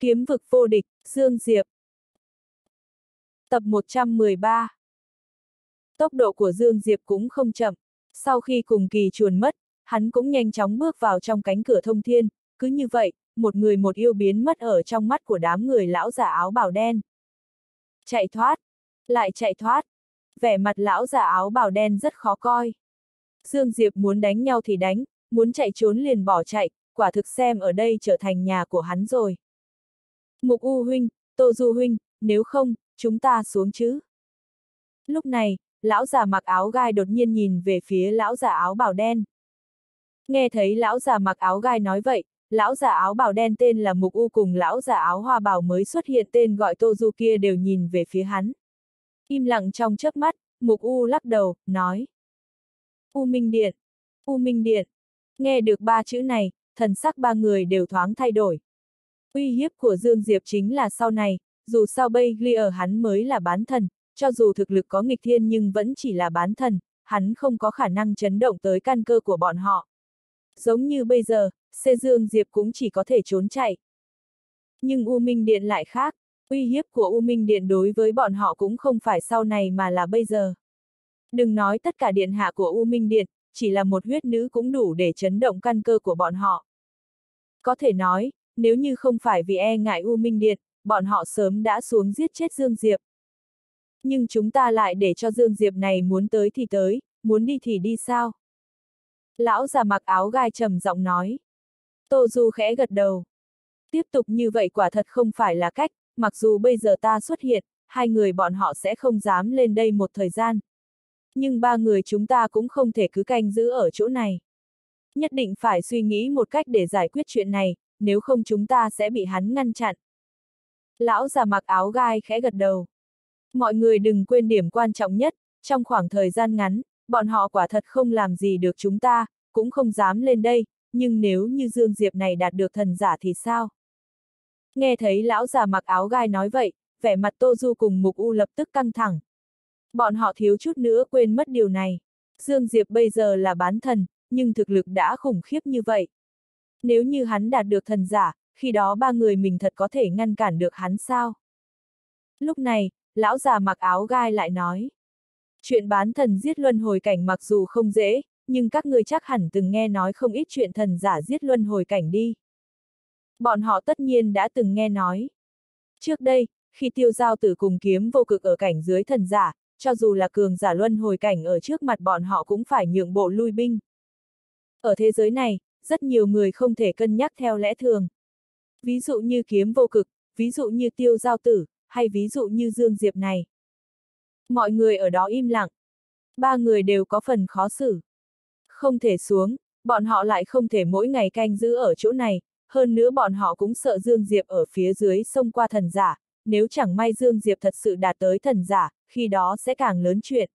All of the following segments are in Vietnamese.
Kiếm vực vô địch, Dương Diệp. Tập 113 Tốc độ của Dương Diệp cũng không chậm. Sau khi cùng kỳ chuồn mất, hắn cũng nhanh chóng bước vào trong cánh cửa thông thiên, cứ như vậy, một người một yêu biến mất ở trong mắt của đám người lão giả áo bào đen. Chạy thoát, lại chạy thoát, vẻ mặt lão giả áo bào đen rất khó coi. Dương Diệp muốn đánh nhau thì đánh, muốn chạy trốn liền bỏ chạy, quả thực xem ở đây trở thành nhà của hắn rồi. Mục U huynh, Tô Du huynh, nếu không, chúng ta xuống chứ. Lúc này, lão già mặc áo gai đột nhiên nhìn về phía lão già áo bảo đen. Nghe thấy lão già mặc áo gai nói vậy, lão già áo bảo đen tên là Mục U cùng lão già áo hoa bảo mới xuất hiện tên gọi Tô Du kia đều nhìn về phía hắn. Im lặng trong chớp mắt, Mục U lắc đầu, nói. U Minh Điện, U Minh Điện. Nghe được ba chữ này, thần sắc ba người đều thoáng thay đổi. Uy hiếp của Dương Diệp chính là sau này, dù sao bây ở hắn mới là bán thần, cho dù thực lực có nghịch thiên nhưng vẫn chỉ là bán thần, hắn không có khả năng chấn động tới căn cơ của bọn họ. Giống như bây giờ, Xê Dương Diệp cũng chỉ có thể trốn chạy. Nhưng U Minh Điện lại khác, uy hiếp của U Minh Điện đối với bọn họ cũng không phải sau này mà là bây giờ. Đừng nói tất cả điện hạ của U Minh Điện, chỉ là một huyết nữ cũng đủ để chấn động căn cơ của bọn họ. Có thể nói, nếu như không phải vì e ngại U Minh Điện, bọn họ sớm đã xuống giết chết Dương Diệp. Nhưng chúng ta lại để cho Dương Diệp này muốn tới thì tới, muốn đi thì đi sao? Lão già mặc áo gai trầm giọng nói. Tô Du khẽ gật đầu. Tiếp tục như vậy quả thật không phải là cách, mặc dù bây giờ ta xuất hiện, hai người bọn họ sẽ không dám lên đây một thời gian. Nhưng ba người chúng ta cũng không thể cứ canh giữ ở chỗ này. Nhất định phải suy nghĩ một cách để giải quyết chuyện này, nếu không chúng ta sẽ bị hắn ngăn chặn. Lão già mặc áo gai khẽ gật đầu. Mọi người đừng quên điểm quan trọng nhất, trong khoảng thời gian ngắn, bọn họ quả thật không làm gì được chúng ta, cũng không dám lên đây, nhưng nếu như Dương Diệp này đạt được thần giả thì sao? Nghe thấy lão già mặc áo gai nói vậy, vẻ mặt Tô Du cùng Mục U lập tức căng thẳng. Bọn họ thiếu chút nữa quên mất điều này. Dương Diệp bây giờ là bán thần, nhưng thực lực đã khủng khiếp như vậy. Nếu như hắn đạt được thần giả, khi đó ba người mình thật có thể ngăn cản được hắn sao? Lúc này, lão già mặc áo gai lại nói. Chuyện bán thần giết luân hồi cảnh mặc dù không dễ, nhưng các ngươi chắc hẳn từng nghe nói không ít chuyện thần giả giết luân hồi cảnh đi. Bọn họ tất nhiên đã từng nghe nói. Trước đây, khi tiêu giao tử cùng kiếm vô cực ở cảnh dưới thần giả, cho dù là cường giả luân hồi cảnh ở trước mặt bọn họ cũng phải nhượng bộ lui binh. Ở thế giới này, rất nhiều người không thể cân nhắc theo lẽ thường. Ví dụ như kiếm vô cực, ví dụ như tiêu giao tử, hay ví dụ như Dương Diệp này. Mọi người ở đó im lặng. Ba người đều có phần khó xử. Không thể xuống, bọn họ lại không thể mỗi ngày canh giữ ở chỗ này, hơn nữa bọn họ cũng sợ Dương Diệp ở phía dưới xông qua thần giả, nếu chẳng may Dương Diệp thật sự đạt tới thần giả, khi đó sẽ càng lớn chuyện.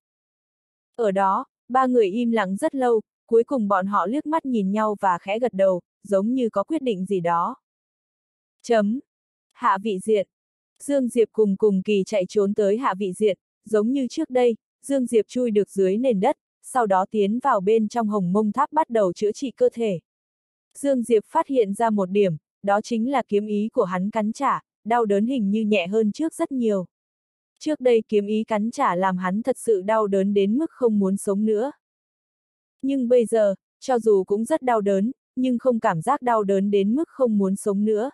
Ở đó, ba người im lặng rất lâu, cuối cùng bọn họ liếc mắt nhìn nhau và khẽ gật đầu, giống như có quyết định gì đó. Chấm. Hạ vị diện. Dương Diệp cùng cùng kỳ chạy trốn tới hạ vị diện, giống như trước đây, Dương Diệp chui được dưới nền đất, sau đó tiến vào bên trong hồng mông tháp bắt đầu chữa trị cơ thể. Dương Diệp phát hiện ra một điểm, đó chính là kiếm ý của hắn cắn trả, đau đớn hình như nhẹ hơn trước rất nhiều. Trước đây kiếm ý cắn trả làm hắn thật sự đau đớn đến mức không muốn sống nữa. Nhưng bây giờ, cho dù cũng rất đau đớn, nhưng không cảm giác đau đớn đến mức không muốn sống nữa.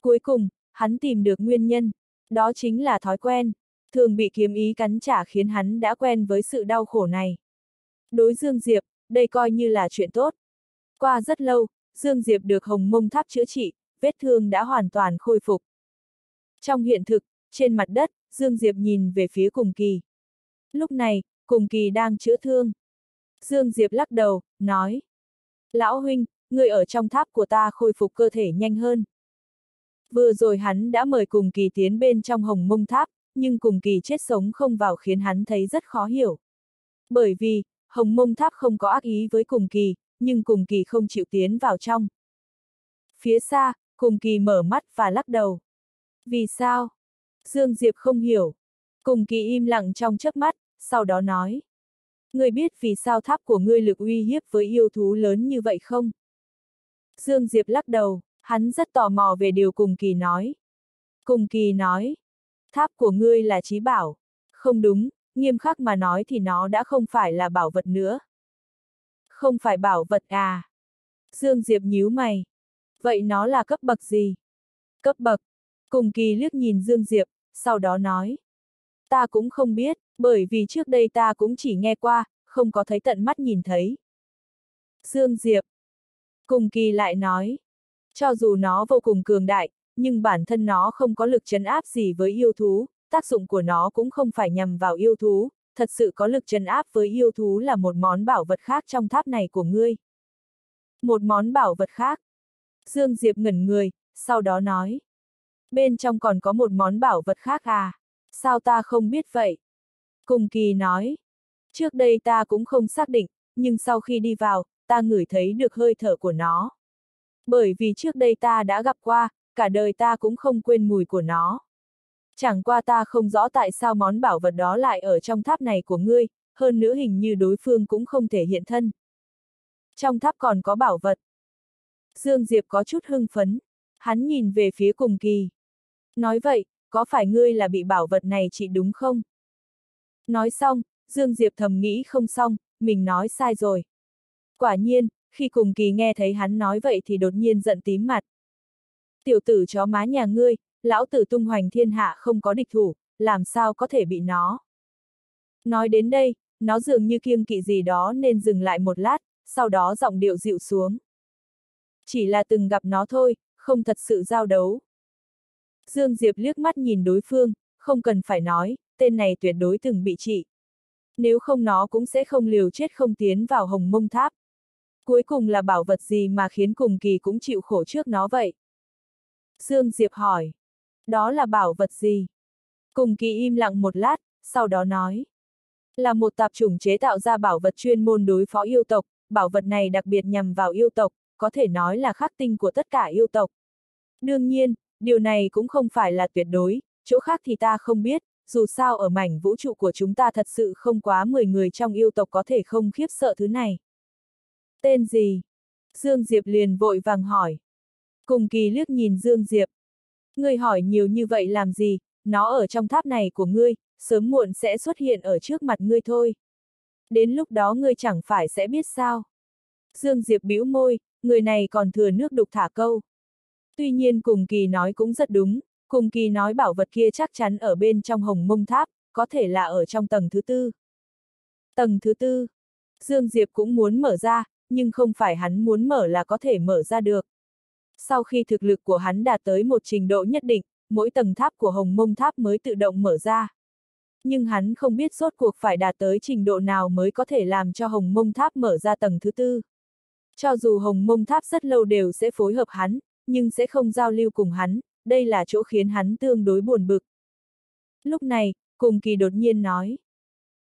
Cuối cùng, hắn tìm được nguyên nhân, đó chính là thói quen, thường bị kiếm ý cắn trả khiến hắn đã quen với sự đau khổ này. Đối Dương Diệp, đây coi như là chuyện tốt. Qua rất lâu, Dương Diệp được hồng mông tháp chữa trị, vết thương đã hoàn toàn khôi phục. Trong hiện thực, trên mặt đất, Dương Diệp nhìn về phía cùng kỳ. Lúc này, cùng kỳ đang chữa thương. Dương Diệp lắc đầu, nói. Lão huynh, người ở trong tháp của ta khôi phục cơ thể nhanh hơn. Vừa rồi hắn đã mời cùng kỳ tiến bên trong hồng mông tháp, nhưng cùng kỳ chết sống không vào khiến hắn thấy rất khó hiểu. Bởi vì, hồng mông tháp không có ác ý với cùng kỳ, nhưng cùng kỳ không chịu tiến vào trong. Phía xa, cùng kỳ mở mắt và lắc đầu. Vì sao? Dương Diệp không hiểu. Cùng kỳ im lặng trong chớp mắt, sau đó nói. Ngươi biết vì sao tháp của ngươi lực uy hiếp với yêu thú lớn như vậy không? Dương Diệp lắc đầu, Hắn rất tò mò về điều cùng kỳ nói. Cùng kỳ nói, tháp của ngươi là trí bảo. Không đúng, nghiêm khắc mà nói thì nó đã không phải là bảo vật nữa. Không phải bảo vật à? Dương Diệp nhíu mày. Vậy nó là cấp bậc gì? Cấp bậc. Cùng kỳ liếc nhìn Dương Diệp, sau đó nói. Ta cũng không biết, bởi vì trước đây ta cũng chỉ nghe qua, không có thấy tận mắt nhìn thấy. Dương Diệp. Cùng kỳ lại nói. Cho dù nó vô cùng cường đại, nhưng bản thân nó không có lực chấn áp gì với yêu thú, tác dụng của nó cũng không phải nhằm vào yêu thú, thật sự có lực chấn áp với yêu thú là một món bảo vật khác trong tháp này của ngươi. Một món bảo vật khác. Dương Diệp ngẩn người, sau đó nói. Bên trong còn có một món bảo vật khác à? Sao ta không biết vậy? Cùng kỳ nói. Trước đây ta cũng không xác định, nhưng sau khi đi vào, ta ngửi thấy được hơi thở của nó. Bởi vì trước đây ta đã gặp qua, cả đời ta cũng không quên mùi của nó. Chẳng qua ta không rõ tại sao món bảo vật đó lại ở trong tháp này của ngươi, hơn nữa hình như đối phương cũng không thể hiện thân. Trong tháp còn có bảo vật. Dương Diệp có chút hưng phấn, hắn nhìn về phía cùng kỳ. Nói vậy, có phải ngươi là bị bảo vật này trị đúng không? Nói xong, Dương Diệp thầm nghĩ không xong, mình nói sai rồi. Quả nhiên, khi cùng kỳ nghe thấy hắn nói vậy thì đột nhiên giận tím mặt. Tiểu tử chó má nhà ngươi, lão tử tung hoành thiên hạ không có địch thủ, làm sao có thể bị nó. Nói đến đây, nó dường như kiêng kỵ gì đó nên dừng lại một lát, sau đó giọng điệu dịu xuống. Chỉ là từng gặp nó thôi, không thật sự giao đấu. Dương Diệp liếc mắt nhìn đối phương, không cần phải nói, tên này tuyệt đối từng bị trị. Nếu không nó cũng sẽ không liều chết không tiến vào hồng mông tháp. Cuối cùng là bảo vật gì mà khiến cùng kỳ cũng chịu khổ trước nó vậy? Dương Diệp hỏi. Đó là bảo vật gì? Cùng kỳ im lặng một lát, sau đó nói. Là một tạp chủng chế tạo ra bảo vật chuyên môn đối phó yêu tộc, bảo vật này đặc biệt nhằm vào yêu tộc, có thể nói là khắc tinh của tất cả yêu tộc. Đương nhiên, điều này cũng không phải là tuyệt đối, chỗ khác thì ta không biết, dù sao ở mảnh vũ trụ của chúng ta thật sự không quá 10 người trong yêu tộc có thể không khiếp sợ thứ này. Tên gì? Dương Diệp liền vội vàng hỏi. Cùng kỳ liếc nhìn Dương Diệp. Ngươi hỏi nhiều như vậy làm gì, nó ở trong tháp này của ngươi, sớm muộn sẽ xuất hiện ở trước mặt ngươi thôi. Đến lúc đó ngươi chẳng phải sẽ biết sao. Dương Diệp bĩu môi, người này còn thừa nước đục thả câu. Tuy nhiên cùng kỳ nói cũng rất đúng, cùng kỳ nói bảo vật kia chắc chắn ở bên trong hồng mông tháp, có thể là ở trong tầng thứ tư. Tầng thứ tư. Dương Diệp cũng muốn mở ra, nhưng không phải hắn muốn mở là có thể mở ra được. Sau khi thực lực của hắn đạt tới một trình độ nhất định, mỗi tầng tháp của hồng mông tháp mới tự động mở ra. Nhưng hắn không biết rốt cuộc phải đạt tới trình độ nào mới có thể làm cho hồng mông tháp mở ra tầng thứ tư. Cho dù hồng mông tháp rất lâu đều sẽ phối hợp hắn, nhưng sẽ không giao lưu cùng hắn, đây là chỗ khiến hắn tương đối buồn bực. Lúc này, cùng kỳ đột nhiên nói.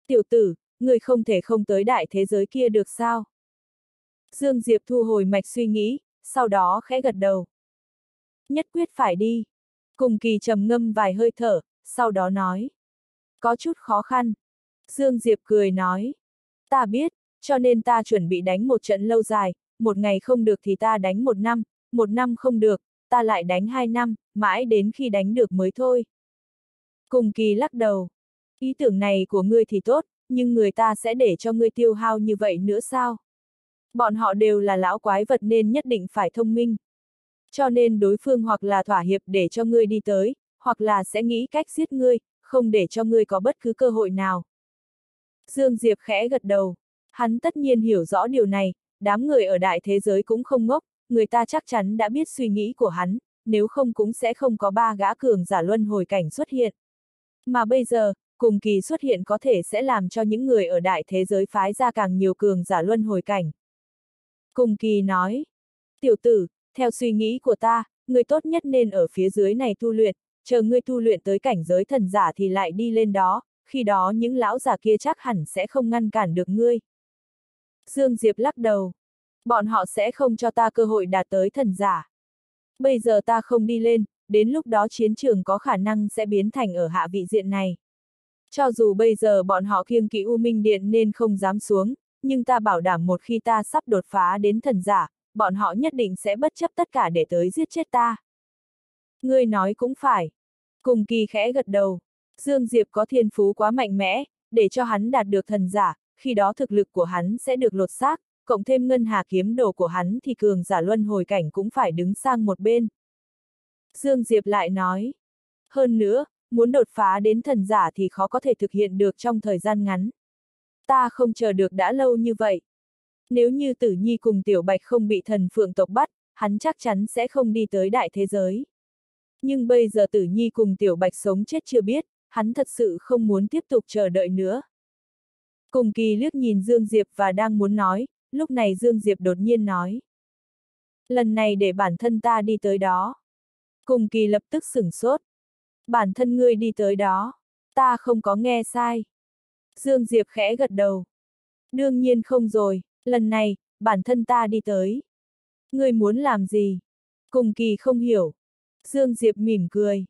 Tiểu tử, người không thể không tới đại thế giới kia được sao? Dương Diệp thu hồi mạch suy nghĩ, sau đó khẽ gật đầu. Nhất quyết phải đi. Cùng kỳ trầm ngâm vài hơi thở, sau đó nói. Có chút khó khăn. Dương Diệp cười nói. Ta biết, cho nên ta chuẩn bị đánh một trận lâu dài, một ngày không được thì ta đánh một năm, một năm không được, ta lại đánh hai năm, mãi đến khi đánh được mới thôi. Cùng kỳ lắc đầu. Ý tưởng này của ngươi thì tốt, nhưng người ta sẽ để cho ngươi tiêu hao như vậy nữa sao? Bọn họ đều là lão quái vật nên nhất định phải thông minh. Cho nên đối phương hoặc là thỏa hiệp để cho ngươi đi tới, hoặc là sẽ nghĩ cách giết ngươi, không để cho ngươi có bất cứ cơ hội nào. Dương Diệp khẽ gật đầu. Hắn tất nhiên hiểu rõ điều này, đám người ở đại thế giới cũng không ngốc, người ta chắc chắn đã biết suy nghĩ của hắn, nếu không cũng sẽ không có ba gã cường giả luân hồi cảnh xuất hiện. Mà bây giờ, cùng kỳ xuất hiện có thể sẽ làm cho những người ở đại thế giới phái ra càng nhiều cường giả luân hồi cảnh. Cùng kỳ nói, tiểu tử, theo suy nghĩ của ta, người tốt nhất nên ở phía dưới này tu luyện, chờ ngươi tu luyện tới cảnh giới thần giả thì lại đi lên đó, khi đó những lão giả kia chắc hẳn sẽ không ngăn cản được ngươi. Dương Diệp lắc đầu. Bọn họ sẽ không cho ta cơ hội đạt tới thần giả. Bây giờ ta không đi lên, đến lúc đó chiến trường có khả năng sẽ biến thành ở hạ vị diện này. Cho dù bây giờ bọn họ kiêng kỵ U Minh Điện nên không dám xuống, nhưng ta bảo đảm một khi ta sắp đột phá đến thần giả, bọn họ nhất định sẽ bất chấp tất cả để tới giết chết ta. Ngươi nói cũng phải. Cùng kỳ khẽ gật đầu. Dương Diệp có thiên phú quá mạnh mẽ, để cho hắn đạt được thần giả, khi đó thực lực của hắn sẽ được lột xác, cộng thêm ngân hà kiếm đồ của hắn thì cường giả luân hồi cảnh cũng phải đứng sang một bên. Dương Diệp lại nói. Hơn nữa, muốn đột phá đến thần giả thì khó có thể thực hiện được trong thời gian ngắn. Ta không chờ được đã lâu như vậy. Nếu như tử nhi cùng tiểu bạch không bị thần phượng tộc bắt, hắn chắc chắn sẽ không đi tới đại thế giới. Nhưng bây giờ tử nhi cùng tiểu bạch sống chết chưa biết, hắn thật sự không muốn tiếp tục chờ đợi nữa. Cùng kỳ liếc nhìn Dương Diệp và đang muốn nói, lúc này Dương Diệp đột nhiên nói. Lần này để bản thân ta đi tới đó. Cùng kỳ lập tức sửng sốt. Bản thân ngươi đi tới đó. Ta không có nghe sai. Dương Diệp khẽ gật đầu. Đương nhiên không rồi, lần này, bản thân ta đi tới. Ngươi muốn làm gì? Cùng kỳ không hiểu. Dương Diệp mỉm cười.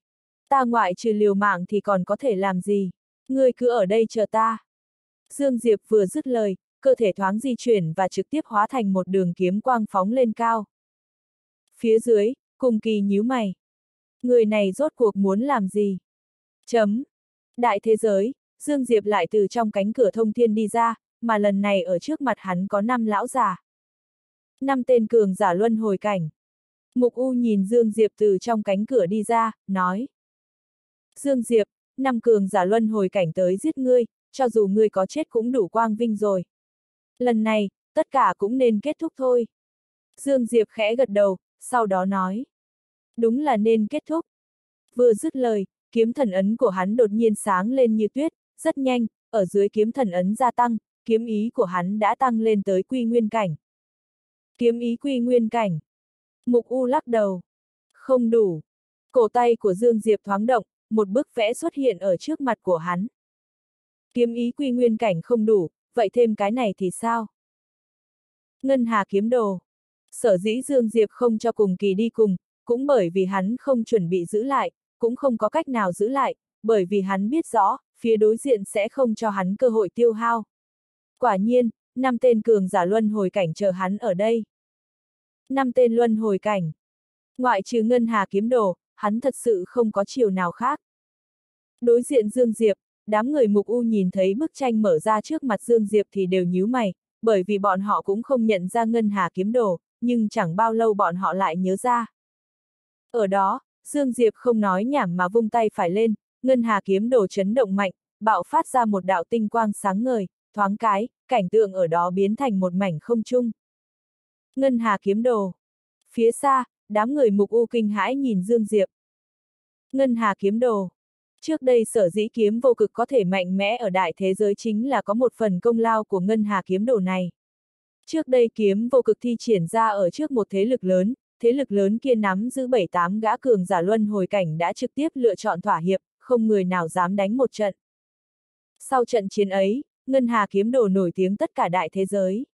Ta ngoại trừ liều mạng thì còn có thể làm gì? Ngươi cứ ở đây chờ ta. Dương Diệp vừa dứt lời, cơ thể thoáng di chuyển và trực tiếp hóa thành một đường kiếm quang phóng lên cao. Phía dưới, cùng kỳ nhíu mày. Người này rốt cuộc muốn làm gì? Chấm. Đại thế giới, Dương Diệp lại từ trong cánh cửa thông thiên đi ra, mà lần này ở trước mặt hắn có năm lão già. Năm tên cường giả luân hồi cảnh. Mục U nhìn Dương Diệp từ trong cánh cửa đi ra, nói. Dương Diệp, năm cường giả luân hồi cảnh tới giết ngươi, cho dù ngươi có chết cũng đủ quang vinh rồi. Lần này, tất cả cũng nên kết thúc thôi. Dương Diệp khẽ gật đầu, sau đó nói. Đúng là nên kết thúc. Vừa dứt lời, kiếm thần ấn của hắn đột nhiên sáng lên như tuyết, rất nhanh, ở dưới kiếm thần ấn gia tăng, kiếm ý của hắn đã tăng lên tới quy nguyên cảnh. Kiếm ý quy nguyên cảnh. Mục U lắc đầu. Không đủ. Cổ tay của Dương Diệp thoáng động, một bức vẽ xuất hiện ở trước mặt của hắn. Kiếm ý quy nguyên cảnh không đủ, vậy thêm cái này thì sao? Ngân Hà kiếm đồ. Sở dĩ Dương Diệp không cho cùng kỳ đi cùng, cũng bởi vì hắn không chuẩn bị giữ lại, cũng không có cách nào giữ lại, bởi vì hắn biết rõ, phía đối diện sẽ không cho hắn cơ hội tiêu hao. Quả nhiên, năm tên cường giả luân hồi cảnh chờ hắn ở đây. Năm tên luân hồi cảnh. Ngoại trừ Ngân Hà kiếm đồ, hắn thật sự không có chiều nào khác. Đối diện Dương Diệp, đám người mục u nhìn thấy bức tranh mở ra trước mặt Dương Diệp thì đều nhíu mày, bởi vì bọn họ cũng không nhận ra Ngân Hà kiếm đồ, nhưng chẳng bao lâu bọn họ lại nhớ ra. Ở đó, Dương Diệp không nói nhảm mà vung tay phải lên, Ngân Hà kiếm đồ chấn động mạnh, bạo phát ra một đạo tinh quang sáng ngời, thoáng cái, cảnh tượng ở đó biến thành một mảnh không trung. Ngân Hà kiếm đồ. Phía xa, đám người mục u kinh hãi nhìn Dương Diệp. Ngân Hà kiếm đồ. Trước đây sở dĩ kiếm vô cực có thể mạnh mẽ ở đại thế giới chính là có một phần công lao của Ngân Hà kiếm đồ này. Trước đây kiếm vô cực thi triển ra ở trước một thế lực lớn, thế lực lớn kia nắm giữ bảy tám gã cường giả luân hồi cảnh đã trực tiếp lựa chọn thỏa hiệp, không người nào dám đánh một trận. Sau trận chiến ấy, Ngân Hà kiếm đồ nổi tiếng tất cả đại thế giới.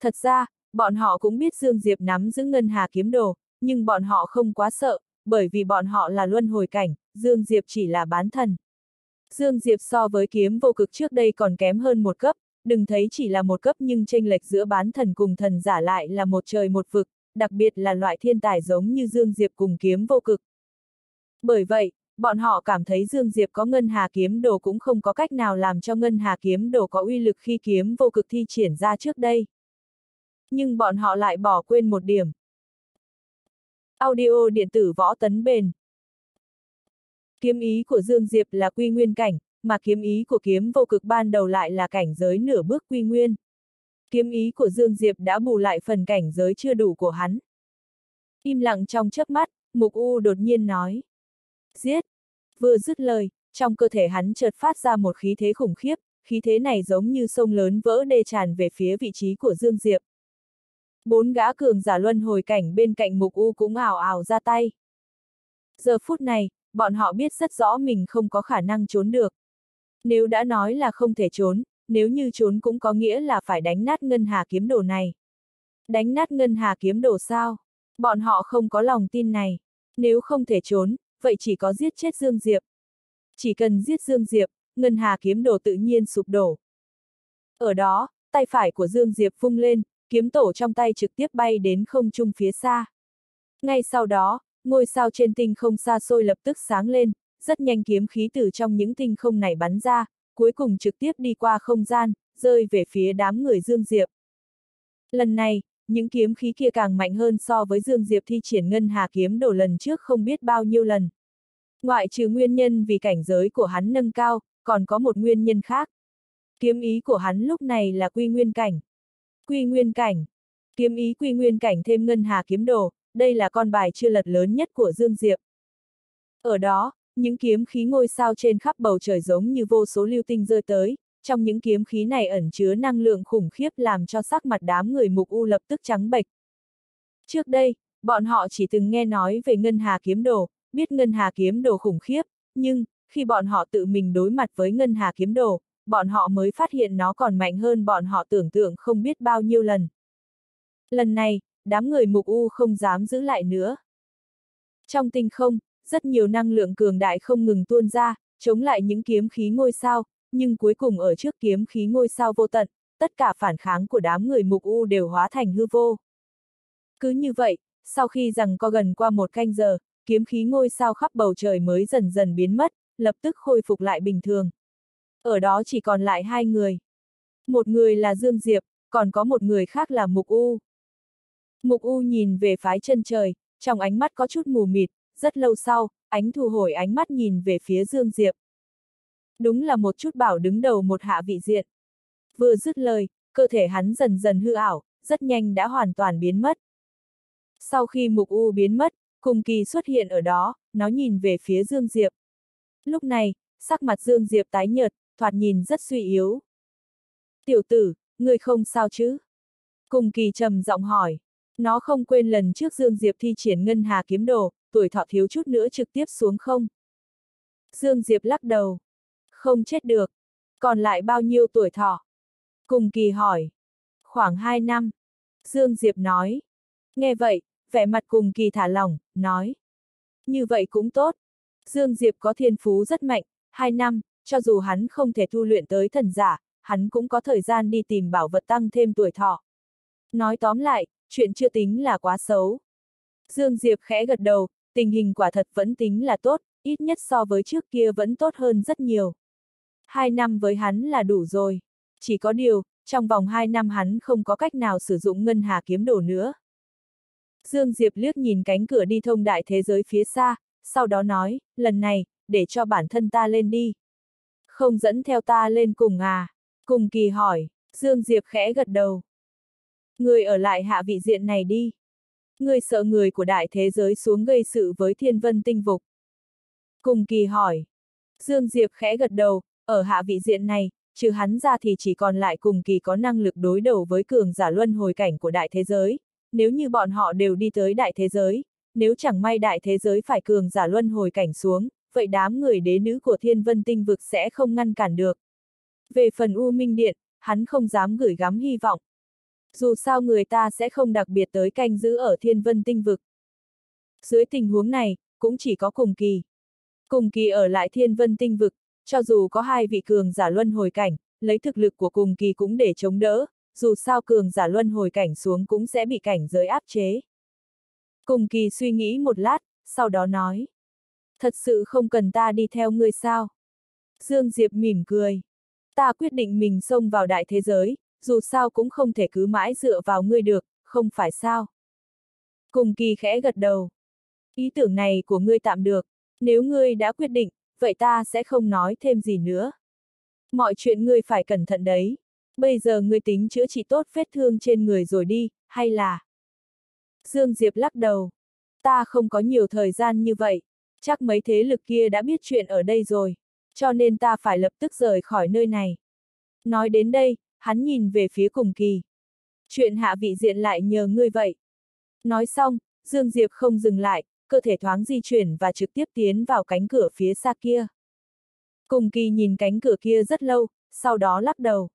Thật ra, bọn họ cũng biết Dương Diệp nắm giữ Ngân Hà kiếm đồ, nhưng bọn họ không quá sợ, bởi vì bọn họ là luân hồi cảnh, Dương Diệp chỉ là bán thần. Dương Diệp so với kiếm vô cực trước đây còn kém hơn một cấp, đừng thấy chỉ là một cấp nhưng tranh lệch giữa bán thần cùng thần giả lại là một trời một vực, đặc biệt là loại thiên tài giống như Dương Diệp cùng kiếm vô cực. Bởi vậy, bọn họ cảm thấy Dương Diệp có ngân hà kiếm đồ cũng không có cách nào làm cho ngân hà kiếm đồ có uy lực khi kiếm vô cực thi triển ra trước đây. Nhưng bọn họ lại bỏ quên một điểm. Audio điện tử võ tấn bền. Kiếm ý của Dương Diệp là quy nguyên cảnh, mà kiếm ý của kiếm vô cực ban đầu lại là cảnh giới nửa bước quy nguyên. Kiếm ý của Dương Diệp đã bù lại phần cảnh giới chưa đủ của hắn. Im lặng trong chớp mắt, Mục U đột nhiên nói. Giết! Vừa dứt lời, trong cơ thể hắn chợt phát ra một khí thế khủng khiếp, khí thế này giống như sông lớn vỡ đê tràn về phía vị trí của Dương Diệp. Bốn gã cường giả luân hồi cảnh bên cạnh Mục U cũng ảo ảo ra tay. Giờ phút này, bọn họ biết rất rõ mình không có khả năng trốn được. Nếu đã nói là không thể trốn, nếu như trốn cũng có nghĩa là phải đánh nát ngân hà kiếm đồ này. Đánh nát ngân hà kiếm đồ sao? Bọn họ không có lòng tin này. Nếu không thể trốn, vậy chỉ có giết chết Dương Diệp. Chỉ cần giết Dương Diệp, ngân hà kiếm đồ tự nhiên sụp đổ. Ở đó, tay phải của Dương Diệp vung lên, kiếm tổ trong tay trực tiếp bay đến không trung phía xa. Ngay sau đó, ngôi sao trên tinh không xa xôi lập tức sáng lên, rất nhanh kiếm khí từ trong những tinh không này bắn ra, cuối cùng trực tiếp đi qua không gian, rơi về phía đám người Dương Diệp. Lần này, những kiếm khí kia càng mạnh hơn so với Dương Diệp thi triển ngân hà kiếm đổ lần trước không biết bao nhiêu lần. Ngoại trừ nguyên nhân vì cảnh giới của hắn nâng cao, còn có một nguyên nhân khác. Kiếm ý của hắn lúc này là quy nguyên cảnh. Quy nguyên cảnh. Kiếm ý quy nguyên cảnh thêm ngân hà kiếm đồ, đây là con bài chưa lật lớn nhất của Dương Diệp. Ở đó, những kiếm khí ngôi sao trên khắp bầu trời giống như vô số lưu tinh rơi tới, trong những kiếm khí này ẩn chứa năng lượng khủng khiếp làm cho sắc mặt đám người mục u lập tức trắng bệch. Trước đây, bọn họ chỉ từng nghe nói về ngân hà kiếm đồ, biết ngân hà kiếm đồ khủng khiếp, nhưng, khi bọn họ tự mình đối mặt với ngân hà kiếm đồ, bọn họ mới phát hiện nó còn mạnh hơn bọn họ tưởng tượng không biết bao nhiêu lần. Lần này, đám người mục u không dám giữ lại nữa. Trong tinh không, rất nhiều năng lượng cường đại không ngừng tuôn ra, chống lại những kiếm khí ngôi sao, nhưng cuối cùng ở trước kiếm khí ngôi sao vô tận, tất cả phản kháng của đám người mục u đều hóa thành hư vô. Cứ như vậy, sau khi rằng có gần qua một canh giờ, kiếm khí ngôi sao khắp bầu trời mới dần dần biến mất, lập tức khôi phục lại bình thường. Ở đó chỉ còn lại hai người. Một người là Dương Diệp, còn có một người khác là Mục U. Mục U nhìn về phái chân trời, trong ánh mắt có chút mù mịt, rất lâu sau, ánh thu hồi ánh mắt nhìn về phía Dương Diệp. Đúng là một chút bảo đứng đầu một hạ vị diện. Vừa dứt lời, cơ thể hắn dần dần hư ảo, rất nhanh đã hoàn toàn biến mất. Sau khi Mục U biến mất, cùng kỳ xuất hiện ở đó, nó nhìn về phía Dương Diệp. Lúc này, sắc mặt Dương Diệp tái nhợt, thoạt nhìn rất suy yếu. Tiểu tử, người không sao chứ? Cùng kỳ trầm giọng hỏi. Nó không quên lần trước Dương Diệp thi triển ngân hà kiếm đồ, tuổi thọ thiếu chút nữa trực tiếp xuống không. Dương Diệp lắc đầu. Không chết được. Còn lại bao nhiêu tuổi thọ? Cùng kỳ hỏi. Khoảng 2 năm. Dương Diệp nói. Nghe vậy, vẻ mặt cùng kỳ thả lỏng, nói. Như vậy cũng tốt. Dương Diệp có thiên phú rất mạnh, 2 năm, cho dù hắn không thể tu luyện tới thần giả, hắn cũng có thời gian đi tìm bảo vật tăng thêm tuổi thọ. Nói tóm lại, chuyện chưa tính là quá xấu. Dương Diệp khẽ gật đầu, tình hình quả thật vẫn tính là tốt, ít nhất so với trước kia vẫn tốt hơn rất nhiều. Hai năm với hắn là đủ rồi. Chỉ có điều, trong vòng hai năm hắn không có cách nào sử dụng ngân hà kiếm đồ nữa. Dương Diệp liếc nhìn cánh cửa đi thông đại thế giới phía xa, sau đó nói, lần này, để cho bản thân ta lên đi. Không dẫn theo ta lên cùng à? Cùng kỳ hỏi, Dương Diệp khẽ gật đầu. Người ở lại hạ vị diện này đi. Người sợ người của đại thế giới xuống gây sự với thiên vân tinh vục. Cùng kỳ hỏi. Dương Diệp khẽ gật đầu, ở hạ vị diện này, trừ hắn ra thì chỉ còn lại cùng kỳ có năng lực đối đầu với cường giả luân hồi cảnh của đại thế giới. Nếu như bọn họ đều đi tới đại thế giới, nếu chẳng may đại thế giới phải cường giả luân hồi cảnh xuống, vậy đám người đế nữ của thiên vân tinh vực sẽ không ngăn cản được. Về phần U Minh Điện, hắn không dám gửi gắm hy vọng. Dù sao người ta sẽ không đặc biệt tới canh giữ ở thiên vân tinh vực. Dưới tình huống này, cũng chỉ có cùng kỳ. Cùng kỳ ở lại thiên vân tinh vực, cho dù có hai vị cường giả luân hồi cảnh, lấy thực lực của cùng kỳ cũng để chống đỡ, dù sao cường giả luân hồi cảnh xuống cũng sẽ bị cảnh giới áp chế. Cùng kỳ suy nghĩ một lát, sau đó nói. Thật sự không cần ta đi theo ngươi sao? Dương Diệp mỉm cười. Ta quyết định mình xông vào đại thế giới, dù sao cũng không thể cứ mãi dựa vào ngươi được, không phải sao? Cùng kỳ khẽ gật đầu. Ý tưởng này của ngươi tạm được, nếu ngươi đã quyết định, vậy ta sẽ không nói thêm gì nữa. Mọi chuyện ngươi phải cẩn thận đấy. Bây giờ ngươi tính chữa trị tốt vết thương trên người rồi đi, hay là... Dương Diệp lắc đầu. Ta không có nhiều thời gian như vậy. Chắc mấy thế lực kia đã biết chuyện ở đây rồi. Cho nên ta phải lập tức rời khỏi nơi này. Nói đến đây, hắn nhìn về phía cùng kỳ. Chuyện hạ vị diện lại nhờ ngươi vậy. Nói xong, Dương Diệp không dừng lại, cơ thể thoáng di chuyển và trực tiếp tiến vào cánh cửa phía xa kia. Cùng kỳ nhìn cánh cửa kia rất lâu, sau đó lắc đầu.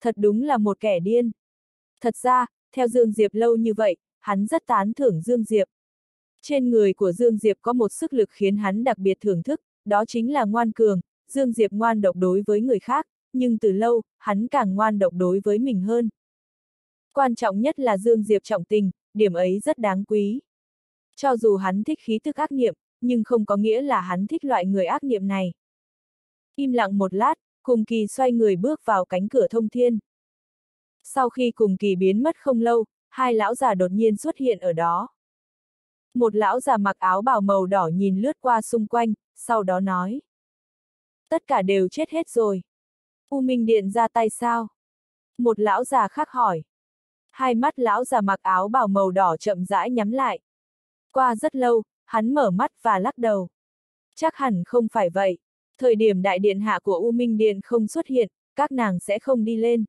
Thật đúng là một kẻ điên. Thật ra, theo Dương Diệp lâu như vậy, hắn rất tán thưởng Dương Diệp. Trên người của Dương Diệp có một sức lực khiến hắn đặc biệt thưởng thức, đó chính là ngoan cường, Dương Diệp ngoan độc đối với người khác, nhưng từ lâu, hắn càng ngoan độc đối với mình hơn. Quan trọng nhất là Dương Diệp trọng tình, điểm ấy rất đáng quý. Cho dù hắn thích khí thức ác niệm, nhưng không có nghĩa là hắn thích loại người ác niệm này. Im lặng một lát, cùng kỳ xoay người bước vào cánh cửa thông thiên. Sau khi cùng kỳ biến mất không lâu, hai lão già đột nhiên xuất hiện ở đó. Một lão già mặc áo bào màu đỏ nhìn lướt qua xung quanh, sau đó nói. Tất cả đều chết hết rồi. U Minh Điện ra tay sao? Một lão già khác hỏi. Hai mắt lão già mặc áo bào màu đỏ chậm rãi nhắm lại. Qua rất lâu, hắn mở mắt và lắc đầu. Chắc hẳn không phải vậy. Thời điểm đại điện hạ của U Minh Điện không xuất hiện, các nàng sẽ không đi lên.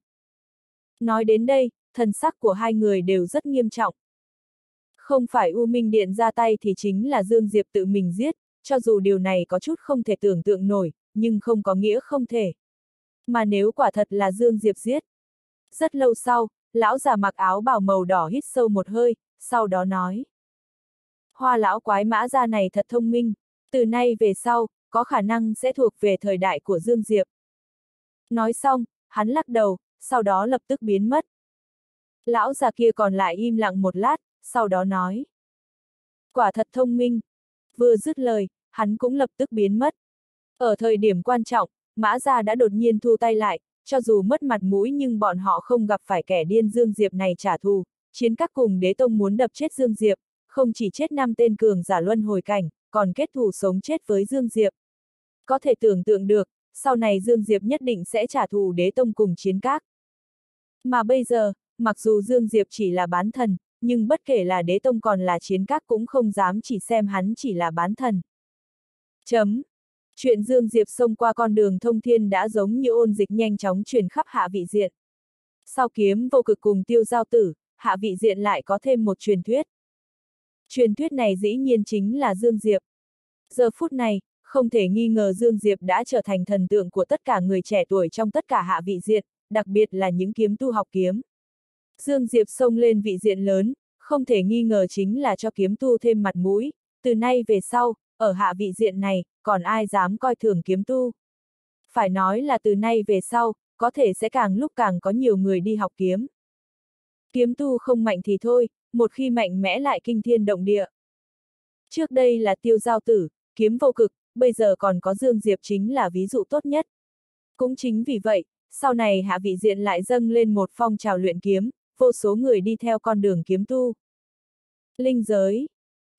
Nói đến đây, thần sắc của hai người đều rất nghiêm trọng. Không phải U Minh Điện ra tay thì chính là Dương Diệp tự mình giết, cho dù điều này có chút không thể tưởng tượng nổi, nhưng không có nghĩa không thể. Mà nếu quả thật là Dương Diệp giết. Rất lâu sau, lão già mặc áo bào màu đỏ hít sâu một hơi, sau đó nói. Hoa lão quái mã ra này thật thông minh, từ nay về sau, có khả năng sẽ thuộc về thời đại của Dương Diệp. Nói xong, hắn lắc đầu, sau đó lập tức biến mất. Lão già kia còn lại im lặng một lát, sau đó nói. Quả thật thông minh. Vừa dứt lời, hắn cũng lập tức biến mất. Ở thời điểm quan trọng, Mã Gia đã đột nhiên thu tay lại, cho dù mất mặt mũi nhưng bọn họ không gặp phải kẻ điên Dương Diệp này trả thù, chiến các cùng đế tông muốn đập chết Dương Diệp, không chỉ chết năm tên cường giả luân hồi cảnh, còn kết thù sống chết với Dương Diệp. Có thể tưởng tượng được, sau này Dương Diệp nhất định sẽ trả thù đế tông cùng chiến các. Mà bây giờ, mặc dù Dương Diệp chỉ là bán thần, nhưng bất kể là đế tông còn là chiến các cũng không dám chỉ xem hắn chỉ là bán thần. Chấm. Chuyện Dương Diệp xông qua con đường thông thiên đã giống như ôn dịch nhanh chóng truyền khắp hạ vị diện. Sau kiếm vô cực cùng tiêu giao tử, hạ vị diện lại có thêm một truyền thuyết. Truyền thuyết này dĩ nhiên chính là Dương Diệp. Giờ phút này, không thể nghi ngờ Dương Diệp đã trở thành thần tượng của tất cả người trẻ tuổi trong tất cả hạ vị diện, đặc biệt là những kiếm tu học kiếm. Dương Diệp xông lên vị diện lớn, không thể nghi ngờ chính là cho kiếm tu thêm mặt mũi, từ nay về sau, ở hạ vị diện này, còn ai dám coi thường kiếm tu. Phải nói là từ nay về sau, có thể sẽ càng lúc càng có nhiều người đi học kiếm. Kiếm tu không mạnh thì thôi, một khi mạnh mẽ lại kinh thiên động địa. Trước đây là tiêu giao tử, kiếm vô cực, bây giờ còn có Dương Diệp chính là ví dụ tốt nhất. Cũng chính vì vậy, sau này hạ vị diện lại dâng lên một phong trào luyện kiếm, vô số người đi theo con đường kiếm tu. Linh giới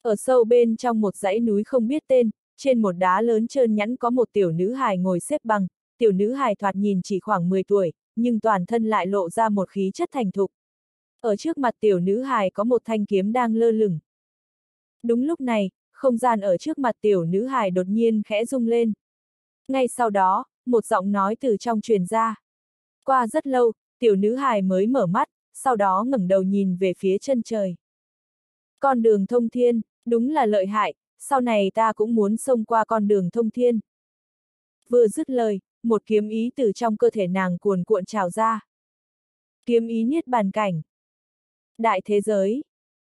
ở sâu bên trong một dãy núi không biết tên, trên một đá lớn trơn nhẵn có một tiểu nữ hài ngồi xếp bằng, tiểu nữ hài thoạt nhìn chỉ khoảng 10 tuổi, nhưng toàn thân lại lộ ra một khí chất thành thục. Ở trước mặt tiểu nữ hài có một thanh kiếm đang lơ lửng. Đúng lúc này, không gian ở trước mặt tiểu nữ hài đột nhiên khẽ rung lên. Ngay sau đó, một giọng nói từ trong truyền ra. Qua rất lâu, tiểu nữ hài mới mở mắt, sau đó ngẩng đầu nhìn về phía chân trời. Con đường thông thiên, đúng là lợi hại, sau này ta cũng muốn xông qua con đường thông thiên. Vừa dứt lời, một kiếm ý từ trong cơ thể nàng cuồn cuộn trào ra. Kiếm ý niết bàn cảnh. Đại thế giới.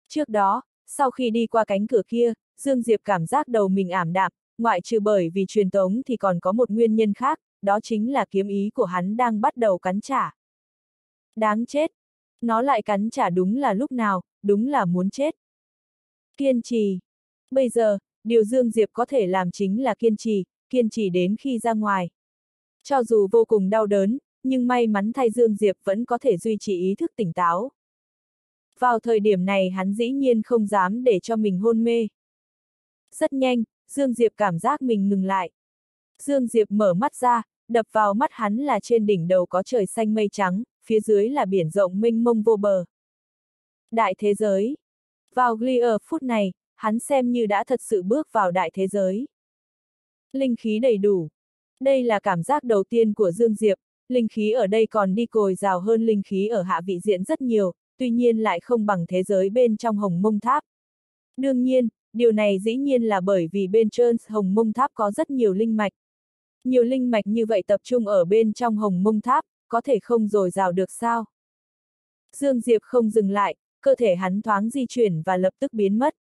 Trước đó, sau khi đi qua cánh cửa kia, Dương Diệp cảm giác đầu mình ảm đạm, ngoại trừ bởi vì truyền tống thì còn có một nguyên nhân khác, đó chính là kiếm ý của hắn đang bắt đầu cắn trả. Đáng chết! Nó lại cắn trả đúng là lúc nào, đúng là muốn chết. Kiên trì! Bây giờ, điều Dương Diệp có thể làm chính là kiên trì, kiên trì đến khi ra ngoài. Cho dù vô cùng đau đớn, nhưng may mắn thay Dương Diệp vẫn có thể duy trì ý thức tỉnh táo. Vào thời điểm này hắn dĩ nhiên không dám để cho mình hôn mê. Rất nhanh, Dương Diệp cảm giác mình ngừng lại. Dương Diệp mở mắt ra, đập vào mắt hắn là trên đỉnh đầu có trời xanh mây trắng, phía dưới là biển rộng mênh mông vô bờ. Đại thế giới. Vào Glier phút này, hắn xem như đã thật sự bước vào đại thế giới. Linh khí đầy đủ. Đây là cảm giác đầu tiên của Dương Diệp, linh khí ở đây còn đi cồi rào hơn linh khí ở hạ vị diện rất nhiều, tuy nhiên lại không bằng thế giới bên trong hồng mông tháp. Đương nhiên, điều này dĩ nhiên là bởi vì bên trên hồng mông tháp có rất nhiều linh mạch. Nhiều linh mạch như vậy tập trung ở bên trong hồng mông tháp, có thể không dồi rào được sao? Dương Diệp không dừng lại, cơ thể hắn thoáng di chuyển và lập tức biến mất.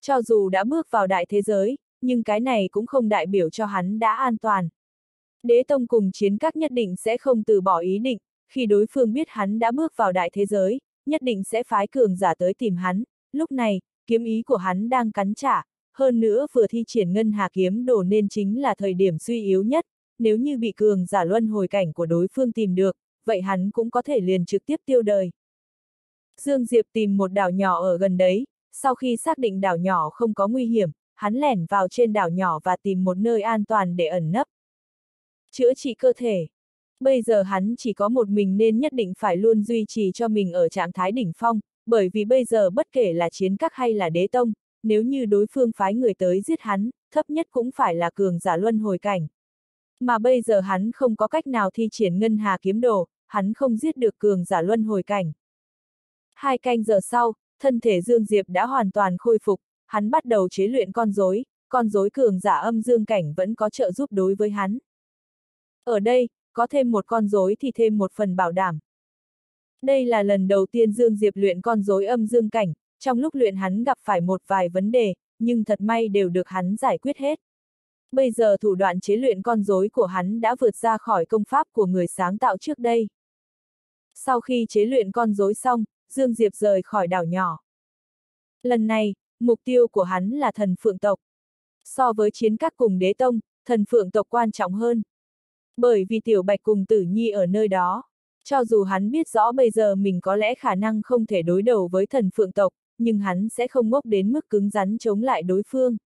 Cho dù đã bước vào đại thế giới, nhưng cái này cũng không đại biểu cho hắn đã an toàn. Đế tông cùng chiến các nhất định sẽ không từ bỏ ý định, khi đối phương biết hắn đã bước vào đại thế giới, nhất định sẽ phái cường giả tới tìm hắn, lúc này, kiếm ý của hắn đang cắn trả, hơn nữa vừa thi triển ngân hà kiếm đổ nên chính là thời điểm suy yếu nhất, nếu như bị cường giả luân hồi cảnh của đối phương tìm được, vậy hắn cũng có thể liền trực tiếp tiêu đời. Dương Diệp tìm một đảo nhỏ ở gần đấy, sau khi xác định đảo nhỏ không có nguy hiểm, hắn lẻn vào trên đảo nhỏ và tìm một nơi an toàn để ẩn nấp. Chữa trị cơ thể. Bây giờ hắn chỉ có một mình nên nhất định phải luôn duy trì cho mình ở trạng thái đỉnh phong, bởi vì bây giờ bất kể là chiến các hay là đế tông, nếu như đối phương phái người tới giết hắn, thấp nhất cũng phải là cường giả luân hồi cảnh. Mà bây giờ hắn không có cách nào thi triển ngân hà kiếm đồ, hắn không giết được cường giả luân hồi cảnh. Hai canh giờ sau, thân thể Dương Diệp đã hoàn toàn khôi phục, hắn bắt đầu chế luyện con rối, con rối cường giả âm dương cảnh vẫn có trợ giúp đối với hắn. Ở đây, có thêm một con rối thì thêm một phần bảo đảm. Đây là lần đầu tiên Dương Diệp luyện con rối âm dương cảnh, trong lúc luyện hắn gặp phải một vài vấn đề, nhưng thật may đều được hắn giải quyết hết. Bây giờ thủ đoạn chế luyện con rối của hắn đã vượt ra khỏi công pháp của người sáng tạo trước đây. Sau khi chế luyện con rối xong, Dương Diệp rời khỏi đảo nhỏ. Lần này, mục tiêu của hắn là thần phượng tộc. So với chiến các cùng đế tông, thần phượng tộc quan trọng hơn. Bởi vì tiểu bạch cùng tử nhi ở nơi đó. Cho dù hắn biết rõ bây giờ mình có lẽ khả năng không thể đối đầu với thần phượng tộc, nhưng hắn sẽ không ngốc đến mức cứng rắn chống lại đối phương.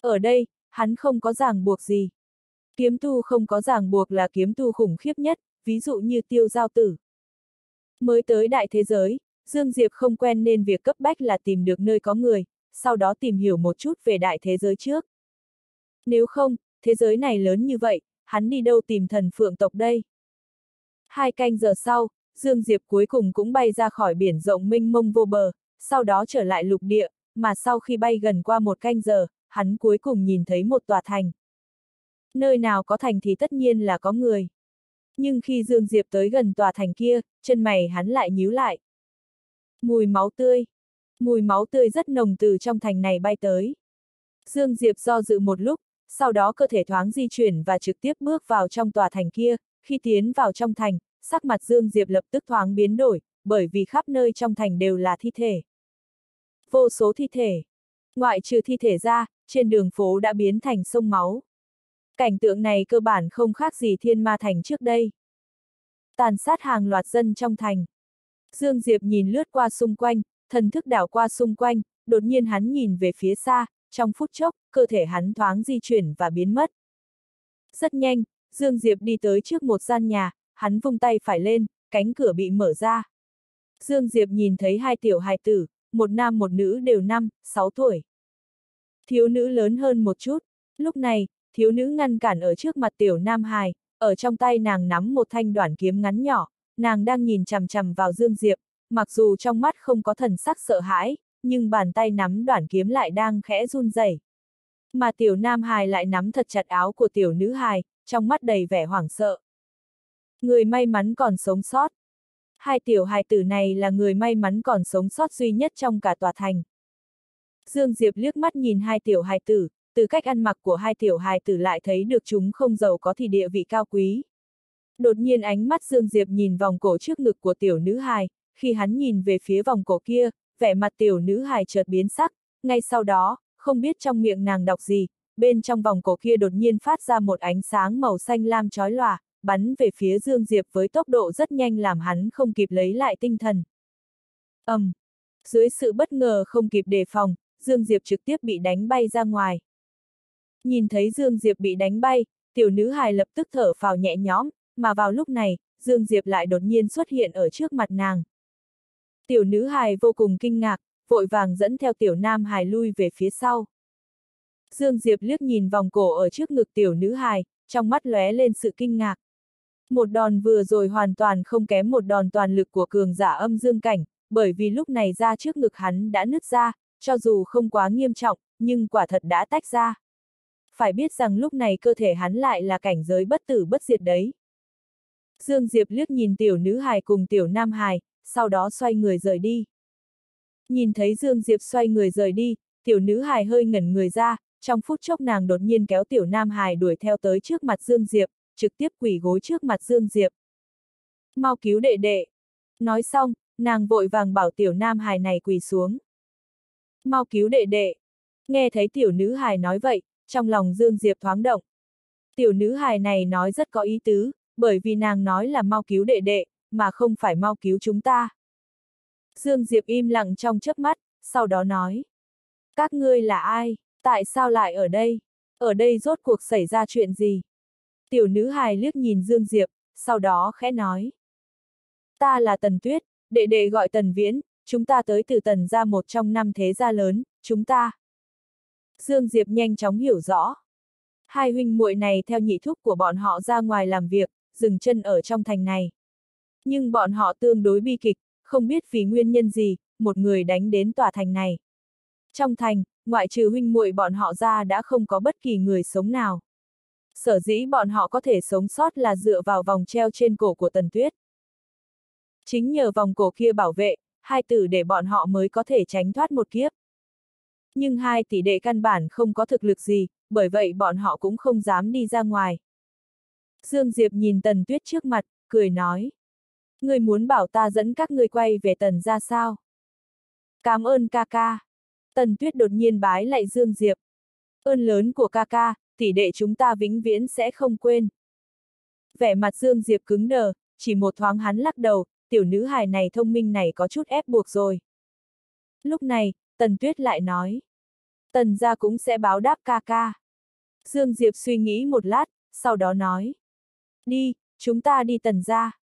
Ở đây, hắn không có ràng buộc gì. Kiếm tu không có ràng buộc là kiếm tu khủng khiếp nhất, ví dụ như tiêu giao tử. Mới tới đại thế giới, Dương Diệp không quen nên việc cấp bách là tìm được nơi có người, sau đó tìm hiểu một chút về đại thế giới trước. Nếu không, thế giới này lớn như vậy, hắn đi đâu tìm thần phượng tộc đây? Hai canh giờ sau, Dương Diệp cuối cùng cũng bay ra khỏi biển rộng mênh mông vô bờ, sau đó trở lại lục địa, mà sau khi bay gần qua một canh giờ, hắn cuối cùng nhìn thấy một tòa thành. Nơi nào có thành thì tất nhiên là có người. Nhưng khi Dương Diệp tới gần tòa thành kia, chân mày hắn lại nhíu lại. Mùi máu tươi. Mùi máu tươi rất nồng từ trong thành này bay tới. Dương Diệp do dự một lúc, sau đó cơ thể thoáng di chuyển và trực tiếp bước vào trong tòa thành kia, khi tiến vào trong thành, sắc mặt Dương Diệp lập tức thoáng biến đổi, bởi vì khắp nơi trong thành đều là thi thể. Vô số thi thể. Ngoại trừ thi thể ra, trên đường phố đã biến thành sông máu. Cảnh tượng này cơ bản không khác gì thiên ma thành trước đây. Tàn sát hàng loạt dân trong thành. Dương Diệp nhìn lướt qua xung quanh, thần thức đảo qua xung quanh, đột nhiên hắn nhìn về phía xa, trong phút chốc, cơ thể hắn thoáng di chuyển và biến mất. Rất nhanh, Dương Diệp đi tới trước một gian nhà, hắn vung tay phải lên, cánh cửa bị mở ra. Dương Diệp nhìn thấy hai tiểu hài tử, một nam một nữ đều năm, sáu tuổi. Thiếu nữ lớn hơn một chút, lúc này, thiếu nữ ngăn cản ở trước mặt tiểu nam hài, ở trong tay nàng nắm một thanh đoạn kiếm ngắn nhỏ, nàng đang nhìn chằm chằm vào Dương Diệp, mặc dù trong mắt không có thần sắc sợ hãi, nhưng bàn tay nắm đoạn kiếm lại đang khẽ run rẩy. Mà tiểu nam hài lại nắm thật chặt áo của tiểu nữ hài, trong mắt đầy vẻ hoảng sợ. Người may mắn còn sống sót. Hai tiểu hài tử này là người may mắn còn sống sót duy nhất trong cả tòa thành. Dương Diệp liếc mắt nhìn hai tiểu hài tử, từ cách ăn mặc của hai tiểu hài tử lại thấy được chúng không giàu có thì địa vị cao quý. Đột nhiên ánh mắt Dương Diệp nhìn vòng cổ trước ngực của tiểu nữ hài, khi hắn nhìn về phía vòng cổ kia, vẻ mặt tiểu nữ hài chợt biến sắc, ngay sau đó, không biết trong miệng nàng đọc gì, bên trong vòng cổ kia đột nhiên phát ra một ánh sáng màu xanh lam chói lòa, bắn về phía Dương Diệp với tốc độ rất nhanh làm hắn không kịp lấy lại tinh thần. ầm, um, dưới sự bất ngờ không kịp đề phòng, Dương Diệp trực tiếp bị đánh bay ra ngoài. Nhìn thấy Dương Diệp bị đánh bay, tiểu nữ hài lập tức thở phào nhẹ nhõm, mà vào lúc này, Dương Diệp lại đột nhiên xuất hiện ở trước mặt nàng. Tiểu nữ hài vô cùng kinh ngạc, vội vàng dẫn theo tiểu nam hài lui về phía sau. Dương Diệp liếc nhìn vòng cổ ở trước ngực tiểu nữ hài, trong mắt lóe lên sự kinh ngạc. Một đòn vừa rồi hoàn toàn không kém một đòn toàn lực của cường giả âm dương cảnh, bởi vì lúc này ra trước ngực hắn đã nứt ra, cho dù không quá nghiêm trọng, nhưng quả thật đã tách ra. Phải biết rằng lúc này cơ thể hắn lại là cảnh giới bất tử bất diệt đấy. Dương Diệp liếc nhìn tiểu nữ hài cùng tiểu nam hài, sau đó xoay người rời đi. Nhìn thấy Dương Diệp xoay người rời đi, tiểu nữ hài hơi ngẩn người ra, trong phút chốc nàng đột nhiên kéo tiểu nam hài đuổi theo tới trước mặt Dương Diệp, trực tiếp quỳ gối trước mặt Dương Diệp. Mau cứu đệ đệ. Nói xong, nàng vội vàng bảo tiểu nam hài này quỳ xuống. Mau cứu đệ đệ. Nghe thấy tiểu nữ hài nói vậy, trong lòng Dương Diệp thoáng động. Tiểu nữ hài này nói rất có ý tứ, bởi vì nàng nói là mau cứu đệ đệ, mà không phải mau cứu chúng ta. Dương Diệp im lặng trong chớp mắt, sau đó nói. Các ngươi là ai? Tại sao lại ở đây? Ở đây rốt cuộc xảy ra chuyện gì? Tiểu nữ hài liếc nhìn Dương Diệp, sau đó khẽ nói. Ta là Tần Tuyết, đệ đệ gọi Tần Viễn, chúng ta tới từ Tần gia một trong năm thế gia lớn, chúng ta. Dương Diệp nhanh chóng hiểu rõ. Hai huynh muội này theo nhị thúc của bọn họ ra ngoài làm việc, dừng chân ở trong thành này. Nhưng bọn họ tương đối bi kịch, không biết vì nguyên nhân gì, một người đánh đến tòa thành này. Trong thành, ngoại trừ huynh muội bọn họ ra đã không có bất kỳ người sống nào. Sở dĩ bọn họ có thể sống sót là dựa vào vòng treo trên cổ của Tần Tuyết. Chính nhờ vòng cổ kia bảo vệ, hai tử để bọn họ mới có thể tránh thoát một kiếp. Nhưng hai tỷ đệ căn bản không có thực lực gì, bởi vậy bọn họ cũng không dám đi ra ngoài. Dương Diệp nhìn Tần Tuyết trước mặt, cười nói. Người muốn bảo ta dẫn các ngươi quay về Tần ra sao? Cảm ơn ca ca. Tần Tuyết đột nhiên bái lại Dương Diệp. Ơn lớn của ca ca, tỷ đệ chúng ta vĩnh viễn sẽ không quên. Vẻ mặt Dương Diệp cứng đờ, chỉ một thoáng hắn lắc đầu, tiểu nữ hài này thông minh này có chút ép buộc rồi. Lúc này, Tần Tuyết lại nói. Tần gia cũng sẽ báo đáp ca ca. Dương Diệp suy nghĩ một lát, sau đó nói. Đi, chúng ta đi tần gia.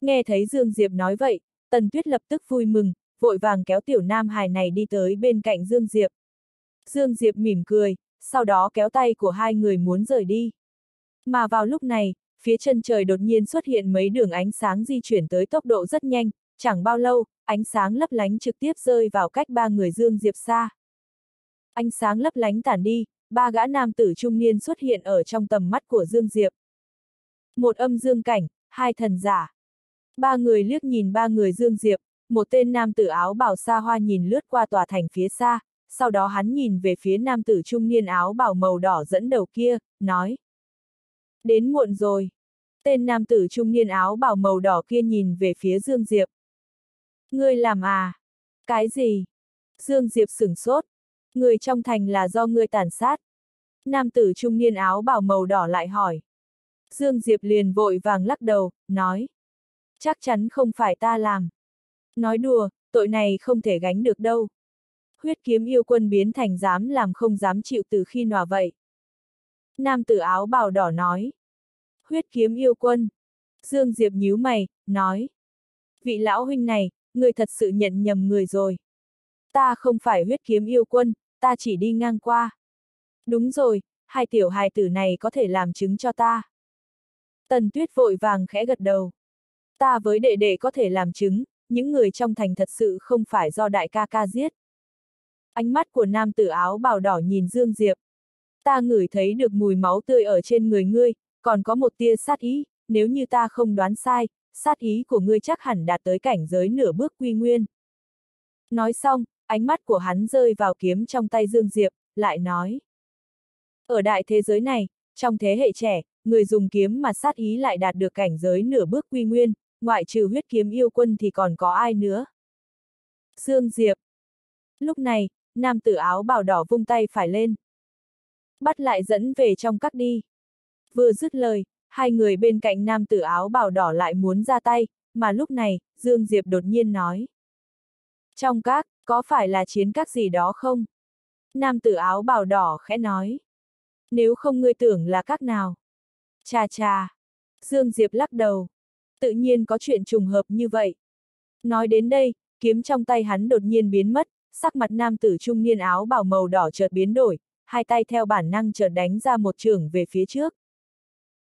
Nghe thấy Dương Diệp nói vậy, Tần Tuyết lập tức vui mừng, vội vàng kéo tiểu nam hài này đi tới bên cạnh Dương Diệp. Dương Diệp mỉm cười, sau đó kéo tay của hai người muốn rời đi. Mà vào lúc này, phía chân trời đột nhiên xuất hiện mấy đường ánh sáng di chuyển tới tốc độ rất nhanh, chẳng bao lâu, ánh sáng lấp lánh trực tiếp rơi vào cách ba người Dương Diệp xa. Ánh sáng lấp lánh tản đi, ba gã nam tử trung niên xuất hiện ở trong tầm mắt của Dương Diệp. Một âm dương cảnh, hai thần giả. Ba người liếc nhìn ba người Dương Diệp, một tên nam tử áo bào xa hoa nhìn lướt qua tòa thành phía xa, sau đó hắn nhìn về phía nam tử trung niên áo bào màu đỏ dẫn đầu kia, nói. Đến muộn rồi. Tên nam tử trung niên áo bào màu đỏ kia nhìn về phía Dương Diệp. Ngươi làm à? Cái gì? Dương Diệp sửng sốt. Người trong thành là do ngươi tàn sát. Nam tử trung niên áo bào màu đỏ lại hỏi. Dương Diệp liền vội vàng lắc đầu, nói. Chắc chắn không phải ta làm. Nói đùa, tội này không thể gánh được đâu. Huyết kiếm yêu quân biến thành dám làm không dám chịu từ khi nòa vậy. Nam tử áo bào đỏ nói. Huyết kiếm yêu quân. Dương Diệp nhíu mày, nói. Vị lão huynh này, người thật sự nhận nhầm người rồi. Ta không phải huyết kiếm yêu quân, ta chỉ đi ngang qua. Đúng rồi, hai tiểu hài tử này có thể làm chứng cho ta. Tần tuyết vội vàng khẽ gật đầu. Ta với đệ đệ có thể làm chứng, những người trong thành thật sự không phải do đại ca ca giết. Ánh mắt của nam tử áo bào đỏ nhìn Dương Diệp. Ta ngửi thấy được mùi máu tươi ở trên người ngươi, còn có một tia sát ý, nếu như ta không đoán sai, sát ý của ngươi chắc hẳn đạt tới cảnh giới nửa bước quy nguyên. Nói xong, ánh mắt của hắn rơi vào kiếm trong tay Dương Diệp, lại nói. Ở đại thế giới này, trong thế hệ trẻ, người dùng kiếm mà sát ý lại đạt được cảnh giới nửa bước quy nguyên, ngoại trừ huyết kiếm yêu quân thì còn có ai nữa? Dương Diệp. Lúc này, nam tử áo bào đỏ vung tay phải lên. Bắt lại dẫn về trong các đi. Vừa dứt lời, hai người bên cạnh nam tử áo bào đỏ lại muốn ra tay, mà lúc này, Dương Diệp đột nhiên nói. Trong các, có phải là chiến các gì đó không? Nam tử áo bào đỏ khẽ nói. Nếu không ngươi tưởng là các nào? Cha cha. Dương Diệp lắc đầu. Tự nhiên có chuyện trùng hợp như vậy. Nói đến đây, kiếm trong tay hắn đột nhiên biến mất, sắc mặt nam tử trung niên áo bào màu đỏ chợt biến đổi, hai tay theo bản năng chợt đánh ra một trường về phía trước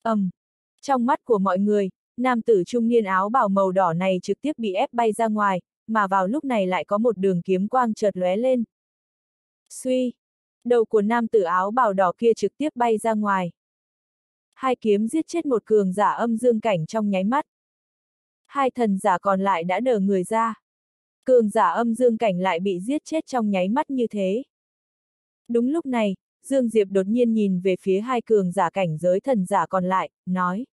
ầm, um, Trong mắt của mọi người, nam tử trung niên áo bào màu đỏ này trực tiếp bị ép bay ra ngoài, mà vào lúc này lại có một đường kiếm quang chợt lóe lên. Suy! Đầu của nam tử áo bào đỏ kia trực tiếp bay ra ngoài. Hai kiếm giết chết một cường giả âm dương cảnh trong nháy mắt. Hai thần giả còn lại đã đờ người ra. Cường giả âm dương cảnh lại bị giết chết trong nháy mắt như thế. Đúng lúc này, Dương Diệp đột nhiên nhìn về phía hai cường giả cảnh giới thần giả còn lại, nói.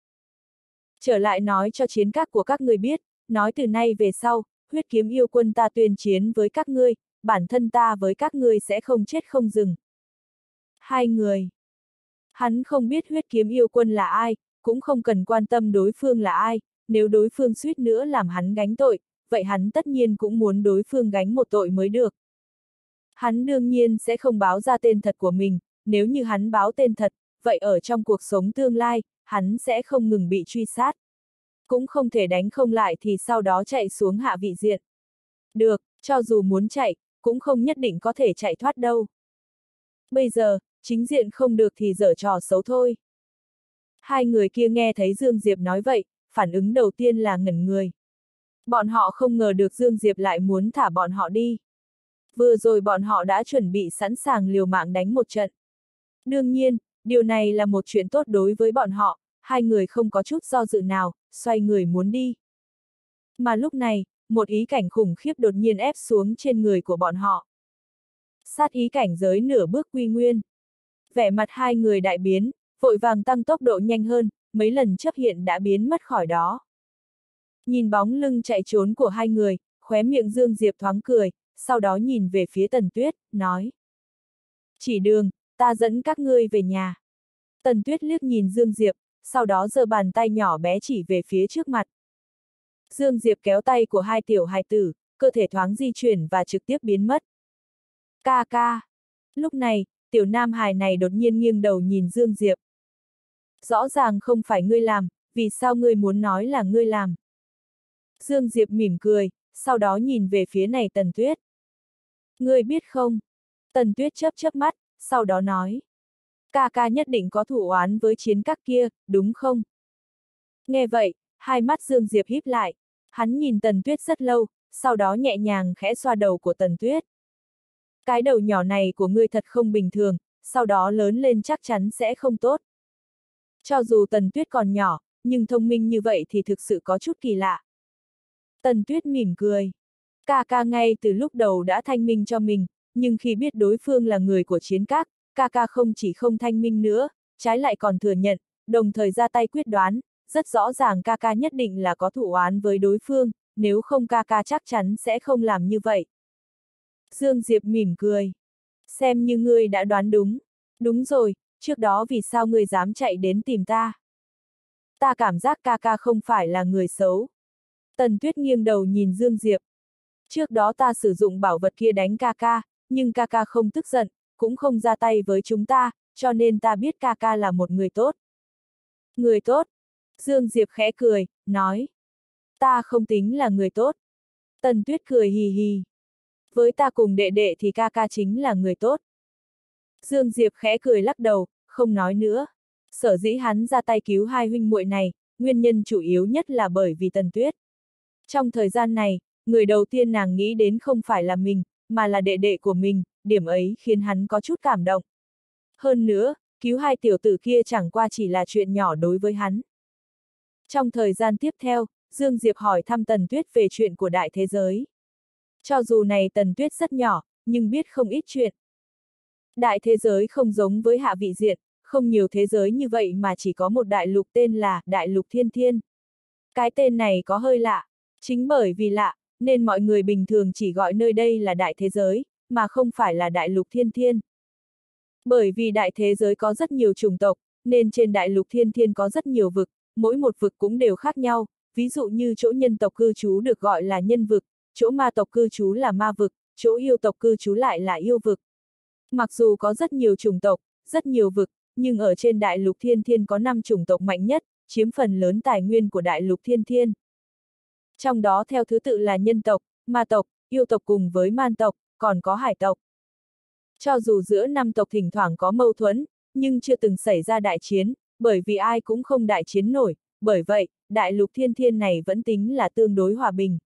Trở lại nói cho chiến các của các người biết, nói từ nay về sau, huyết kiếm yêu quân ta tuyên chiến với các ngươi, bản thân ta với các ngươi sẽ không chết không dừng. Hai người. Hắn không biết huyết kiếm yêu quân là ai, cũng không cần quan tâm đối phương là ai, nếu đối phương suýt nữa làm hắn gánh tội, vậy hắn tất nhiên cũng muốn đối phương gánh một tội mới được. Hắn đương nhiên sẽ không báo ra tên thật của mình, nếu như hắn báo tên thật, vậy ở trong cuộc sống tương lai, hắn sẽ không ngừng bị truy sát. Cũng không thể đánh không lại thì sau đó chạy xuống hạ vị diện. Được, cho dù muốn chạy, cũng không nhất định có thể chạy thoát đâu. Bây giờ, chính diện không được thì dở trò xấu thôi. Hai người kia nghe thấy Dương Diệp nói vậy, phản ứng đầu tiên là ngẩn người. Bọn họ không ngờ được Dương Diệp lại muốn thả bọn họ đi. Vừa rồi bọn họ đã chuẩn bị sẵn sàng liều mạng đánh một trận. Đương nhiên, điều này là một chuyện tốt đối với bọn họ, hai người không có chút do dự nào, xoay người muốn đi. Mà lúc này, một ý cảnh khủng khiếp đột nhiên ép xuống trên người của bọn họ. Sát ý cảnh giới nửa bước quy nguyên. Vẻ mặt hai người đại biến, vội vàng tăng tốc độ nhanh hơn, mấy lần chấp hiện đã biến mất khỏi đó. Nhìn bóng lưng chạy trốn của hai người, khóe miệng Dương Diệp thoáng cười, sau đó nhìn về phía Tần Tuyết, nói. Chỉ đường, ta dẫn các ngươi về nhà. Tần Tuyết liếc nhìn Dương Diệp, sau đó giơ bàn tay nhỏ bé chỉ về phía trước mặt. Dương Diệp kéo tay của hai tiểu hài tử, cơ thể thoáng di chuyển và trực tiếp biến mất. Ca ca. Lúc này, tiểu nam hài này đột nhiên nghiêng đầu nhìn Dương Diệp. Rõ ràng không phải ngươi làm, vì sao ngươi muốn nói là ngươi làm? Dương Diệp mỉm cười, sau đó nhìn về phía này Tần Tuyết. Ngươi biết không? Tần Tuyết chớp chớp mắt, sau đó nói. Ca ca nhất định có thủ oán với chiến các kia, đúng không? Nghe vậy, hai mắt Dương Diệp híp lại. Hắn nhìn Tần Tuyết rất lâu, sau đó nhẹ nhàng khẽ xoa đầu của Tần Tuyết. Cái đầu nhỏ này của ngươi thật không bình thường, sau đó lớn lên chắc chắn sẽ không tốt. Cho dù Tần Tuyết còn nhỏ, nhưng thông minh như vậy thì thực sự có chút kỳ lạ. Tần Tuyết mỉm cười. Ca ca ngay từ lúc đầu đã thanh minh cho mình, nhưng khi biết đối phương là người của chiến các, ca ca không chỉ không thanh minh nữa, trái lại còn thừa nhận, đồng thời ra tay quyết đoán, rất rõ ràng ca ca nhất định là có thủ oán với đối phương, nếu không ca ca chắc chắn sẽ không làm như vậy. Dương Diệp mỉm cười. Xem như ngươi đã đoán đúng. Đúng rồi, trước đó vì sao ngươi dám chạy đến tìm ta? Ta cảm giác ca ca không phải là người xấu. Tần Tuyết nghiêng đầu nhìn Dương Diệp. Trước đó ta sử dụng bảo vật kia đánh ca ca, nhưng ca ca không tức giận, cũng không ra tay với chúng ta, cho nên ta biết ca ca là một người tốt. Người tốt? Dương Diệp khẽ cười, nói. Ta không tính là người tốt. Tần Tuyết cười hì hì. Với ta cùng đệ đệ thì ca ca chính là người tốt. Dương Diệp khẽ cười lắc đầu, không nói nữa. Sở dĩ hắn ra tay cứu hai huynh muội này, nguyên nhân chủ yếu nhất là bởi vì Tần Tuyết. Trong thời gian này, người đầu tiên nàng nghĩ đến không phải là mình, mà là đệ đệ của mình, điểm ấy khiến hắn có chút cảm động. Hơn nữa, cứu hai tiểu tử kia chẳng qua chỉ là chuyện nhỏ đối với hắn. Trong thời gian tiếp theo, Dương Diệp hỏi thăm Tần Tuyết về chuyện của đại thế giới. Cho dù này Tần Tuyết rất nhỏ, nhưng biết không ít chuyện. Đại thế giới không giống với hạ vị diện, không nhiều thế giới như vậy mà chỉ có một đại lục tên là Đại lục Thiên Thiên. Cái tên này có hơi lạ, chính bởi vì lạ, nên mọi người bình thường chỉ gọi nơi đây là đại thế giới, mà không phải là đại lục thiên thiên. Bởi vì đại thế giới có rất nhiều chủng tộc, nên trên đại lục thiên thiên có rất nhiều vực, mỗi một vực cũng đều khác nhau, ví dụ như chỗ nhân tộc cư trú được gọi là nhân vực, chỗ ma tộc cư trú là ma vực, chỗ yêu tộc cư trú lại là yêu vực. Mặc dù có rất nhiều chủng tộc, rất nhiều vực, nhưng ở trên đại lục thiên thiên có 5 chủng tộc mạnh nhất, chiếm phần lớn tài nguyên của đại lục thiên thiên. Trong đó theo thứ tự là nhân tộc, ma tộc, yêu tộc cùng với man tộc, còn có hải tộc. Cho dù giữa năm tộc thỉnh thoảng có mâu thuẫn, nhưng chưa từng xảy ra đại chiến, bởi vì ai cũng không đại chiến nổi, bởi vậy, đại lục thiên thiên này vẫn tính là tương đối hòa bình.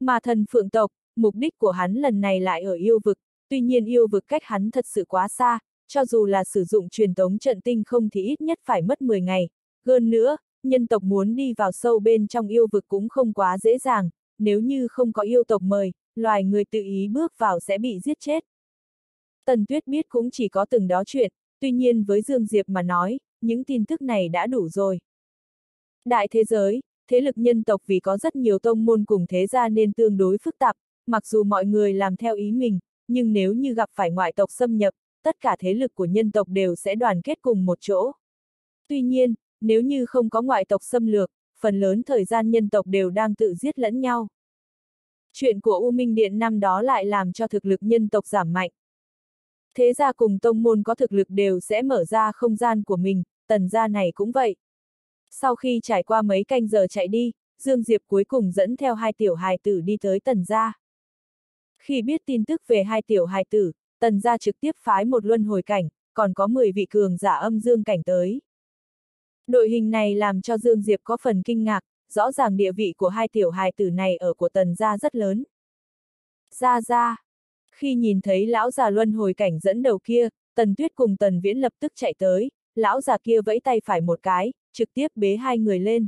Mà thần phượng tộc, mục đích của hắn lần này lại ở yêu vực, tuy nhiên yêu vực cách hắn thật sự quá xa, cho dù là sử dụng truyền tống trận tinh không thì ít nhất phải mất 10 ngày. Hơn nữa, nhân tộc muốn đi vào sâu bên trong yêu vực cũng không quá dễ dàng, nếu như không có yêu tộc mời, loài người tự ý bước vào sẽ bị giết chết. Tần Tuyết biết cũng chỉ có từng đó chuyện, tuy nhiên với Dương Diệp mà nói, những tin tức này đã đủ rồi. Đại thế giới, thế lực nhân tộc vì có rất nhiều tông môn cùng thế gia nên tương đối phức tạp, mặc dù mọi người làm theo ý mình, nhưng nếu như gặp phải ngoại tộc xâm nhập, tất cả thế lực của nhân tộc đều sẽ đoàn kết cùng một chỗ. Tuy nhiên, nếu như không có ngoại tộc xâm lược, phần lớn thời gian nhân tộc đều đang tự giết lẫn nhau. Chuyện của U Minh Điện năm đó lại làm cho thực lực nhân tộc giảm mạnh. Thế gia cùng tông môn có thực lực đều sẽ mở ra không gian của mình, tần gia này cũng vậy. Sau khi trải qua mấy canh giờ chạy đi, Dương Diệp cuối cùng dẫn theo hai tiểu hài tử đi tới tần gia. Khi biết tin tức về hai tiểu hài tử, tần gia trực tiếp phái một luân hồi cảnh, còn có 10 vị cường giả âm dương cảnh tới. Đội hình này làm cho Dương Diệp có phần kinh ngạc, rõ ràng địa vị của hai tiểu hài tử này ở của tần gia rất lớn. gia gia Khi nhìn thấy lão già luân hồi cảnh dẫn đầu kia, tần tuyết cùng tần viễn lập tức chạy tới, lão già kia vẫy tay phải một cái, trực tiếp bế hai người lên.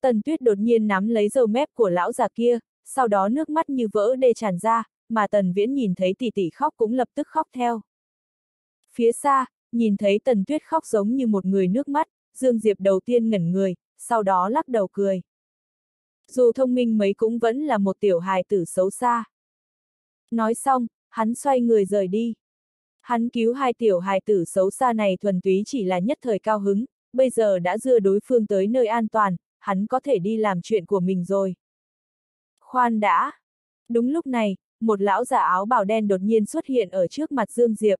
Tần tuyết đột nhiên nắm lấy dầu mép của lão già kia, sau đó nước mắt như vỡ đê tràn ra, mà tần viễn nhìn thấy tỷ tỷ khóc cũng lập tức khóc theo. Phía xa, nhìn thấy tần tuyết khóc giống như một người nước mắt, Dương Diệp đầu tiên ngẩn người, sau đó lắc đầu cười. Dù thông minh mấy cũng vẫn là một tiểu hài tử xấu xa. Nói xong, hắn xoay người rời đi. Hắn cứu hai tiểu hài tử xấu xa này thuần túy chỉ là nhất thời cao hứng, bây giờ đã đưa đối phương tới nơi an toàn, hắn có thể đi làm chuyện của mình rồi. Khoan đã! Đúng lúc này, một lão già áo bào đen đột nhiên xuất hiện ở trước mặt Dương Diệp.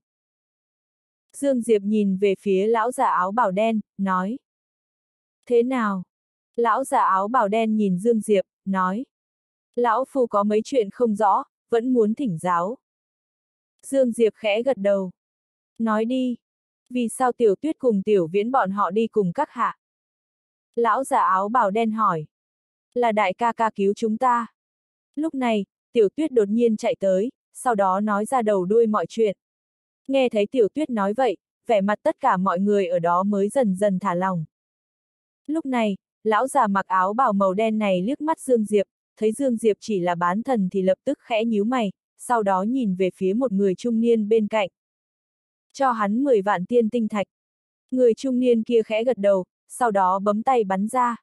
Dương Diệp nhìn về phía lão giả áo bào đen, nói. Thế nào? Lão giả áo bào đen nhìn Dương Diệp, nói. Lão Phu có mấy chuyện không rõ, vẫn muốn thỉnh giáo. Dương Diệp khẽ gật đầu. Nói đi. Vì sao tiểu tuyết cùng tiểu viễn bọn họ đi cùng các hạ? Lão giả áo bào đen hỏi. Là đại ca ca cứu chúng ta. Lúc này, tiểu tuyết đột nhiên chạy tới, sau đó nói ra đầu đuôi mọi chuyện. Nghe thấy tiểu tuyết nói vậy, vẻ mặt tất cả mọi người ở đó mới dần dần thả lòng. Lúc này, lão già mặc áo bào màu đen này liếc mắt Dương Diệp, thấy Dương Diệp chỉ là bán thần thì lập tức khẽ nhíu mày, sau đó nhìn về phía một người trung niên bên cạnh. Cho hắn 10 vạn tiên tinh thạch. Người trung niên kia khẽ gật đầu, sau đó bấm tay bắn ra.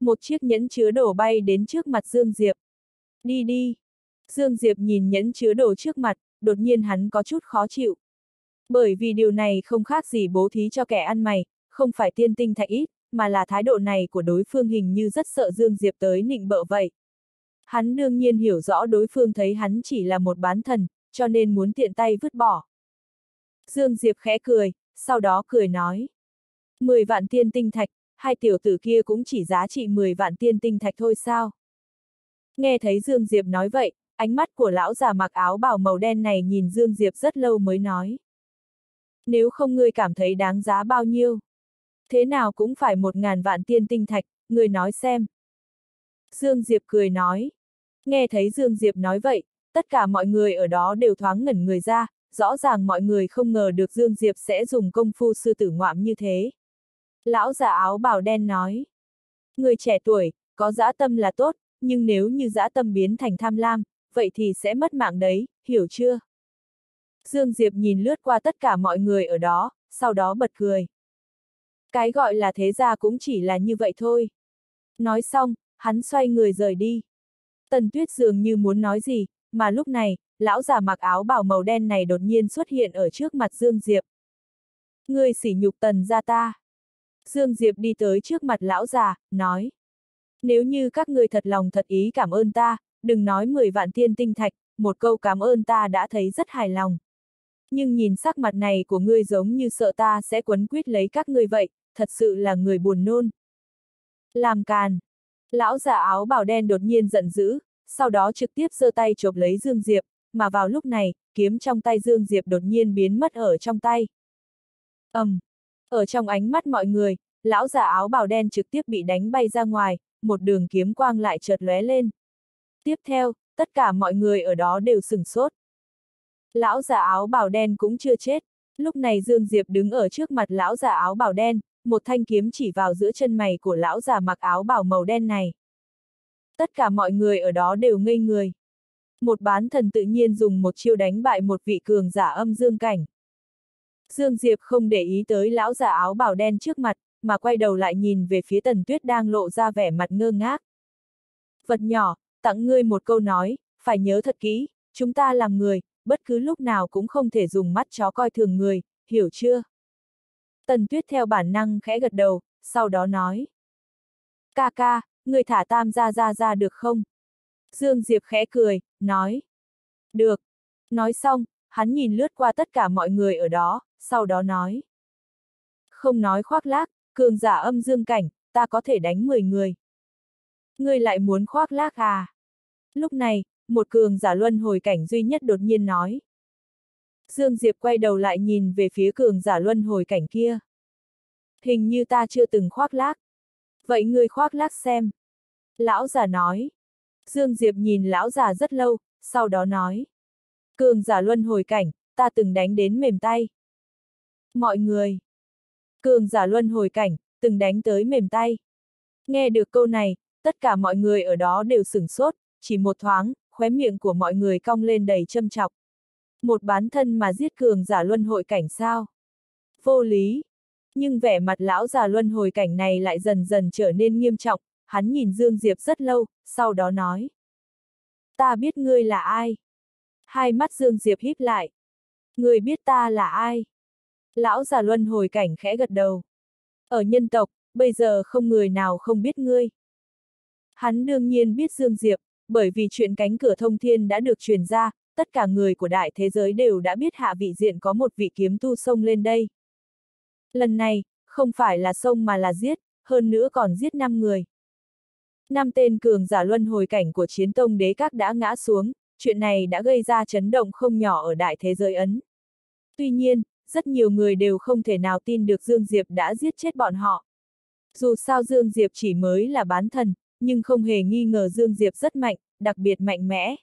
Một chiếc nhẫn chứa đồ bay đến trước mặt Dương Diệp. Đi đi. Dương Diệp nhìn nhẫn chứa đồ trước mặt, đột nhiên hắn có chút khó chịu. Bởi vì điều này không khác gì bố thí cho kẻ ăn mày, không phải tiên tinh thạch ít, mà là thái độ này của đối phương hình như rất sợ Dương Diệp tới nịnh bợ vậy. Hắn đương nhiên hiểu rõ đối phương thấy hắn chỉ là một bán thần, cho nên muốn tiện tay vứt bỏ. Dương Diệp khẽ cười, sau đó cười nói. Mười vạn tiên tinh thạch, hai tiểu tử kia cũng chỉ giá trị 10 vạn tiên tinh thạch thôi sao? Nghe thấy Dương Diệp nói vậy, ánh mắt của lão già mặc áo bảo màu đen này nhìn Dương Diệp rất lâu mới nói. Nếu không ngươi cảm thấy đáng giá bao nhiêu? Thế nào cũng phải một ngàn vạn tiên tinh thạch, người nói xem. Dương Diệp cười nói. Nghe thấy Dương Diệp nói vậy, tất cả mọi người ở đó đều thoáng ngẩn người ra, rõ ràng mọi người không ngờ được Dương Diệp sẽ dùng công phu sư tử ngoạm như thế. Lão già áo bào đen nói. Người trẻ tuổi, có dã tâm là tốt, nhưng nếu như dã tâm biến thành tham lam, vậy thì sẽ mất mạng đấy, hiểu chưa? Dương Diệp nhìn lướt qua tất cả mọi người ở đó, sau đó bật cười. Cái gọi là thế gia cũng chỉ là như vậy thôi. Nói xong, hắn xoay người rời đi. Tần Tuyết dường như muốn nói gì, mà lúc này, lão già mặc áo bảo màu đen này đột nhiên xuất hiện ở trước mặt Dương Diệp. Ngươi sỉ nhục tần gia ta. Dương Diệp đi tới trước mặt lão già, nói. Nếu như các ngươi thật lòng thật ý cảm ơn ta, đừng nói 10 vạn tiên tinh thạch, một câu cảm ơn ta đã thấy rất hài lòng. Nhưng nhìn sắc mặt này của ngươi giống như sợ ta sẽ quấn quýt lấy các ngươi vậy, thật sự là người buồn nôn. Làm càn. Lão già áo bảo đen đột nhiên giận dữ, sau đó trực tiếp giơ tay chộp lấy Dương Diệp, mà vào lúc này, kiếm trong tay Dương Diệp đột nhiên biến mất ở trong tay. ầm, um, Ở trong ánh mắt mọi người, lão già áo bào đen trực tiếp bị đánh bay ra ngoài, một đường kiếm quang lại chợt lóe lên. Tiếp theo, tất cả mọi người ở đó đều sửng sốt. Lão già áo bào đen cũng chưa chết. Lúc này Dương Diệp đứng ở trước mặt lão già áo bào đen, một thanh kiếm chỉ vào giữa chân mày của lão già mặc áo bào màu đen này. Tất cả mọi người ở đó đều ngây người. Một bán thần tự nhiên dùng một chiêu đánh bại một vị cường giả âm dương cảnh. Dương Diệp không để ý tới lão già áo bào đen trước mặt, mà quay đầu lại nhìn về phía tần tuyết đang lộ ra vẻ mặt ngơ ngác. Vật nhỏ, tặng ngươi một câu nói, phải nhớ thật kỹ, chúng ta làm người, bất cứ lúc nào cũng không thể dùng mắt chó coi thường người, hiểu chưa? Tần tuyết theo bản năng khẽ gật đầu, sau đó nói. Ca ca, người thả tam ra ra ra được không? Dương Diệp khẽ cười, nói. Được. Nói xong, hắn nhìn lướt qua tất cả mọi người ở đó, sau đó nói. Không nói khoác lác, cường giả âm dương cảnh, ta có thể đánh 10 người. Ngươi lại muốn khoác lác à? Lúc này, một cường giả luân hồi cảnh duy nhất đột nhiên nói. Dương Diệp quay đầu lại nhìn về phía cường giả luân hồi cảnh kia. Hình như ta chưa từng khoác lác. Vậy ngươi khoác lác xem. Lão già nói. Dương Diệp nhìn lão già rất lâu, sau đó nói. Cường giả luân hồi cảnh, ta từng đánh đến mềm tay. Mọi người. Cường giả luân hồi cảnh, từng đánh tới mềm tay. Nghe được câu này, tất cả mọi người ở đó đều sửng sốt, chỉ một thoáng, khóe miệng của mọi người cong lên đầy châm chọc. Một bán thân mà giết cường giả luân hồi cảnh sao? Vô lý. Nhưng vẻ mặt lão già luân hồi cảnh này lại dần dần trở nên nghiêm trọng, hắn nhìn Dương Diệp rất lâu, sau đó nói. Ta biết ngươi là ai? Hai mắt Dương Diệp híp lại. Ngươi biết ta là ai? Lão già luân hồi cảnh khẽ gật đầu. Ở nhân tộc, bây giờ không người nào không biết ngươi. Hắn đương nhiên biết Dương Diệp, bởi vì chuyện cánh cửa thông thiên đã được truyền ra, tất cả người của đại thế giới đều đã biết hạ vị diện có một vị kiếm tu sông lên đây. Lần này, không phải là sông mà là giết, hơn nữa còn giết 5 người. Năm tên cường giả luân hồi cảnh của chiến tông đế các đã ngã xuống, chuyện này đã gây ra chấn động không nhỏ ở đại thế giới Ấn. Tuy nhiên, rất nhiều người đều không thể nào tin được Dương Diệp đã giết chết bọn họ. Dù sao Dương Diệp chỉ mới là bán thần, nhưng không hề nghi ngờ Dương Diệp rất mạnh, đặc biệt mạnh mẽ.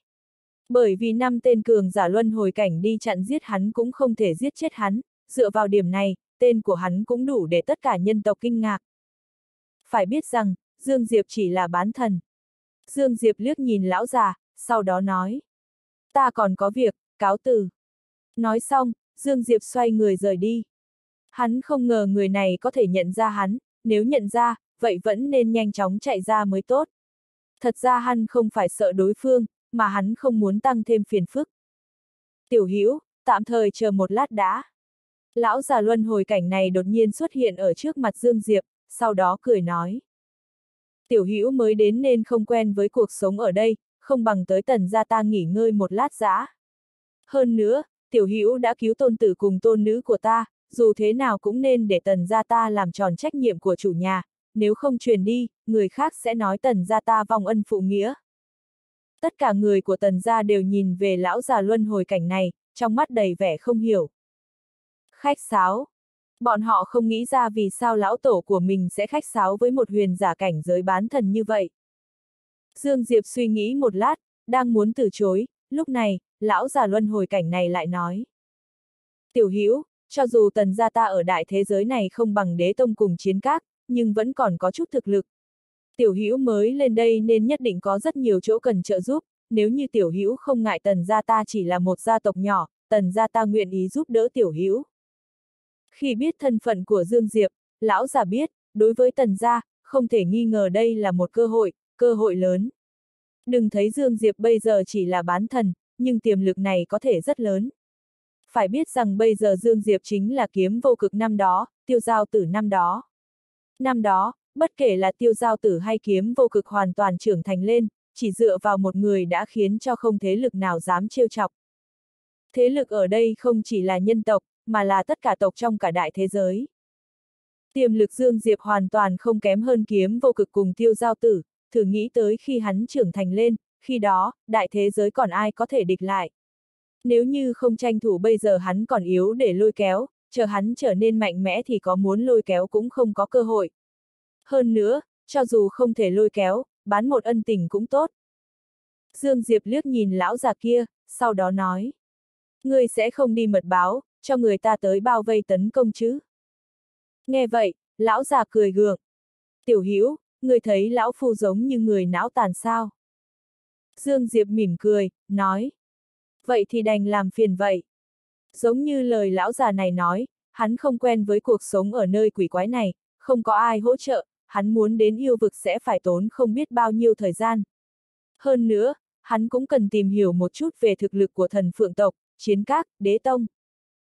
Bởi vì năm tên cường giả luân hồi cảnh đi chặn giết hắn cũng không thể giết chết hắn, dựa vào điểm này, tên của hắn cũng đủ để tất cả nhân tộc kinh ngạc. Phải biết rằng, Dương Diệp chỉ là bán thần. Dương Diệp liếc nhìn lão già, sau đó nói. Ta còn có việc, cáo từ. Nói xong, Dương Diệp xoay người rời đi. Hắn không ngờ người này có thể nhận ra hắn, nếu nhận ra, vậy vẫn nên nhanh chóng chạy ra mới tốt. Thật ra hắn không phải sợ đối phương, mà hắn không muốn tăng thêm phiền phức. Tiểu Hữu tạm thời chờ một lát đã. Lão già luân hồi cảnh này đột nhiên xuất hiện ở trước mặt Dương Diệp, sau đó cười nói. Tiểu Hữu mới đến nên không quen với cuộc sống ở đây, không bằng tới tần gia ta nghỉ ngơi một lát dã. Hơn nữa, tiểu hữu đã cứu tôn tử cùng tôn nữ của ta, dù thế nào cũng nên để tần gia ta làm tròn trách nhiệm của chủ nhà, nếu không truyền đi, người khác sẽ nói tần gia ta vong ân phụ nghĩa. Tất cả người của tần gia đều nhìn về lão già luân hồi cảnh này, trong mắt đầy vẻ không hiểu. Khách sáo. Bọn họ không nghĩ ra vì sao lão tổ của mình sẽ khách sáo với một huyền giả cảnh giới bán thần như vậy. Dương Diệp suy nghĩ một lát, đang muốn từ chối, lúc này, lão già luân hồi cảnh này lại nói. Tiểu Hữu cho dù tần gia ta ở đại thế giới này không bằng đế tông cùng chiến các, nhưng vẫn còn có chút thực lực. Tiểu Hữu mới lên đây nên nhất định có rất nhiều chỗ cần trợ giúp, nếu như Tiểu Hữu không ngại tần gia ta chỉ là một gia tộc nhỏ, tần gia ta nguyện ý giúp đỡ Tiểu Hữu. Khi biết thân phận của Dương Diệp, lão già biết, đối với tần gia, không thể nghi ngờ đây là một cơ hội, cơ hội lớn. Đừng thấy Dương Diệp bây giờ chỉ là bán thần, nhưng tiềm lực này có thể rất lớn. Phải biết rằng bây giờ Dương Diệp chính là kiếm vô cực năm đó, tiêu giao tử năm đó. Năm đó, bất kể là tiêu giao tử hay kiếm vô cực hoàn toàn trưởng thành lên, chỉ dựa vào một người đã khiến cho không thế lực nào dám trêu chọc. Thế lực ở đây không chỉ là nhân tộc, mà là tất cả tộc trong cả đại thế giới. Tiềm lực Dương Diệp hoàn toàn không kém hơn kiếm vô cực cùng tiêu giao tử, thử nghĩ tới khi hắn trưởng thành lên, khi đó, đại thế giới còn ai có thể địch lại. Nếu như không tranh thủ bây giờ hắn còn yếu để lôi kéo, chờ hắn trở nên mạnh mẽ thì có muốn lôi kéo cũng không có cơ hội. Hơn nữa, cho dù không thể lôi kéo, bán một ân tình cũng tốt. Dương Diệp liếc nhìn lão già kia, sau đó nói. Ngươi sẽ không đi mật báo, cho người ta tới bao vây tấn công chứ. Nghe vậy, lão già cười gượng. Tiểu Hữu người thấy lão phu giống như người não tàn sao? Dương Diệp mỉm cười, nói. Vậy thì đành làm phiền vậy. Giống như lời lão già này nói, hắn không quen với cuộc sống ở nơi quỷ quái này, không có ai hỗ trợ, hắn muốn đến yêu vực sẽ phải tốn không biết bao nhiêu thời gian. Hơn nữa, hắn cũng cần tìm hiểu một chút về thực lực của thần phượng tộc, chiến các, đế tông.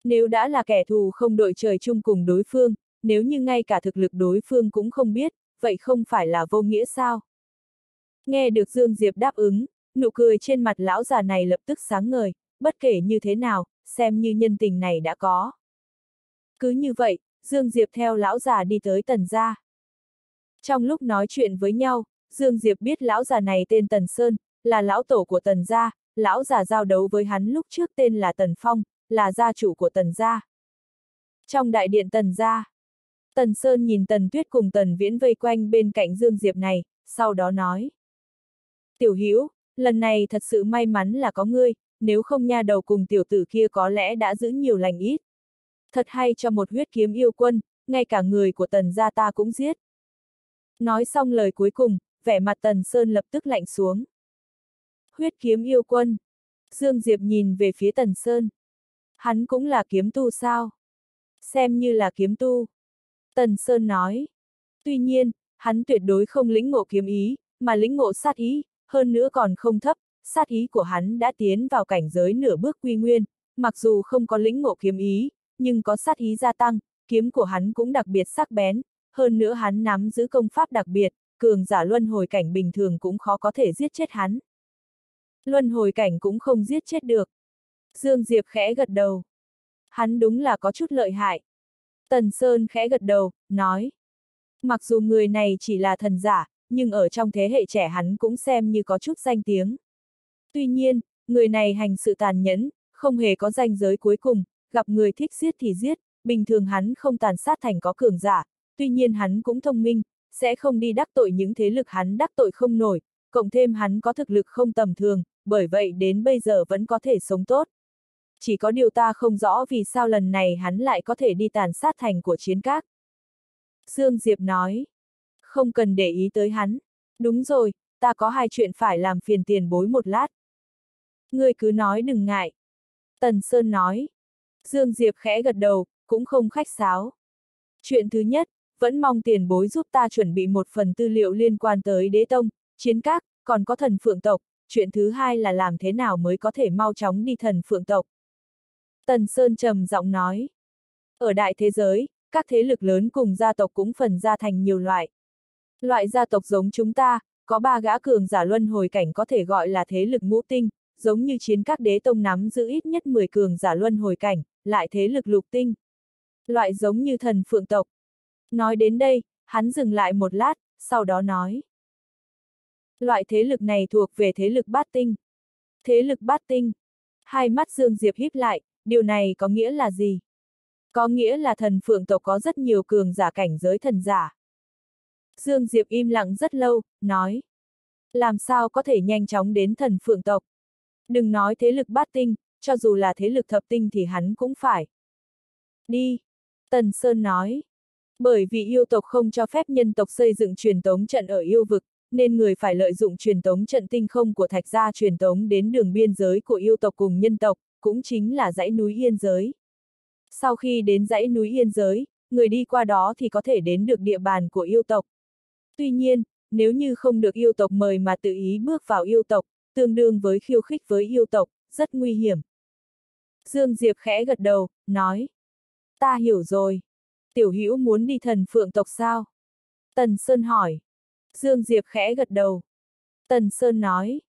Nếu đã là kẻ thù không đội trời chung cùng đối phương, nếu như ngay cả thực lực đối phương cũng không biết, vậy không phải là vô nghĩa sao? Nghe được Dương Diệp đáp ứng, nụ cười trên mặt lão già này lập tức sáng ngời, bất kể như thế nào, xem như nhân tình này đã có. Cứ như vậy, Dương Diệp theo lão già đi tới tần gia. Trong lúc nói chuyện với nhau, Dương Diệp biết lão già này tên Tần Sơn, là lão tổ của tần gia, lão già giao đấu với hắn lúc trước tên là Tần Phong, là gia chủ của tần gia. Trong đại điện tần gia, Tần Sơn nhìn Tần Tuyết cùng Tần Viễn vây quanh bên cạnh Dương Diệp này, sau đó nói. Tiểu Hữu lần này thật sự may mắn là có ngươi, nếu không nha đầu cùng tiểu tử kia có lẽ đã giữ nhiều lành ít. Thật hay cho một huyết kiếm yêu quân, ngay cả người của tần gia ta cũng giết. Nói xong lời cuối cùng, vẻ mặt tần sơn lập tức lạnh xuống. Huyết kiếm yêu quân. Dương Diệp nhìn về phía tần sơn. Hắn cũng là kiếm tu sao? Xem như là kiếm tu. Tần Sơn nói. Tuy nhiên, hắn tuyệt đối không lĩnh ngộ kiếm ý, mà lĩnh ngộ sát ý, hơn nữa còn không thấp, sát ý của hắn đã tiến vào cảnh giới nửa bước quy nguyên, mặc dù không có lĩnh ngộ kiếm ý, nhưng có sát ý gia tăng, kiếm của hắn cũng đặc biệt sắc bén, hơn nữa hắn nắm giữ công pháp đặc biệt, cường giả luân hồi cảnh bình thường cũng khó có thể giết chết hắn. Luân hồi cảnh cũng không giết chết được. Dương Diệp khẽ gật đầu. Hắn đúng là có chút lợi hại. Tần Sơn khẽ gật đầu, nói. Mặc dù người này chỉ là thần giả, nhưng ở trong thế hệ trẻ hắn cũng xem như có chút danh tiếng. Tuy nhiên, người này hành sự tàn nhẫn, không hề có danh giới cuối cùng, gặp người thích giết thì giết, bình thường hắn không tàn sát thành có cường giả, tuy nhiên hắn cũng thông minh, sẽ không đi đắc tội những thế lực hắn đắc tội không nổi, cộng thêm hắn có thực lực không tầm thường, bởi vậy đến bây giờ vẫn có thể sống tốt. Chỉ có điều ta không rõ vì sao lần này hắn lại có thể đi tàn sát thành của chiến các. Dương Diệp nói, không cần để ý tới hắn. Đúng rồi, ta có hai chuyện phải làm phiền tiền bối một lát. Ngươi cứ nói đừng ngại. Tần Sơn nói. Dương Diệp khẽ gật đầu, cũng không khách sáo. Chuyện thứ nhất, vẫn mong tiền bối giúp ta chuẩn bị một phần tư liệu liên quan tới đế tông, chiến các, còn có thần phượng tộc. Chuyện thứ hai là làm thế nào mới có thể mau chóng đi thần phượng tộc. Tần Sơn trầm giọng nói. Ở đại thế giới, các thế lực lớn cùng gia tộc cũng phần ra thành nhiều loại. Loại gia tộc giống chúng ta, có ba gã cường giả luân hồi cảnh có thể gọi là thế lực ngũ tinh, giống như chiến các đế tông nắm giữ ít nhất 10 cường giả luân hồi cảnh, lại thế lực lục tinh. Loại giống như thần phượng tộc. Nói đến đây, hắn dừng lại một lát, sau đó nói. Loại thế lực này thuộc về thế lực bát tinh. Thế lực bát tinh. Hai mắt Dương Diệp híp lại, điều này có nghĩa là gì? Có nghĩa là thần phượng tộc có rất nhiều cường giả cảnh giới thần giả. Dương Diệp im lặng rất lâu, nói. Làm sao có thể nhanh chóng đến thần phượng tộc? Đừng nói thế lực bát tinh, cho dù là thế lực thập tinh thì hắn cũng phải. Đi. Tần Sơn nói. Bởi vì yêu tộc không cho phép nhân tộc xây dựng truyền tống trận ở yêu vực, nên người phải lợi dụng truyền tống trận tinh không của thạch gia truyền tống đến đường biên giới của yêu tộc cùng nhân tộc, cũng chính là dãy núi yên giới. Sau khi đến dãy núi yên giới, người đi qua đó thì có thể đến được địa bàn của yêu tộc. Tuy nhiên, nếu như không được yêu tộc mời mà tự ý bước vào yêu tộc, tương đương với khiêu khích với yêu tộc, rất nguy hiểm. Dương Diệp khẽ gật đầu, nói. Ta hiểu rồi. Tiểu Hữu muốn đi thần phượng tộc sao? Tần Sơn hỏi. Dương Diệp khẽ gật đầu. Tần Sơn nói.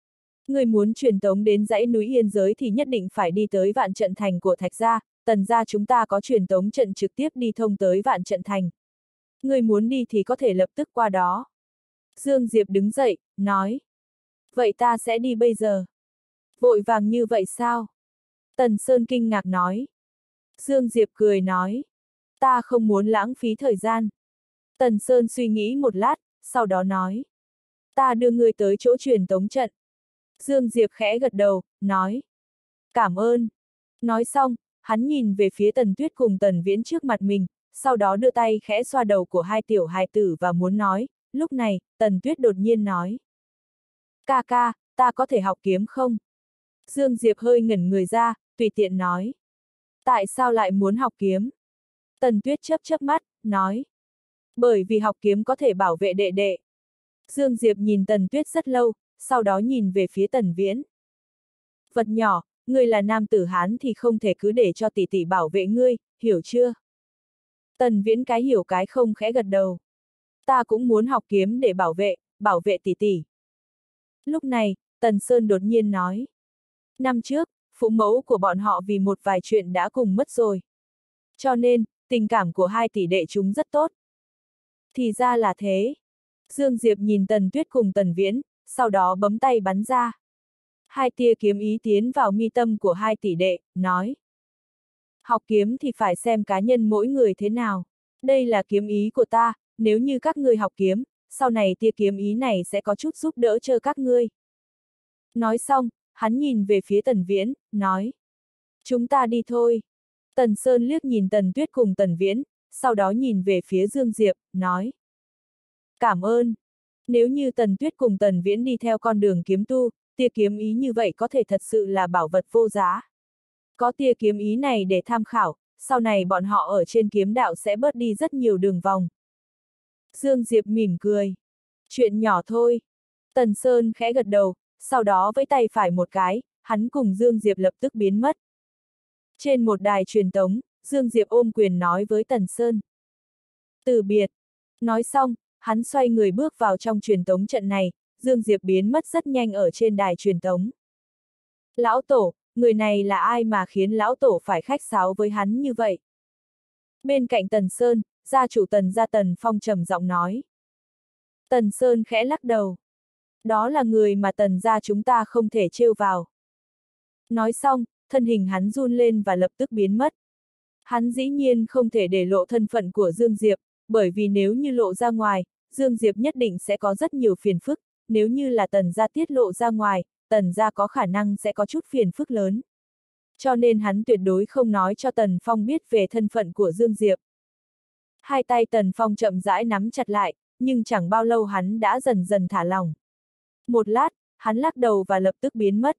Người muốn truyền tống đến dãy núi yên giới thì nhất định phải đi tới vạn trận thành của Thạch Gia, tần gia chúng ta có truyền tống trận trực tiếp đi thông tới vạn trận thành. Người muốn đi thì có thể lập tức qua đó. Dương Diệp đứng dậy, nói. Vậy ta sẽ đi bây giờ. Vội vàng như vậy sao? Tần Sơn kinh ngạc nói. Dương Diệp cười nói. Ta không muốn lãng phí thời gian. Tần Sơn suy nghĩ một lát, sau đó nói. Ta đưa người tới chỗ truyền tống trận. Dương Diệp khẽ gật đầu, nói. Cảm ơn. Nói xong, hắn nhìn về phía Tần Tuyết cùng Tần Viễn trước mặt mình, sau đó đưa tay khẽ xoa đầu của hai tiểu hài tử và muốn nói, lúc này, Tần Tuyết đột nhiên nói. Ca ca, ta có thể học kiếm không? Dương Diệp hơi ngẩn người ra, tùy tiện nói. Tại sao lại muốn học kiếm? Tần Tuyết chớp chớp mắt, nói. Bởi vì học kiếm có thể bảo vệ đệ đệ. Dương Diệp nhìn Tần Tuyết rất lâu, sau đó nhìn về phía Tần Viễn. Vật nhỏ, ngươi là nam tử Hán thì không thể cứ để cho tỷ tỷ bảo vệ ngươi, hiểu chưa? Tần Viễn cái hiểu cái không khẽ gật đầu. Ta cũng muốn học kiếm để bảo vệ, bảo vệ tỷ tỷ. Lúc này, Tần Sơn đột nhiên nói. Năm trước, phụ mẫu của bọn họ vì một vài chuyện đã cùng mất rồi. Cho nên, tình cảm của hai tỷ đệ chúng rất tốt. Thì ra là thế. Dương Diệp nhìn Tần Tuyết cùng Tần Viễn, sau đó bấm tay bắn ra. Hai tia kiếm ý tiến vào mi tâm của hai tỷ đệ, nói. Học kiếm thì phải xem cá nhân mỗi người thế nào. Đây là kiếm ý của ta, nếu như các người học kiếm, sau này tia kiếm ý này sẽ có chút giúp đỡ cho các ngươi. Nói xong, hắn nhìn về phía Tần Viễn, nói. Chúng ta đi thôi. Tần Sơn liếc nhìn Tần Tuyết cùng Tần Viễn, sau đó nhìn về phía Dương Diệp, nói. Cảm ơn. Nếu như Tần Tuyết cùng Tần Viễn đi theo con đường kiếm tu, tia kiếm ý như vậy có thể thật sự là bảo vật vô giá. Có tia kiếm ý này để tham khảo, sau này bọn họ ở trên kiếm đạo sẽ bớt đi rất nhiều đường vòng. Dương Diệp mỉm cười. Chuyện nhỏ thôi. Tần Sơn khẽ gật đầu, sau đó với tay phải một cái, hắn cùng Dương Diệp lập tức biến mất. Trên một đài truyền tống, Dương Diệp ôm quyền nói với Tần Sơn. Từ biệt. Nói xong, hắn xoay người bước vào trong truyền tống trận này, Dương Diệp biến mất rất nhanh ở trên đài truyền tống. Lão Tổ, người này là ai mà khiến Lão Tổ phải khách sáo với hắn như vậy? Bên cạnh Tần Sơn, gia chủ Tần gia Tần Phong trầm giọng nói. Tần Sơn khẽ lắc đầu. Đó là người mà Tần gia chúng ta không thể trêu vào. Nói xong, thân hình hắn run lên và lập tức biến mất. Hắn dĩ nhiên không thể để lộ thân phận của Dương Diệp, bởi vì nếu như lộ ra ngoài, Dương Diệp nhất định sẽ có rất nhiều phiền phức, nếu như là tần gia tiết lộ ra ngoài, tần gia có khả năng sẽ có chút phiền phức lớn. Cho nên hắn tuyệt đối không nói cho Tần Phong biết về thân phận của Dương Diệp. Hai tay Tần Phong chậm rãi nắm chặt lại, nhưng chẳng bao lâu hắn đã dần dần thả lòng. Một lát, hắn lắc đầu và lập tức biến mất.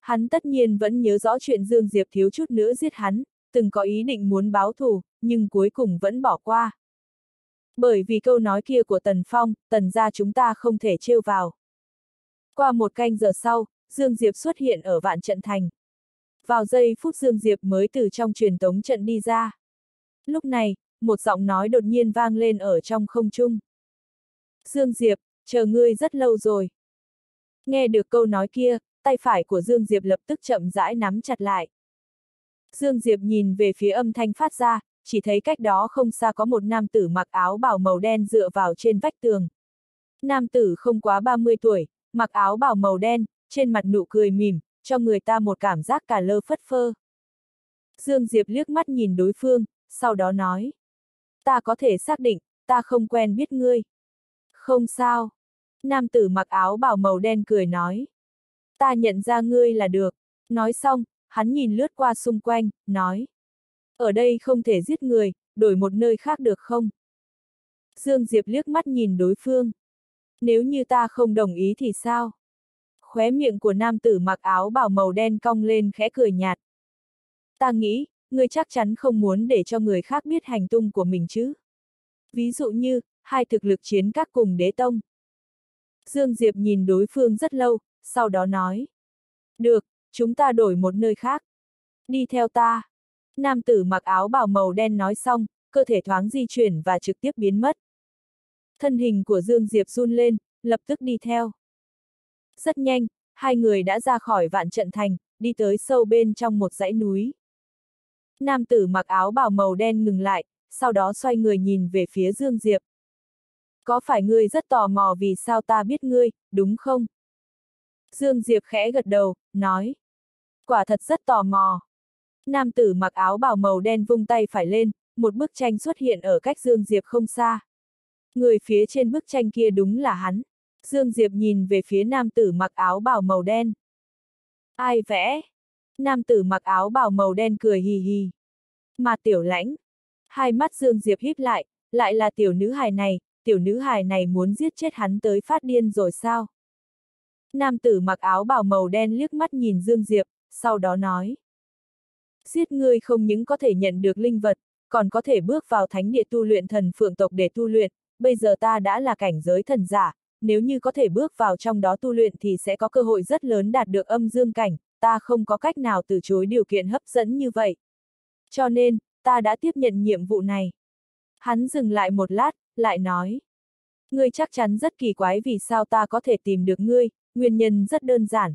Hắn tất nhiên vẫn nhớ rõ chuyện Dương Diệp thiếu chút nữa giết hắn, từng có ý định muốn báo thù, nhưng cuối cùng vẫn bỏ qua. Bởi vì câu nói kia của Tần Phong, Tần gia chúng ta không thể trêu vào. Qua một canh giờ sau, Dương Diệp xuất hiện ở vạn trận thành. Vào giây phút Dương Diệp mới từ trong truyền tống trận đi ra. Lúc này, một giọng nói đột nhiên vang lên ở trong không trung. Dương Diệp, chờ ngươi rất lâu rồi. Nghe được câu nói kia, tay phải của Dương Diệp lập tức chậm rãi nắm chặt lại. Dương Diệp nhìn về phía âm thanh phát ra, chỉ thấy cách đó không xa có một nam tử mặc áo bào màu đen dựa vào trên vách tường. Nam tử không quá 30 tuổi, mặc áo bào màu đen, trên mặt nụ cười mỉm, cho người ta một cảm giác cả lơ phất phơ. Dương Diệp liếc mắt nhìn đối phương, sau đó nói. Ta có thể xác định, ta không quen biết ngươi. Không sao. Nam tử mặc áo bảo màu đen cười nói. Ta nhận ra ngươi là được. Nói xong, hắn nhìn lướt qua xung quanh, nói. Ở đây không thể giết người, đổi một nơi khác được không? Dương Diệp liếc mắt nhìn đối phương. Nếu như ta không đồng ý thì sao? Khóe miệng của nam tử mặc áo bảo màu đen cong lên khẽ cười nhạt. Ta nghĩ, ngươi chắc chắn không muốn để cho người khác biết hành tung của mình chứ. Ví dụ như, hai thực lực chiến các cùng đế tông. Dương Diệp nhìn đối phương rất lâu, sau đó nói. Được, chúng ta đổi một nơi khác. Đi theo ta. Nam tử mặc áo bào màu đen nói xong, cơ thể thoáng di chuyển và trực tiếp biến mất. Thân hình của Dương Diệp run lên, lập tức đi theo. Rất nhanh, hai người đã ra khỏi vạn trận thành, đi tới sâu bên trong một dãy núi. Nam tử mặc áo bào màu đen ngừng lại, sau đó xoay người nhìn về phía Dương Diệp. Có phải ngươi rất tò mò vì sao ta biết ngươi, đúng không? Dương Diệp khẽ gật đầu, nói. Quả thật rất tò mò. Nam tử mặc áo bào màu đen vung tay phải lên, một bức tranh xuất hiện ở cách Dương Diệp không xa. Người phía trên bức tranh kia đúng là hắn. Dương Diệp nhìn về phía nam tử mặc áo bào màu đen. Ai vẽ? Nam tử mặc áo bào màu đen cười hì hì. Mà tiểu lãnh. Hai mắt Dương Diệp híp lại, lại là tiểu nữ hài này, tiểu nữ hài này muốn giết chết hắn tới phát điên rồi sao? Nam tử mặc áo bào màu đen liếc mắt nhìn Dương Diệp, sau đó nói. Giết ngươi không những có thể nhận được linh vật, còn có thể bước vào thánh địa tu luyện thần phượng tộc để tu luyện, bây giờ ta đã là cảnh giới thần giả, nếu như có thể bước vào trong đó tu luyện thì sẽ có cơ hội rất lớn đạt được âm dương cảnh, ta không có cách nào từ chối điều kiện hấp dẫn như vậy. Cho nên, ta đã tiếp nhận nhiệm vụ này. Hắn dừng lại một lát, lại nói. Ngươi chắc chắn rất kỳ quái vì sao ta có thể tìm được ngươi, nguyên nhân rất đơn giản.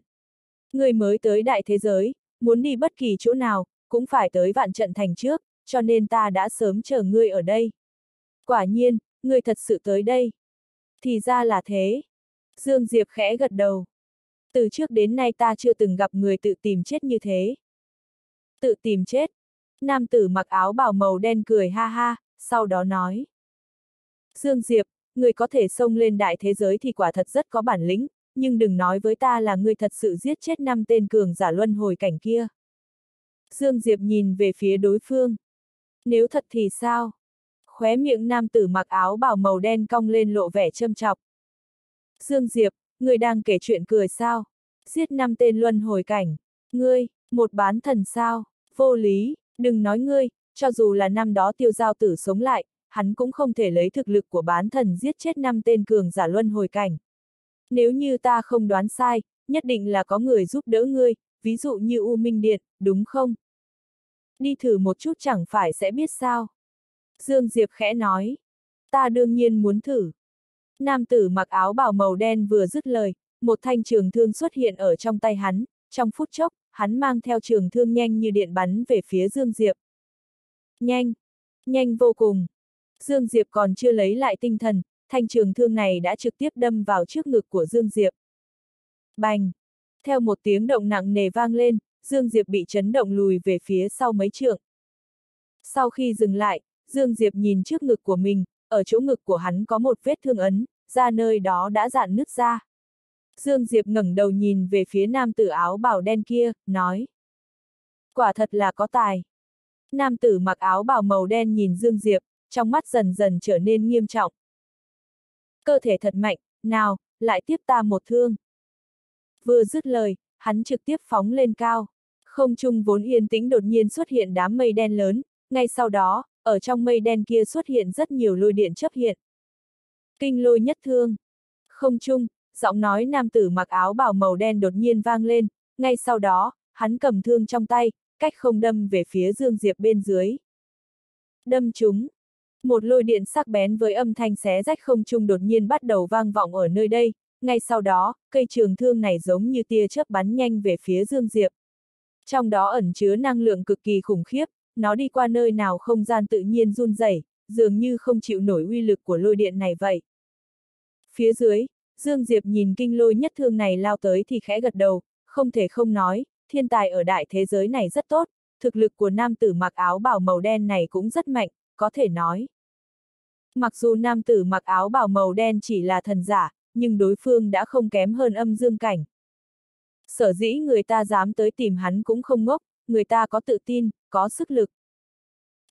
Ngươi mới tới đại thế giới, muốn đi bất kỳ chỗ nào, cũng phải tới vạn trận thành trước, cho nên ta đã sớm chờ ngươi ở đây. Quả nhiên, ngươi thật sự tới đây. Thì ra là thế. Dương Diệp khẽ gật đầu. Từ trước đến nay ta chưa từng gặp người tự tìm chết như thế. Tự tìm chết. Nam tử mặc áo bào màu đen cười ha ha, sau đó nói. Dương Diệp, người có thể xông lên đại thế giới thì quả thật rất có bản lĩnh, nhưng đừng nói với ta là người thật sự giết chết năm tên cường giả luân hồi cảnh kia. Dương Diệp nhìn về phía đối phương. Nếu thật thì sao? Khóe miệng nam tử mặc áo bào màu đen cong lên lộ vẻ châm chọc. Dương Diệp, người đang kể chuyện cười sao? Giết năm tên luân hồi cảnh. Ngươi, một bán thần sao? Vô lý, đừng nói ngươi, cho dù là năm đó tiêu giao tử sống lại, hắn cũng không thể lấy thực lực của bán thần giết chết năm tên cường giả luân hồi cảnh. Nếu như ta không đoán sai, nhất định là có người giúp đỡ ngươi, ví dụ như U Minh Điện, đúng không? Đi thử một chút chẳng phải sẽ biết sao. Dương Diệp khẽ nói. Ta đương nhiên muốn thử. Nam tử mặc áo bào màu đen vừa dứt lời, một thanh trường thương xuất hiện ở trong tay hắn, trong phút chốc, hắn mang theo trường thương nhanh như điện bắn về phía Dương Diệp. Nhanh! Nhanh vô cùng! Dương Diệp còn chưa lấy lại tinh thần, thanh trường thương này đã trực tiếp đâm vào trước ngực của Dương Diệp. Bành! Theo một tiếng động nặng nề vang lên, Dương Diệp bị chấn động lùi về phía sau mấy trượng. Sau khi dừng lại, Dương Diệp nhìn trước ngực của mình, ở chỗ ngực của hắn có một vết thương ấn, ra nơi đó đã dạn nứt ra. Dương Diệp ngẩng đầu nhìn về phía nam tử áo bào đen kia, nói. Quả thật là có tài. Nam tử mặc áo bào màu đen nhìn Dương Diệp, trong mắt dần dần trở nên nghiêm trọng. Cơ thể thật mạnh, nào, lại tiếp ta một thương. Vừa dứt lời, hắn trực tiếp phóng lên cao. Không trung vốn yên tĩnh đột nhiên xuất hiện đám mây đen lớn, ngay sau đó, ở trong mây đen kia xuất hiện rất nhiều lôi điện chấp hiện. Kinh lôi nhất thương. Không trung, giọng nói nam tử mặc áo bào màu đen đột nhiên vang lên, ngay sau đó, hắn cầm thương trong tay, cách không đâm về phía Dương Diệp bên dưới. Đâm chúng. Một lôi điện sắc bén với âm thanh xé rách không trung đột nhiên bắt đầu vang vọng ở nơi đây, ngay sau đó, cây trường thương này giống như tia chớp bắn nhanh về phía Dương Diệp. Trong đó ẩn chứa năng lượng cực kỳ khủng khiếp, nó đi qua nơi nào không gian tự nhiên run rẩy, dường như không chịu nổi uy lực của lôi điện này vậy. Phía dưới, Dương Diệp nhìn kinh lôi nhất thương này lao tới thì khẽ gật đầu, không thể không nói, thiên tài ở đại thế giới này rất tốt, thực lực của nam tử mặc áo bảo màu đen này cũng rất mạnh, có thể nói. Mặc dù nam tử mặc áo bảo màu đen chỉ là thần giả, nhưng đối phương đã không kém hơn âm dương cảnh. Sở dĩ người ta dám tới tìm hắn cũng không ngốc, người ta có tự tin, có sức lực.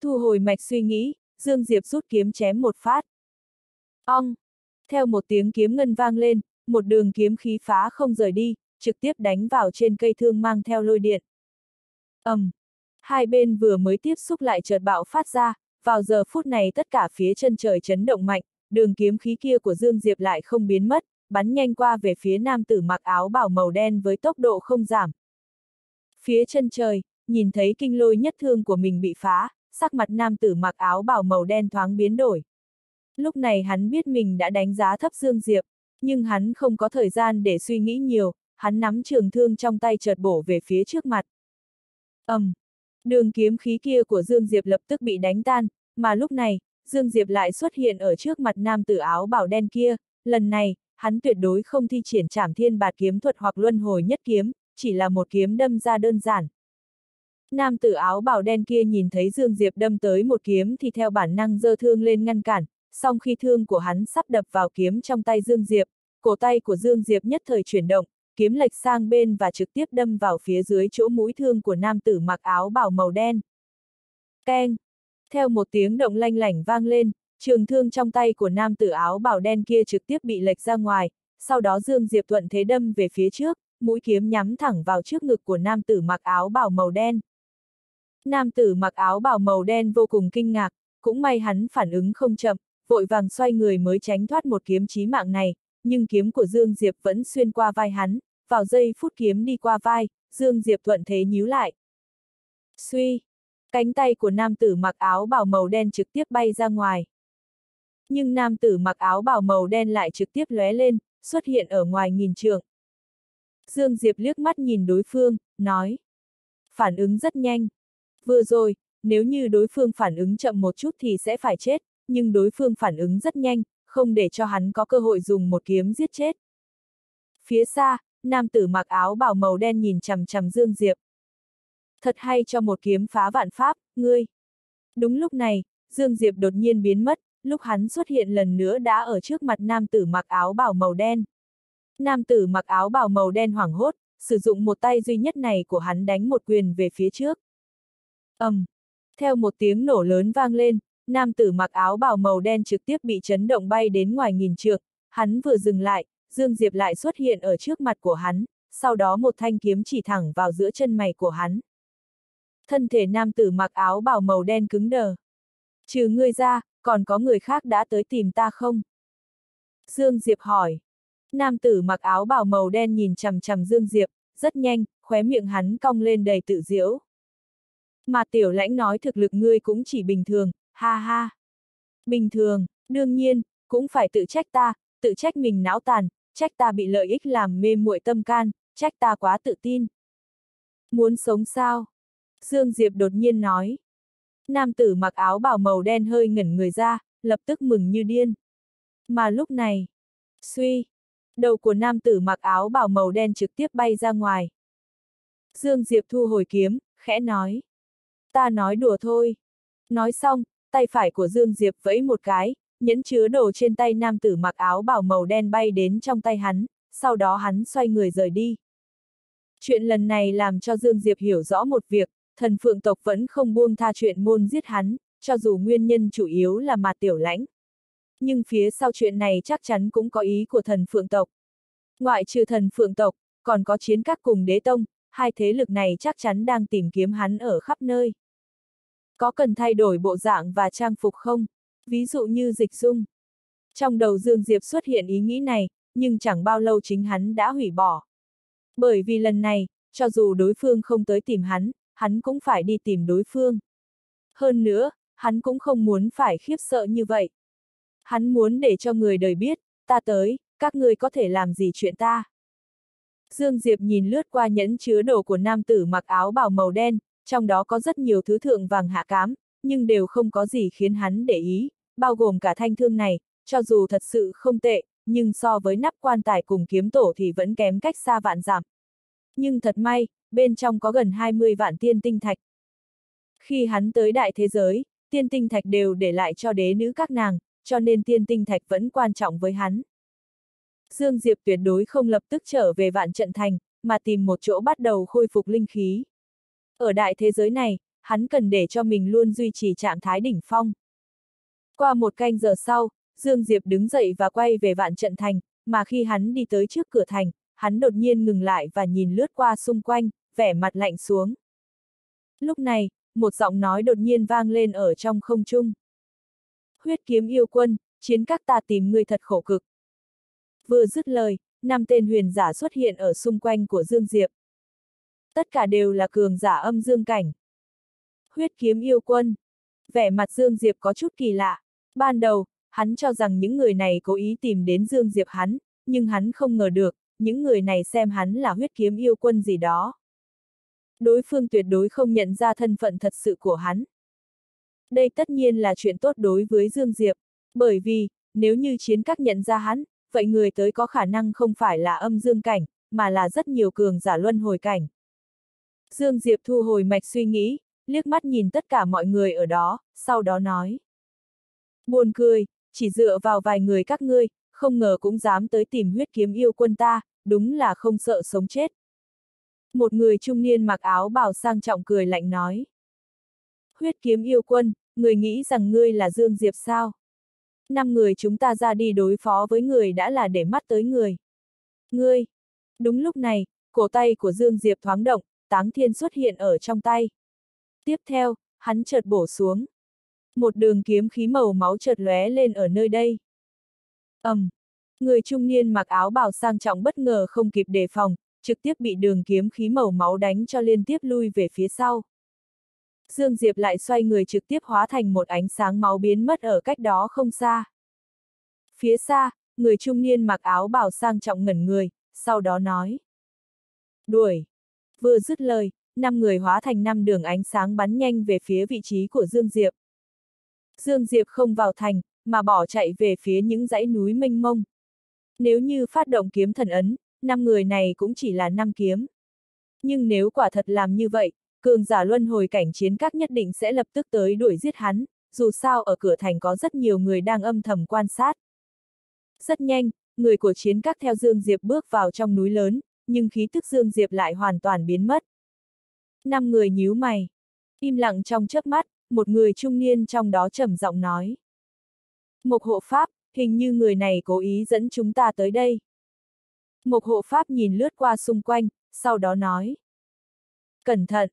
Thu hồi mạch suy nghĩ, Dương Diệp rút kiếm chém một phát. Ong! Theo một tiếng kiếm ngân vang lên, một đường kiếm khí phá không rời đi, trực tiếp đánh vào trên cây thương mang theo lôi điện. ầm, um, Hai bên vừa mới tiếp xúc lại chợt bạo phát ra, vào giờ phút này tất cả phía chân trời chấn động mạnh, đường kiếm khí kia của Dương Diệp lại không biến mất, bắn nhanh qua về phía nam tử mặc áo bảo màu đen với tốc độ không giảm. Phía chân trời, nhìn thấy kinh lôi nhất thương của mình bị phá, sắc mặt nam tử mặc áo bảo màu đen thoáng biến đổi. Lúc này hắn biết mình đã đánh giá thấp Dương Diệp, nhưng hắn không có thời gian để suy nghĩ nhiều, hắn nắm trường thương trong tay chợt bổ về phía trước mặt. ầm, um, đường kiếm khí kia của Dương Diệp lập tức bị đánh tan, mà lúc này, Dương Diệp lại xuất hiện ở trước mặt nam tử áo bảo đen kia, lần này, hắn tuyệt đối không thi triển trảm thiên bạt kiếm thuật hoặc luân hồi nhất kiếm, chỉ là một kiếm đâm ra đơn giản. Nam tử áo bảo đen kia nhìn thấy Dương Diệp đâm tới một kiếm thì theo bản năng giơ thương lên ngăn cản, song khi thương của hắn sắp đập vào kiếm trong tay Dương Diệp, cổ tay của Dương Diệp nhất thời chuyển động, kiếm lệch sang bên và trực tiếp đâm vào phía dưới chỗ mũi thương của nam tử mặc áo bảo màu đen. Keng! Theo một tiếng động lanh lảnh vang lên, trường thương trong tay của nam tử áo bảo đen kia trực tiếp bị lệch ra ngoài, sau đó Dương Diệp thuận thế đâm về phía trước, mũi kiếm nhắm thẳng vào trước ngực của nam tử mặc áo bảo màu đen. Nam tử mặc áo bào màu đen vô cùng kinh ngạc, cũng may hắn phản ứng không chậm, vội vàng xoay người mới tránh thoát một kiếm chí mạng này, nhưng kiếm của Dương Diệp vẫn xuyên qua vai hắn, vào giây phút kiếm đi qua vai, Dương Diệp thuận thế nhíu lại. Suy! Cánh tay của nam tử mặc áo bào màu đen trực tiếp bay ra ngoài. Nhưng nam tử mặc áo bào màu đen lại trực tiếp lóe lên, xuất hiện ở ngoài nghìn trường. Dương Diệp liếc mắt nhìn đối phương, nói. Phản ứng rất nhanh. Vừa rồi, nếu như đối phương phản ứng chậm một chút thì sẽ phải chết, nhưng đối phương phản ứng rất nhanh, không để cho hắn có cơ hội dùng một kiếm giết chết. Phía xa, nam tử mặc áo bào màu đen nhìn chằm chằm Dương Diệp. Thật hay cho một kiếm phá vạn pháp, ngươi. Đúng lúc này, Dương Diệp đột nhiên biến mất, lúc hắn xuất hiện lần nữa đã ở trước mặt nam tử mặc áo bào màu đen. Nam tử mặc áo bào màu đen hoảng hốt, sử dụng một tay duy nhất này của hắn đánh một quyền về phía trước. ầm, um, Theo một tiếng nổ lớn vang lên, nam tử mặc áo bào màu đen trực tiếp bị chấn động bay đến ngoài nghìn trượng, hắn vừa dừng lại, Dương Diệp lại xuất hiện ở trước mặt của hắn, sau đó một thanh kiếm chỉ thẳng vào giữa chân mày của hắn. Thân thể nam tử mặc áo bào màu đen cứng đờ. Trừ ngươi ra, còn có người khác đã tới tìm ta không? Dương Diệp hỏi. Nam tử mặc áo bào màu đen nhìn chằm chằm Dương Diệp, rất nhanh, khóe miệng hắn cong lên đầy tự diễu. Mà tiểu lãnh nói thực lực ngươi cũng chỉ bình thường, ha ha. Bình thường, đương nhiên, cũng phải tự trách ta, tự trách mình não tàn, trách ta bị lợi ích làm mê muội tâm can, trách ta quá tự tin. Muốn sống sao? Dương Diệp đột nhiên nói. Nam tử mặc áo bào màu đen hơi ngẩn người ra, lập tức mừng như điên. Mà lúc này, suy, đầu của nam tử mặc áo bào màu đen trực tiếp bay ra ngoài. Dương Diệp thu hồi kiếm, khẽ nói. Ta nói đùa thôi. Nói xong, tay phải của Dương Diệp vẫy một cái, nhẫn chứa đồ trên tay nam tử mặc áo bào màu đen bay đến trong tay hắn, sau đó hắn xoay người rời đi. Chuyện lần này làm cho Dương Diệp hiểu rõ một việc, thần phượng tộc vẫn không buông tha chuyện môn giết hắn, cho dù nguyên nhân chủ yếu là mà tiểu lãnh. Nhưng phía sau chuyện này chắc chắn cũng có ý của thần phượng tộc. Ngoại trừ thần phượng tộc, còn có chiến các cùng đế tông, hai thế lực này chắc chắn đang tìm kiếm hắn ở khắp nơi. Có cần thay đổi bộ dạng và trang phục không? Ví dụ như dịch dung. Trong đầu Dương Diệp xuất hiện ý nghĩ này, nhưng chẳng bao lâu chính hắn đã hủy bỏ. Bởi vì lần này, cho dù đối phương không tới tìm hắn, hắn cũng phải đi tìm đối phương. Hơn nữa, hắn cũng không muốn phải khiếp sợ như vậy. Hắn muốn để cho người đời biết, ta tới, các ngươi có thể làm gì chuyện ta. Dương Diệp nhìn lướt qua nhẫn chứa đồ của nam tử mặc áo bào màu đen, trong đó có rất nhiều thứ thượng vàng hạ cám, nhưng đều không có gì khiến hắn để ý, bao gồm cả thanh thương này, cho dù thật sự không tệ, nhưng so với nắp quan tài cùng kiếm tổ thì vẫn kém cách xa vạn giảm. Nhưng thật may, bên trong có gần 20 vạn tiên tinh thạch. Khi hắn tới đại thế giới, tiên tinh thạch đều để lại cho đế nữ các nàng, cho nên tiên tinh thạch vẫn quan trọng với hắn. Dương Diệp tuyệt đối không lập tức trở về vạn trận thành, mà tìm một chỗ bắt đầu khôi phục linh khí. Ở đại thế giới này, hắn cần để cho mình luôn duy trì trạng thái đỉnh phong. Qua một canh giờ sau, Dương Diệp đứng dậy và quay về vạn trận thành, mà khi hắn đi tới trước cửa thành, hắn đột nhiên ngừng lại và nhìn lướt qua xung quanh, vẻ mặt lạnh xuống. Lúc này, một giọng nói đột nhiên vang lên ở trong không trung. Huyết kiếm yêu quân, chiến các ta tìm người thật khổ cực. Vừa dứt lời, năm tên huyền giả xuất hiện ở xung quanh của Dương Diệp. Tất cả đều là cường giả âm dương cảnh. Huyết kiếm yêu quân. Vẻ mặt Dương Diệp có chút kỳ lạ. Ban đầu, hắn cho rằng những người này cố ý tìm đến Dương Diệp hắn, nhưng hắn không ngờ được, những người này xem hắn là huyết kiếm yêu quân gì đó. Đối phương tuyệt đối không nhận ra thân phận thật sự của hắn. Đây tất nhiên là chuyện tốt đối với Dương Diệp, bởi vì, nếu như chiến các nhận ra hắn, vậy người tới có khả năng không phải là âm dương cảnh, mà là rất nhiều cường giả luân hồi cảnh. Dương Diệp thu hồi mạch suy nghĩ, liếc mắt nhìn tất cả mọi người ở đó, sau đó nói. Buồn cười, chỉ dựa vào vài người các ngươi, không ngờ cũng dám tới tìm huyết kiếm yêu quân ta, đúng là không sợ sống chết. Một người trung niên mặc áo bào sang trọng cười lạnh nói. Huyết kiếm yêu quân, người nghĩ rằng ngươi là Dương Diệp sao? Năm người chúng ta ra đi đối phó với người đã là để mắt tới người. Ngươi! Đúng lúc này, cổ tay của Dương Diệp thoáng động, táng thiên xuất hiện ở trong tay. Tiếp theo, hắn chợt bổ xuống. Một đường kiếm khí màu máu chợt lóe lên ở nơi đây. ầm, um, người trung niên mặc áo bào sang trọng bất ngờ không kịp đề phòng, trực tiếp bị đường kiếm khí màu máu đánh cho liên tiếp lui về phía sau. Dương Diệp lại xoay người trực tiếp hóa thành một ánh sáng máu biến mất ở cách đó không xa. Phía xa, người trung niên mặc áo bào sang trọng ngẩn người, sau đó nói. Đuổi! Vừa dứt lời, năm người hóa thành năm đường ánh sáng bắn nhanh về phía vị trí của Dương Diệp. Dương Diệp không vào thành, mà bỏ chạy về phía những dãy núi mênh mông. Nếu như phát động kiếm thần ấn, năm người này cũng chỉ là năm kiếm. Nhưng nếu quả thật làm như vậy, cường giả luân hồi cảnh chiến các nhất định sẽ lập tức tới đuổi giết hắn, dù sao ở cửa thành có rất nhiều người đang âm thầm quan sát. Rất nhanh, người của chiến các theo Dương Diệp bước vào trong núi lớn, nhưng khí tức Dương Diệp lại hoàn toàn biến mất. Năm người nhíu mày. Im lặng trong chớp mắt, một người trung niên trong đó trầm giọng nói. Một hộ pháp, hình như người này cố ý dẫn chúng ta tới đây. Một hộ pháp nhìn lướt qua xung quanh, sau đó nói. Cẩn thận!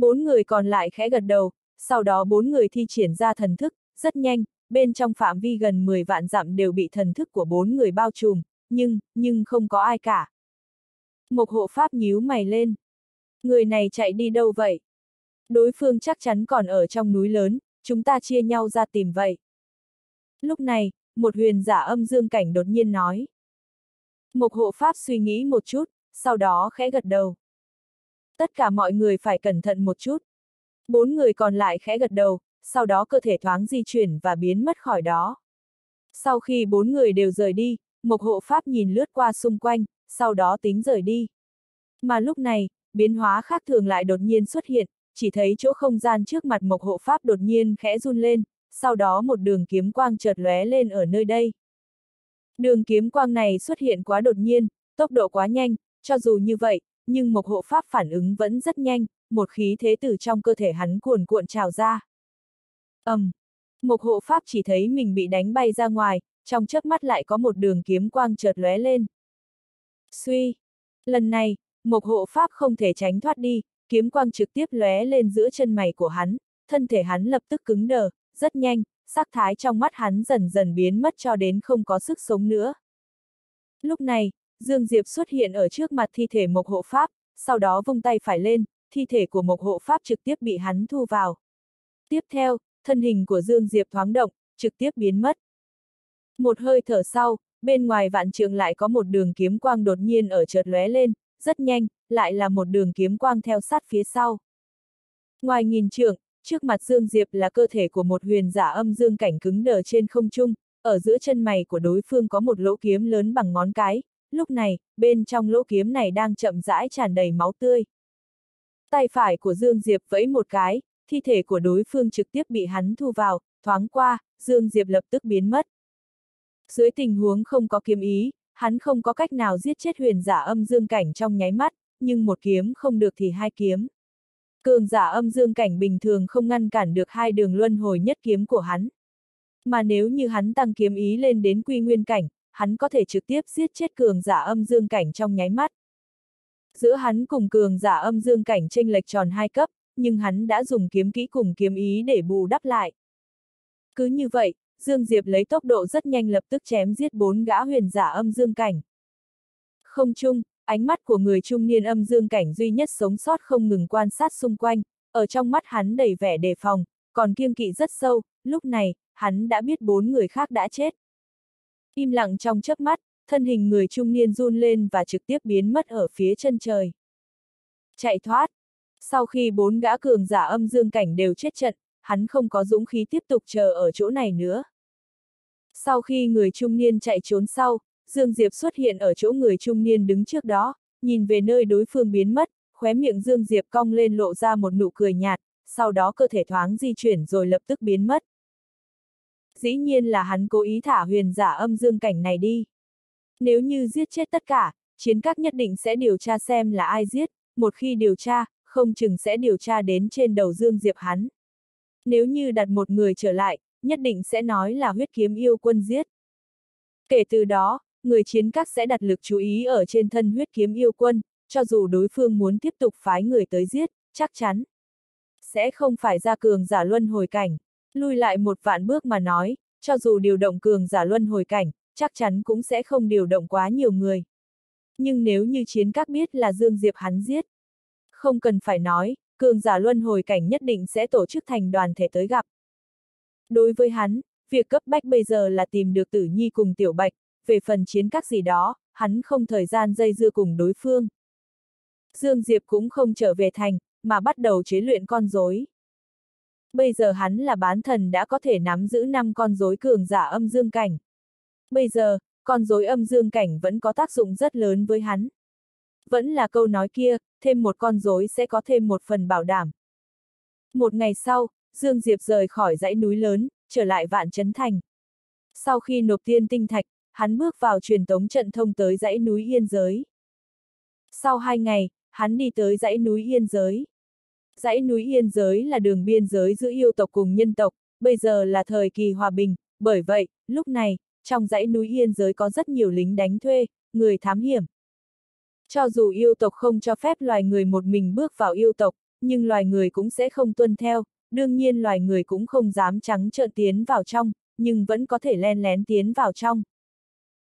Bốn người còn lại khẽ gật đầu, sau đó bốn người thi triển ra thần thức, rất nhanh, bên trong phạm vi gần 10 vạn dặm đều bị thần thức của bốn người bao trùm, nhưng, nhưng không có ai cả. Một hộ pháp nhíu mày lên. Người này chạy đi đâu vậy? Đối phương chắc chắn còn ở trong núi lớn, chúng ta chia nhau ra tìm vậy. Lúc này, một huyền giả âm dương cảnh đột nhiên nói. Một hộ pháp suy nghĩ một chút, sau đó khẽ gật đầu. Tất cả mọi người phải cẩn thận một chút. Bốn người còn lại khẽ gật đầu, sau đó cơ thể thoáng di chuyển và biến mất khỏi đó. Sau khi bốn người đều rời đi, một hộ pháp nhìn lướt qua xung quanh, sau đó tính rời đi. Mà lúc này, biến hóa khác thường lại đột nhiên xuất hiện, chỉ thấy chỗ không gian trước mặt một hộ pháp đột nhiên khẽ run lên, sau đó một đường kiếm quang chợt lóe lên ở nơi đây. Đường kiếm quang này xuất hiện quá đột nhiên, tốc độ quá nhanh, cho dù như vậy, nhưng một hộ pháp phản ứng vẫn rất nhanh, một khí thế từ trong cơ thể hắn cuồn cuộn trào ra. ầm, um, một hộ pháp chỉ thấy mình bị đánh bay ra ngoài, trong chớp mắt lại có một đường kiếm quang chợt lóe lên. Suy! Lần này, một hộ pháp không thể tránh thoát đi, kiếm quang trực tiếp lóe lên giữa chân mày của hắn, thân thể hắn lập tức cứng đờ, rất nhanh, sắc thái trong mắt hắn dần dần biến mất cho đến không có sức sống nữa. Lúc này, Dương Diệp xuất hiện ở trước mặt thi thể Mộc Hộ Pháp, sau đó vung tay phải lên, thi thể của Mộc Hộ Pháp trực tiếp bị hắn thu vào. Tiếp theo, thân hình của Dương Diệp thoáng động, trực tiếp biến mất. Một hơi thở sau, bên ngoài vạn trường lại có một đường kiếm quang đột nhiên ở chợt lóe lên, rất nhanh, lại là một đường kiếm quang theo sát phía sau. Ngoài nghìn trường, trước mặt Dương Diệp là cơ thể của một huyền giả âm dương cảnh cứng đờ trên không trung, ở giữa chân mày của đối phương có một lỗ kiếm lớn bằng ngón cái, lúc này, bên trong lỗ kiếm này đang chậm rãi tràn đầy máu tươi. Tay phải của Dương Diệp vẫy một cái, thi thể của đối phương trực tiếp bị hắn thu vào, thoáng qua, Dương Diệp lập tức biến mất. Dưới tình huống không có kiếm ý, hắn không có cách nào giết chết huyền giả âm dương cảnh trong nháy mắt, nhưng một kiếm không được thì hai kiếm. Cường giả âm dương cảnh bình thường không ngăn cản được hai đường luân hồi nhất kiếm của hắn. Mà nếu như hắn tăng kiếm ý lên đến quy nguyên cảnh, hắn có thể trực tiếp giết chết cường giả âm dương cảnh trong nháy mắt. Giữa hắn cùng cường giả âm dương cảnh tranh lệch tròn hai cấp, nhưng hắn đã dùng kiếm kỹ cùng kiếm ý để bù đắp lại. Cứ như vậy, Dương Diệp lấy tốc độ rất nhanh lập tức chém giết bốn gã huyền giả âm dương cảnh. Không chung, ánh mắt của người trung niên âm dương cảnh duy nhất sống sót không ngừng quan sát xung quanh, ở trong mắt hắn đầy vẻ đề phòng, còn kiêng kỵ rất sâu, lúc này, hắn đã biết bốn người khác đã chết. Im lặng trong chớp mắt, thân hình người trung niên run lên và trực tiếp biến mất ở phía chân trời. Chạy thoát. Sau khi bốn gã cường giả âm dương cảnh đều chết trận, hắn không có dũng khí tiếp tục chờ ở chỗ này nữa. Sau khi người trung niên chạy trốn sau, Dương Diệp xuất hiện ở chỗ người trung niên đứng trước đó, nhìn về nơi đối phương biến mất, khóe miệng Dương Diệp cong lên lộ ra một nụ cười nhạt, sau đó cơ thể thoáng di chuyển rồi lập tức biến mất. Dĩ nhiên là hắn cố ý thả huyền giả âm dương cảnh này đi. Nếu như giết chết tất cả, chiến các nhất định sẽ điều tra xem là ai giết, một khi điều tra, không chừng sẽ điều tra đến trên đầu Dương Diệp hắn. Nếu như đặt một người trở lại, nhất định sẽ nói là huyết kiếm yêu quân giết. Kể từ đó, người chiến các sẽ đặt lực chú ý ở trên thân huyết kiếm yêu quân, cho dù đối phương muốn tiếp tục phái người tới giết, chắc chắn sẽ không phải ra cường giả luân hồi cảnh. Lui lại một vạn bước mà nói, cho dù điều động cường giả luân hồi cảnh, chắc chắn cũng sẽ không điều động quá nhiều người. Nhưng nếu như chiến các biết là Dương Diệp hắn giết, không cần phải nói, cường giả luân hồi cảnh nhất định sẽ tổ chức thành đoàn thể tới gặp. Đối với hắn, việc cấp bách bây giờ là tìm được tử nhi cùng tiểu bạch, về phần chiến các gì đó, hắn không thời gian dây dưa cùng đối phương. Dương Diệp cũng không trở về thành, mà bắt đầu chế luyện con rối. Bây giờ hắn là bán thần đã có thể nắm giữ năm con rối cường giả âm dương cảnh. Bây giờ, con rối âm dương cảnh vẫn có tác dụng rất lớn với hắn. Vẫn là câu nói kia, thêm một con rối sẽ có thêm một phần bảo đảm. Một ngày sau, Dương Diệp rời khỏi dãy núi lớn, trở lại vạn chấn thành. Sau khi nộp tiên tinh thạch, hắn bước vào truyền tống trận thông tới dãy núi Yên Giới. Sau hai ngày, hắn đi tới dãy núi Yên Giới. Dãy núi Yên Giới là đường biên giới giữa yêu tộc cùng nhân tộc, bây giờ là thời kỳ hòa bình, bởi vậy, lúc này, trong dãy núi Yên Giới có rất nhiều lính đánh thuê, người thám hiểm. Cho dù yêu tộc không cho phép loài người một mình bước vào yêu tộc, nhưng loài người cũng sẽ không tuân theo, đương nhiên loài người cũng không dám trắng trợn tiến vào trong, nhưng vẫn có thể len lén tiến vào trong.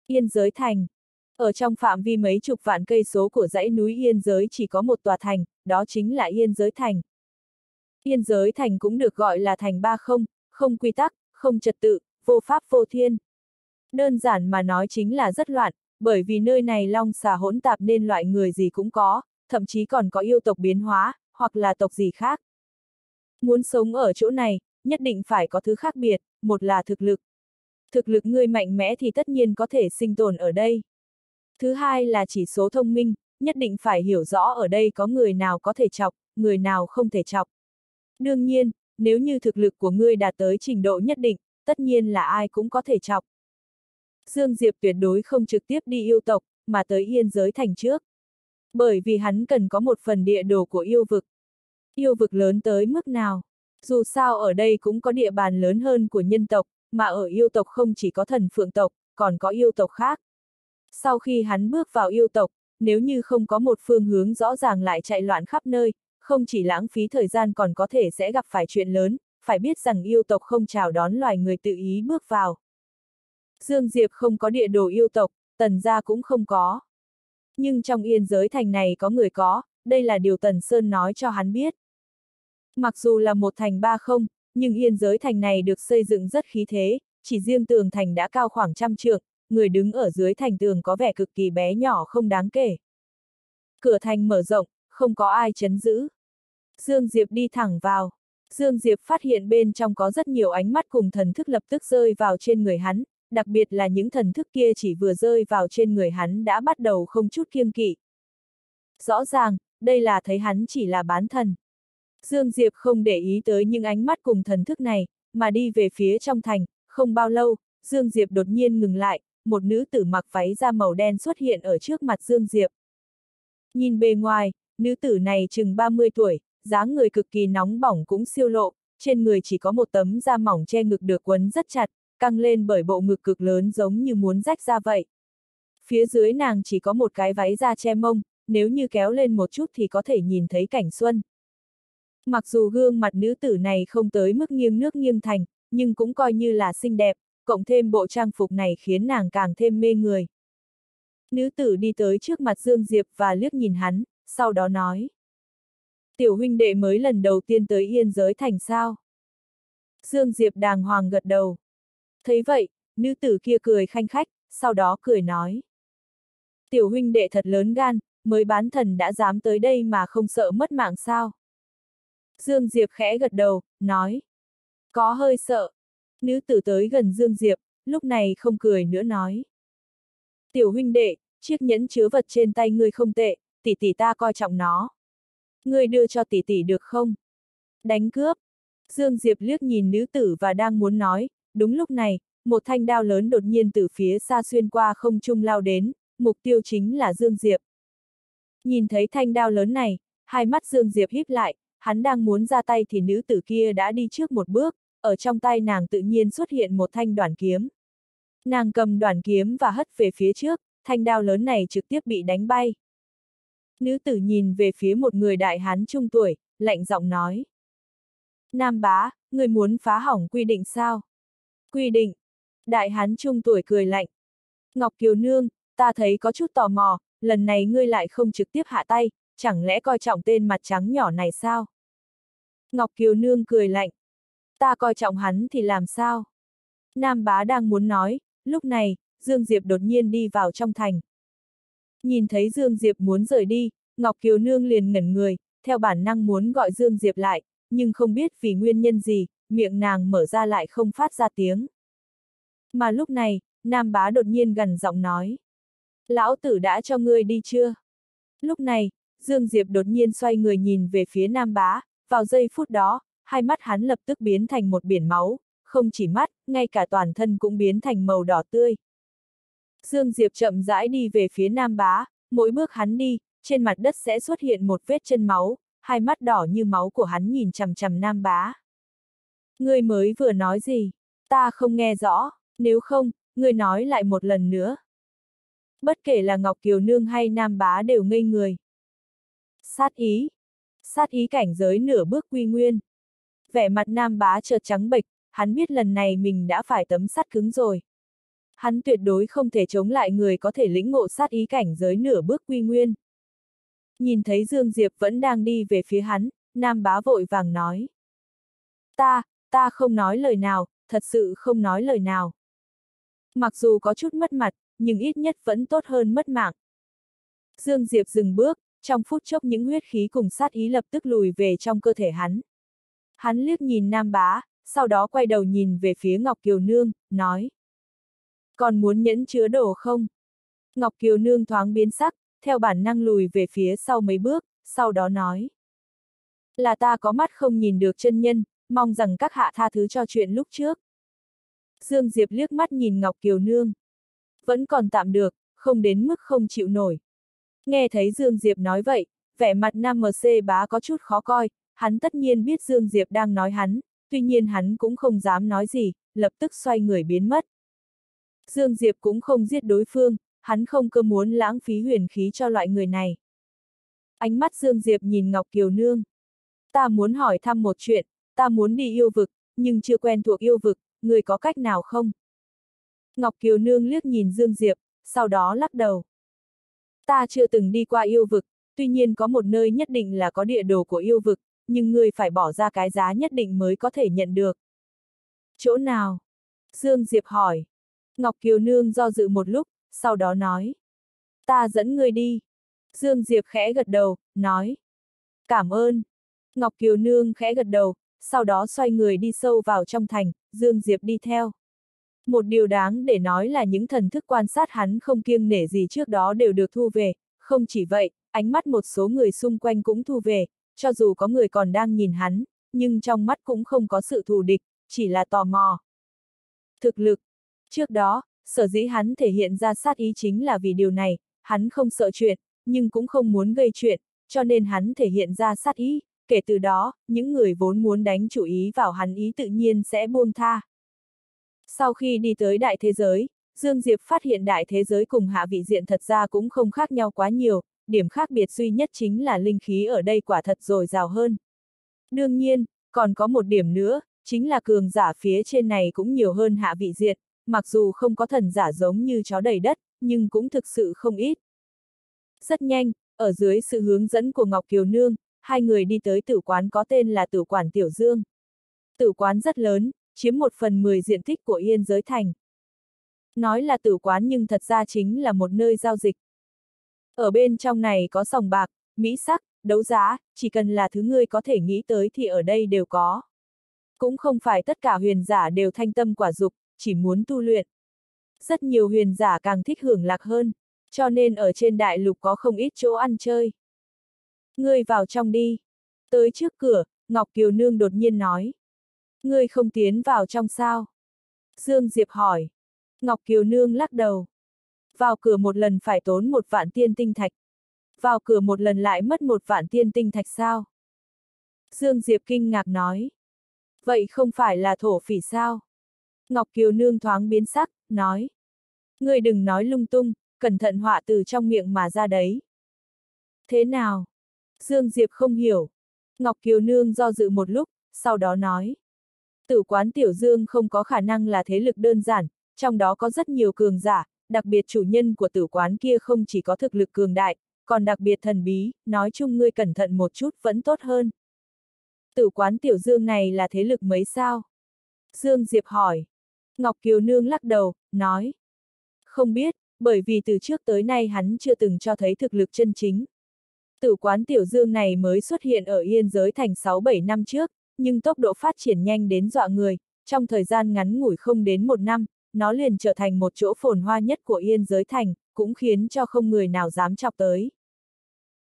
Yên giới thành. Ở trong phạm vi mấy chục vạn cây số của dãy núi Yên giới chỉ có một tòa thành, đó chính là Yên giới thành. Yên giới thành cũng được gọi là thành ba không, không quy tắc, không trật tự, vô pháp vô thiên. Đơn giản mà nói chính là rất loạn, bởi vì nơi này long xà hỗn tạp nên loại người gì cũng có, thậm chí còn có yêu tộc biến hóa, hoặc là tộc gì khác. Muốn sống ở chỗ này, nhất định phải có thứ khác biệt, một là thực lực. Thực lực ngươi mạnh mẽ thì tất nhiên có thể sinh tồn ở đây. Thứ hai là chỉ số thông minh, nhất định phải hiểu rõ ở đây có người nào có thể chọc, người nào không thể chọc. Đương nhiên, nếu như thực lực của ngươi đạt tới trình độ nhất định, tất nhiên là ai cũng có thể chọc. Dương Diệp tuyệt đối không trực tiếp đi yêu tộc, mà tới yên giới thành trước. Bởi vì hắn cần có một phần địa đồ của yêu vực. Yêu vực lớn tới mức nào? Dù sao ở đây cũng có địa bàn lớn hơn của nhân tộc, mà ở yêu tộc không chỉ có thần phượng tộc, còn có yêu tộc khác. Sau khi hắn bước vào yêu tộc, nếu như không có một phương hướng rõ ràng lại chạy loạn khắp nơi, không chỉ lãng phí thời gian còn có thể sẽ gặp phải chuyện lớn, phải biết rằng yêu tộc không chào đón loài người tự ý bước vào. Dương Diệp không có địa đồ yêu tộc, tần gia cũng không có. Nhưng trong yên giới thành này có người có, đây là điều Tần Sơn nói cho hắn biết. Mặc dù là một thành ba không, nhưng yên giới thành này được xây dựng rất khí thế, chỉ riêng tường thành đã cao khoảng trăm trượng, người đứng ở dưới thành tường có vẻ cực kỳ bé nhỏ không đáng kể. Cửa thành mở rộng, không có ai chấn giữ. Dương Diệp đi thẳng vào. Dương Diệp phát hiện bên trong có rất nhiều ánh mắt cùng thần thức lập tức rơi vào trên người hắn, đặc biệt là những thần thức kia chỉ vừa rơi vào trên người hắn đã bắt đầu không chút kiêng kỵ. Rõ ràng, đây là thấy hắn chỉ là bán thần. Dương Diệp không để ý tới những ánh mắt cùng thần thức này, mà đi về phía trong thành, không bao lâu, Dương Diệp đột nhiên ngừng lại, một nữ tử mặc váy da màu đen xuất hiện ở trước mặt Dương Diệp. Nhìn bề ngoài, nữ tử này chừng 30 tuổi, dáng người cực kỳ nóng bỏng cũng siêu lộ, trên người chỉ có một tấm da mỏng che ngực được quấn rất chặt, căng lên bởi bộ ngực cực lớn giống như muốn rách ra vậy. Phía dưới nàng chỉ có một cái váy da che mông, nếu như kéo lên một chút thì có thể nhìn thấy cảnh xuân. Mặc dù gương mặt nữ tử này không tới mức nghiêng nước nghiêng thành, nhưng cũng coi như là xinh đẹp, cộng thêm bộ trang phục này khiến nàng càng thêm mê người. Nữ tử đi tới trước mặt Dương Diệp và liếc nhìn hắn, sau đó nói. Tiểu huynh đệ mới lần đầu tiên tới yên giới thành sao. Dương Diệp đàng hoàng gật đầu. Thấy vậy, nữ tử kia cười khanh khách, sau đó cười nói. Tiểu huynh đệ thật lớn gan, mới bán thần đã dám tới đây mà không sợ mất mạng sao. Dương Diệp khẽ gật đầu, nói. Có hơi sợ. Nữ tử tới gần Dương Diệp, lúc này không cười nữa nói. Tiểu huynh đệ, chiếc nhẫn chứa vật trên tay ngươi không tệ, tỷ tỷ ta coi trọng nó. Ngươi đưa cho tỷ tỷ được không? Đánh cướp. Dương Diệp liếc nhìn nữ tử và đang muốn nói, đúng lúc này, một thanh đao lớn đột nhiên từ phía xa xuyên qua không trung lao đến, mục tiêu chính là Dương Diệp. Nhìn thấy thanh đao lớn này, hai mắt Dương Diệp híp lại, hắn đang muốn ra tay thì nữ tử kia đã đi trước một bước, ở trong tay nàng tự nhiên xuất hiện một thanh đoàn kiếm. Nàng cầm đoàn kiếm và hất về phía trước, thanh đao lớn này trực tiếp bị đánh bay. Nữ tử nhìn về phía một người đại hán trung tuổi, lạnh giọng nói. Nam bá, người muốn phá hỏng quy định sao? Quy định. Đại hán trung tuổi cười lạnh. Ngọc Kiều Nương, ta thấy có chút tò mò, lần này ngươi lại không trực tiếp hạ tay, chẳng lẽ coi trọng tên mặt trắng nhỏ này sao? Ngọc Kiều Nương cười lạnh. Ta coi trọng hắn thì làm sao? Nam bá đang muốn nói, lúc này, Dương Diệp đột nhiên đi vào trong thành. Nhìn thấy Dương Diệp muốn rời đi, Ngọc Kiều Nương liền ngẩn người, theo bản năng muốn gọi Dương Diệp lại, nhưng không biết vì nguyên nhân gì, miệng nàng mở ra lại không phát ra tiếng. Mà lúc này, Nam bá đột nhiên gần giọng nói. Lão tử đã cho ngươi đi chưa? Lúc này, Dương Diệp đột nhiên xoay người nhìn về phía Nam bá, vào giây phút đó, hai mắt hắn lập tức biến thành một biển máu, không chỉ mắt, ngay cả toàn thân cũng biến thành màu đỏ tươi. Dương Diệp chậm rãi đi về phía Nam bá, mỗi bước hắn đi, trên mặt đất sẽ xuất hiện một vết chân máu, hai mắt đỏ như máu của hắn nhìn chằm chằm Nam bá. Ngươi mới vừa nói gì? Ta không nghe rõ, nếu không, ngươi nói lại một lần nữa. Bất kể là Ngọc Kiều Nương hay Nam bá đều ngây người. Sát ý. Sát ý cảnh giới nửa bước quy nguyên. Vẻ mặt Nam bá chợt trắng bệch, hắn biết lần này mình đã phải tấm sắt cứng rồi. Hắn tuyệt đối không thể chống lại người có thể lĩnh ngộ sát ý cảnh giới nửa bước quy nguyên. Nhìn thấy Dương Diệp vẫn đang đi về phía hắn, Nam bá vội vàng nói. Ta, ta không nói lời nào, thật sự không nói lời nào. Mặc dù có chút mất mặt, nhưng ít nhất vẫn tốt hơn mất mạng. Dương Diệp dừng bước, trong phút chốc những huyết khí cùng sát ý lập tức lùi về trong cơ thể hắn. Hắn liếc nhìn Nam Bá, sau đó quay đầu nhìn về phía Ngọc Kiều Nương, nói. Còn muốn nhẫn chứa đồ không? Ngọc Kiều Nương thoáng biến sắc, theo bản năng lùi về phía sau mấy bước, sau đó nói. Là ta có mắt không nhìn được chân nhân, mong rằng các hạ tha thứ cho chuyện lúc trước. Dương Diệp liếc mắt nhìn Ngọc Kiều Nương. Vẫn còn tạm được, không đến mức không chịu nổi. Nghe thấy Dương Diệp nói vậy, vẻ mặt Nam MC bá có chút khó coi, hắn tất nhiên biết Dương Diệp đang nói hắn, tuy nhiên hắn cũng không dám nói gì, lập tức xoay người biến mất. Dương Diệp cũng không giết đối phương, hắn không cơ muốn lãng phí huyền khí cho loại người này. Ánh mắt Dương Diệp nhìn Ngọc Kiều Nương. Ta muốn hỏi thăm một chuyện, ta muốn đi yêu vực, nhưng chưa quen thuộc yêu vực, người có cách nào không? Ngọc Kiều Nương liếc nhìn Dương Diệp, sau đó lắc đầu. Ta chưa từng đi qua yêu vực, tuy nhiên có một nơi nhất định là có địa đồ của yêu vực, nhưng người phải bỏ ra cái giá nhất định mới có thể nhận được. Chỗ nào? Dương Diệp hỏi. Ngọc Kiều Nương do dự một lúc, sau đó nói. Ta dẫn ngươi đi. Dương Diệp khẽ gật đầu, nói. Cảm ơn. Ngọc Kiều Nương khẽ gật đầu, sau đó xoay người đi sâu vào trong thành, Dương Diệp đi theo. Một điều đáng để nói là những thần thức quan sát hắn không kiêng nể gì trước đó đều được thu về, không chỉ vậy, ánh mắt một số người xung quanh cũng thu về, cho dù có người còn đang nhìn hắn, nhưng trong mắt cũng không có sự thù địch, chỉ là tò mò. Thực lực. Trước đó, sở dĩ hắn thể hiện ra sát ý chính là vì điều này, hắn không sợ chuyện, nhưng cũng không muốn gây chuyện, cho nên hắn thể hiện ra sát ý, kể từ đó, những người vốn muốn đánh chủ ý vào hắn ý tự nhiên sẽ buông tha. Sau khi đi tới đại thế giới, Dương Diệp phát hiện đại thế giới cùng hạ vị diện thật ra cũng không khác nhau quá nhiều, điểm khác biệt duy nhất chính là linh khí ở đây quả thật dồi dào hơn. Đương nhiên, còn có một điểm nữa, chính là cường giả phía trên này cũng nhiều hơn hạ vị diệt. mặc dù không có thần giả giống như chó đầy đất, nhưng cũng thực sự không ít. Rất nhanh, ở dưới sự hướng dẫn của Ngọc Kiều Nương, hai người đi tới tử quán có tên là tử quản Tiểu Dương. Tử quán rất lớn, chiếm một phần mười diện tích của Yên Giới Thành. Nói là tử quán nhưng thật ra chính là một nơi giao dịch. Ở bên trong này có sòng bạc, mỹ sắc, đấu giá, chỉ cần là thứ ngươi có thể nghĩ tới thì ở đây đều có. Cũng không phải tất cả huyền giả đều thanh tâm quả dục, chỉ muốn tu luyện. Rất nhiều huyền giả càng thích hưởng lạc hơn, cho nên ở trên đại lục có không ít chỗ ăn chơi. Ngươi vào trong đi. Tới trước cửa, Ngọc Kiều Nương đột nhiên nói. Ngươi không tiến vào trong sao? Dương Diệp hỏi. Ngọc Kiều Nương lắc đầu. Vào cửa một lần phải tốn một vạn tiên tinh thạch. Vào cửa một lần lại mất một vạn tiên tinh thạch sao? Dương Diệp kinh ngạc nói. Vậy không phải là thổ phỉ sao? Ngọc Kiều Nương thoáng biến sắc, nói. Ngươi đừng nói lung tung, cẩn thận họa từ trong miệng mà ra đấy. Thế nào? Dương Diệp không hiểu. Ngọc Kiều Nương do dự một lúc, sau đó nói. Tử quán Tiểu Dương không có khả năng là thế lực đơn giản, trong đó có rất nhiều cường giả, đặc biệt chủ nhân của tử quán kia không chỉ có thực lực cường đại, còn đặc biệt thần bí, nói chung ngươi cẩn thận một chút vẫn tốt hơn. Tử quán Tiểu Dương này là thế lực mấy sao? Dương Diệp hỏi. Ngọc Kiều Nương lắc đầu, nói. Không biết, bởi vì từ trước tới nay hắn chưa từng cho thấy thực lực chân chính. Tử quán Tiểu Dương này mới xuất hiện ở Yên Giới Thành 6-7 năm trước, nhưng tốc độ phát triển nhanh đến dọa người, trong thời gian ngắn ngủi không đến một năm, nó liền trở thành một chỗ phồn hoa nhất của Yên Giới Thành, cũng khiến cho không người nào dám chọc tới.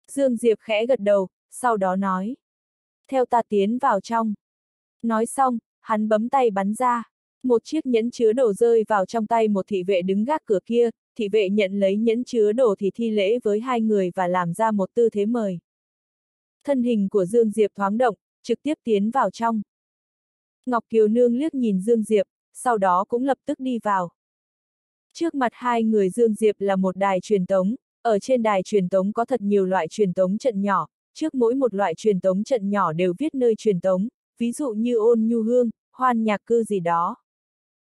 Dương Diệp khẽ gật đầu, sau đó nói. Theo ta tiến vào trong. Nói xong, hắn bấm tay bắn ra. Một chiếc nhẫn chứa đồ rơi vào trong tay một thị vệ đứng gác cửa kia, thị vệ nhận lấy nhẫn chứa đồ thì thi lễ với hai người và làm ra một tư thế mời. Thân hình của Dương Diệp thoáng động, trực tiếp tiến vào trong. Ngọc Kiều Nương liếc nhìn Dương Diệp, sau đó cũng lập tức đi vào. Trước mặt hai người Dương Diệp là một đài truyền tống, ở trên đài truyền tống có thật nhiều loại truyền tống trận nhỏ, trước mỗi một loại truyền tống trận nhỏ đều viết nơi truyền tống, ví dụ như ôn nhu hương, hoan nhạc cư gì đó.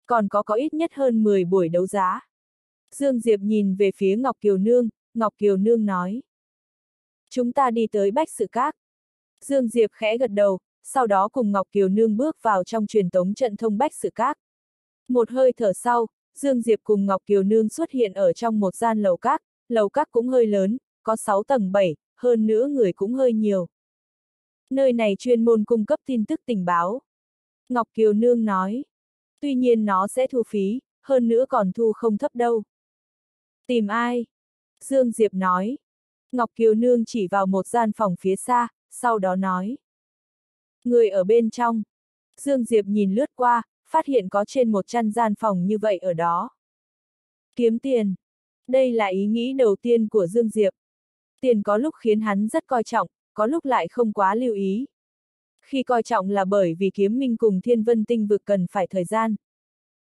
Còn có có ít nhất hơn 10 buổi đấu giá. Dương Diệp nhìn về phía Ngọc Kiều Nương, Ngọc Kiều Nương nói. Chúng ta đi tới Bách Sự Các. Dương Diệp khẽ gật đầu, sau đó cùng Ngọc Kiều Nương bước vào trong truyền tống trận thông Bách Sự Các. Một hơi thở sau, Dương Diệp cùng Ngọc Kiều Nương xuất hiện ở trong một gian lầu các, lầu các cũng hơi lớn, có 6 tầng 7, hơn nữa người cũng hơi nhiều. Nơi này chuyên môn cung cấp tin tức tình báo. Ngọc Kiều Nương nói. Tuy nhiên nó sẽ thu phí, hơn nữa còn thu không thấp đâu. Tìm ai? Dương Diệp nói. Ngọc Kiều Nương chỉ vào một gian phòng phía xa, sau đó nói. Người ở bên trong. Dương Diệp nhìn lướt qua, phát hiện có trên một chăn gian phòng như vậy ở đó. Kiếm tiền. Đây là ý nghĩ đầu tiên của Dương Diệp. Tiền có lúc khiến hắn rất coi trọng, có lúc lại không quá lưu ý. Khi coi trọng là bởi vì kiếm minh cùng thiên vân tinh vực cần phải thời gian.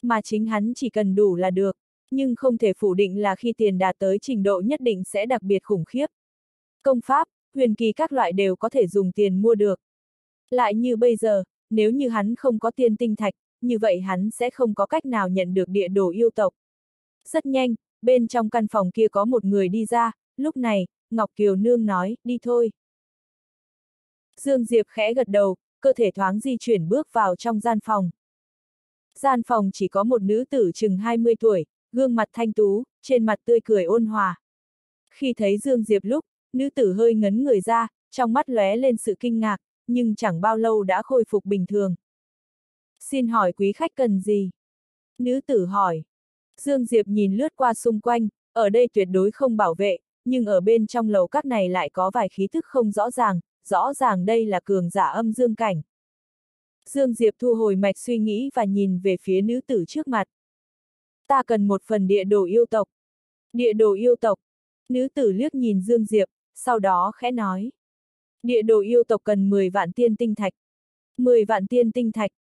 Mà chính hắn chỉ cần đủ là được, nhưng không thể phủ định là khi tiền đạt tới trình độ nhất định sẽ đặc biệt khủng khiếp. Công pháp, huyền kỳ các loại đều có thể dùng tiền mua được. Lại như bây giờ, nếu như hắn không có tiên tinh thạch, như vậy hắn sẽ không có cách nào nhận được địa đồ yêu tộc. Rất nhanh, bên trong căn phòng kia có một người đi ra, lúc này, Ngọc Kiều Nương nói, đi thôi. Dương Diệp khẽ gật đầu, cơ thể thoáng di chuyển bước vào trong gian phòng. Gian phòng chỉ có một nữ tử chừng 20 tuổi, gương mặt thanh tú, trên mặt tươi cười ôn hòa. Khi thấy Dương Diệp lúc, nữ tử hơi ngấn người ra, trong mắt lóe lên sự kinh ngạc, nhưng chẳng bao lâu đã khôi phục bình thường. Xin hỏi quý khách cần gì? Nữ tử hỏi. Dương Diệp nhìn lướt qua xung quanh, ở đây tuyệt đối không bảo vệ, nhưng ở bên trong lầu các này lại có vài khí thức không rõ ràng, rõ ràng đây là cường giả âm dương cảnh. Dương Diệp thu hồi mạch suy nghĩ và nhìn về phía nữ tử trước mặt. Ta cần một phần địa đồ yêu tộc. Địa đồ yêu tộc. Nữ tử liếc nhìn Dương Diệp, sau đó khẽ nói. Địa đồ yêu tộc cần 10 vạn tiên tinh thạch. 10 vạn tiên tinh thạch.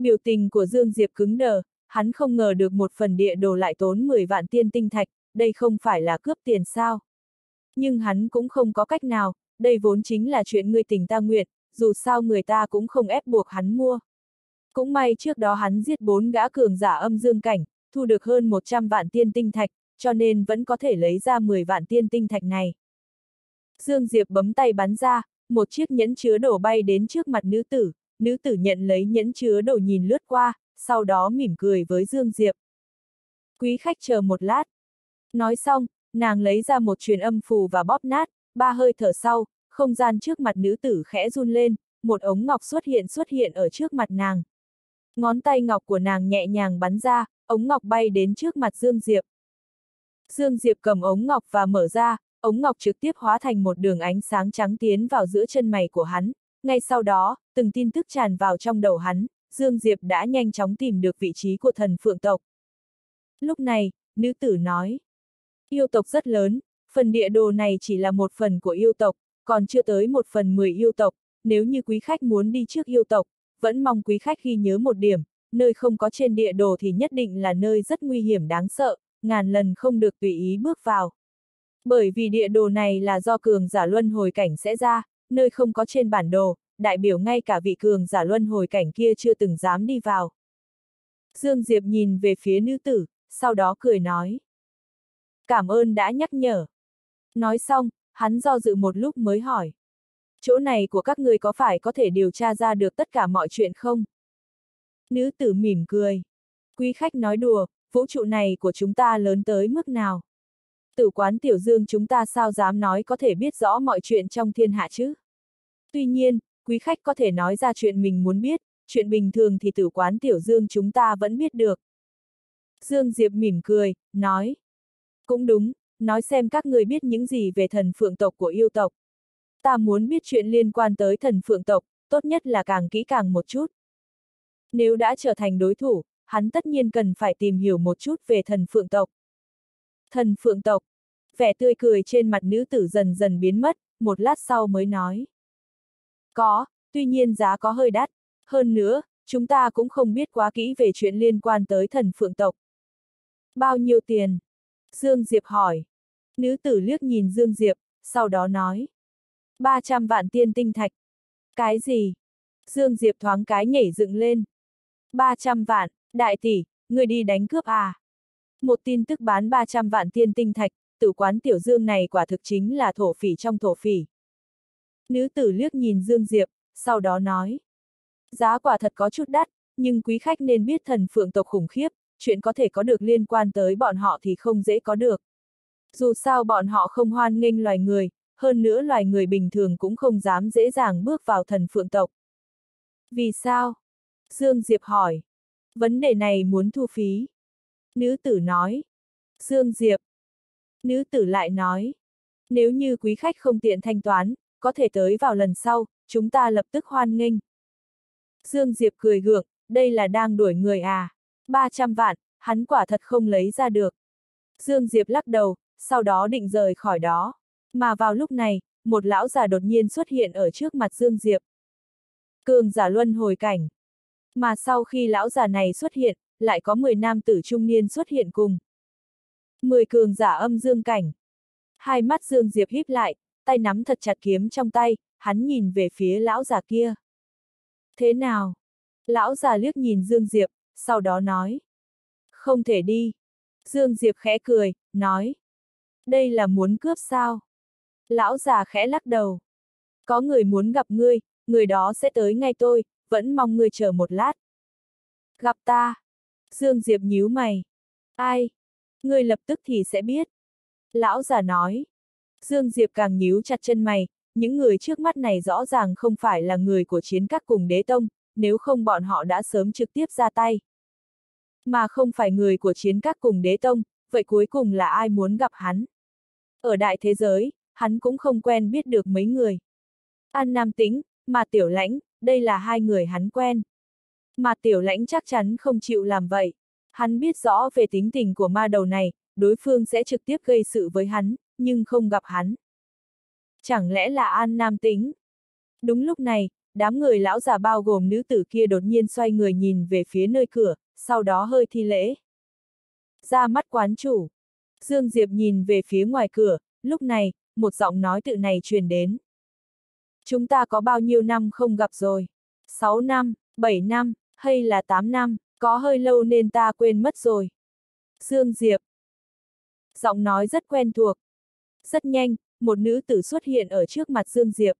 Biểu tình của Dương Diệp cứng đờ, hắn không ngờ được một phần địa đồ lại tốn 10 vạn tiên tinh thạch, đây không phải là cướp tiền sao. Nhưng hắn cũng không có cách nào, đây vốn chính là chuyện người tình ta nguyện, dù sao người ta cũng không ép buộc hắn mua. Cũng may trước đó hắn giết bốn gã cường giả âm dương cảnh, thu được hơn 100 vạn tiên tinh thạch, cho nên vẫn có thể lấy ra 10 vạn tiên tinh thạch này. Dương Diệp bấm tay bắn ra, một chiếc nhẫn chứa đổ bay đến trước mặt nữ tử, nữ tử nhận lấy nhẫn chứa đồ nhìn lướt qua, sau đó mỉm cười với Dương Diệp. Quý khách chờ một lát. Nói xong, nàng lấy ra một truyền âm phù và bóp nát, ba hơi thở sau, không gian trước mặt nữ tử khẽ run lên, một ống ngọc xuất hiện xuất hiện ở trước mặt nàng. Ngón tay ngọc của nàng nhẹ nhàng bắn ra, ống ngọc bay đến trước mặt Dương Diệp. Dương Diệp cầm ống ngọc và mở ra, ống ngọc trực tiếp hóa thành một đường ánh sáng trắng tiến vào giữa chân mày của hắn. Ngay sau đó, từng tin tức tràn vào trong đầu hắn, Dương Diệp đã nhanh chóng tìm được vị trí của thần phượng tộc. Lúc này, nữ tử nói, yêu tộc rất lớn, phần địa đồ này chỉ là một phần của yêu tộc, còn chưa tới một phần mười yêu tộc, nếu như quý khách muốn đi trước yêu tộc, vẫn mong quý khách ghi nhớ một điểm, nơi không có trên địa đồ thì nhất định là nơi rất nguy hiểm đáng sợ, ngàn lần không được tùy ý bước vào. Bởi vì địa đồ này là do cường giả luân hồi cảnh sẽ ra, nơi không có trên bản đồ, đại biểu ngay cả vị cường giả luân hồi cảnh kia chưa từng dám đi vào. Dương Diệp nhìn về phía nữ tử, sau đó cười nói. Cảm ơn đã nhắc nhở. Nói xong, hắn do dự một lúc mới hỏi. Chỗ này của các người có phải có thể điều tra ra được tất cả mọi chuyện không? Nữ tử mỉm cười. Quý khách nói đùa, vũ trụ này của chúng ta lớn tới mức nào? Tử quán tiểu dương chúng ta sao dám nói có thể biết rõ mọi chuyện trong thiên hạ chứ? Tuy nhiên, quý khách có thể nói ra chuyện mình muốn biết, chuyện bình thường thì tử quán tiểu dương chúng ta vẫn biết được. Dương Diệp mỉm cười, nói. Cũng đúng, nói xem các người biết những gì về thần phượng tộc của yêu tộc. Ta muốn biết chuyện liên quan tới thần phượng tộc, tốt nhất là càng kỹ càng một chút. Nếu đã trở thành đối thủ, hắn tất nhiên cần phải tìm hiểu một chút về thần phượng tộc. Thần phượng tộc, vẻ tươi cười trên mặt nữ tử dần dần biến mất, một lát sau mới nói. Có, tuy nhiên giá có hơi đắt. Hơn nữa, chúng ta cũng không biết quá kỹ về chuyện liên quan tới thần phượng tộc. Bao nhiêu tiền? Dương Diệp hỏi. Nữ tử liếc nhìn Dương Diệp, sau đó nói. 300 vạn tiên tinh thạch. Cái gì? Dương Diệp thoáng cái nhảy dựng lên. 300 vạn, đại tỷ, người đi đánh cướp à? Một tin tức bán 300 vạn tiên tinh thạch, tử quán tiểu dương này quả thực chính là thổ phỉ trong thổ phỉ. Nữ tử liếc nhìn Dương Diệp, sau đó nói. Giá quả thật có chút đắt, nhưng quý khách nên biết thần phượng tộc khủng khiếp, chuyện có thể có được liên quan tới bọn họ thì không dễ có được. Dù sao bọn họ không hoan nghênh loài người, hơn nữa loài người bình thường cũng không dám dễ dàng bước vào thần phượng tộc. Vì sao? Dương Diệp hỏi. Vấn đề này muốn thu phí. Nữ tử nói. Dương Diệp. Nữ tử lại nói. Nếu như quý khách không tiện thanh toán, có thể tới vào lần sau, chúng ta lập tức hoan nghênh. Dương Diệp cười gượng, đây là đang đuổi người à. 300 vạn, hắn quả thật không lấy ra được. Dương Diệp lắc đầu, sau đó định rời khỏi đó. Mà vào lúc này, một lão già đột nhiên xuất hiện ở trước mặt Dương Diệp. Cường giả luân hồi cảnh. Mà sau khi lão già này xuất hiện, lại có 10 nam tử trung niên xuất hiện cùng. 10 cường giả âm dương cảnh. Hai mắt Dương Diệp híp lại, tay nắm thật chặt kiếm trong tay, hắn nhìn về phía lão già kia. Thế nào? Lão già liếc nhìn Dương Diệp, sau đó nói. Không thể đi. Dương Diệp khẽ cười, nói. Đây là muốn cướp sao? Lão già khẽ lắc đầu. Có người muốn gặp ngươi, người đó sẽ tới ngay tôi, vẫn mong ngươi chờ một lát. Gặp ta. Dương Diệp nhíu mày. Ai? Ngươi lập tức thì sẽ biết. Lão già nói. Dương Diệp càng nhíu chặt chân mày, những người trước mắt này rõ ràng không phải là người của chiến các cùng đế tông, nếu không bọn họ đã sớm trực tiếp ra tay. Mà không phải người của chiến các cùng đế tông, vậy cuối cùng là ai muốn gặp hắn? Ở đại thế giới, hắn cũng không quen biết được mấy người. An Nam Tĩnh, mà Tiểu Lãnh, đây là hai người hắn quen. Mà Tiểu Lãnh chắc chắn không chịu làm vậy. Hắn biết rõ về tính tình của ma đầu này, đối phương sẽ trực tiếp gây sự với hắn, nhưng không gặp hắn. Chẳng lẽ là An Nam tính? Đúng lúc này, đám người lão già bao gồm nữ tử kia đột nhiên xoay người nhìn về phía nơi cửa, sau đó hơi thi lễ. Ra mắt quán chủ. Dương Diệp nhìn về phía ngoài cửa, lúc này, một giọng nói tự này truyền đến. Chúng ta có bao nhiêu năm không gặp rồi? 6 năm, 7 năm, hay là 8 năm, có hơi lâu nên ta quên mất rồi. Dương Diệp. Giọng nói rất quen thuộc. Rất nhanh, một nữ tử xuất hiện ở trước mặt Dương Diệp.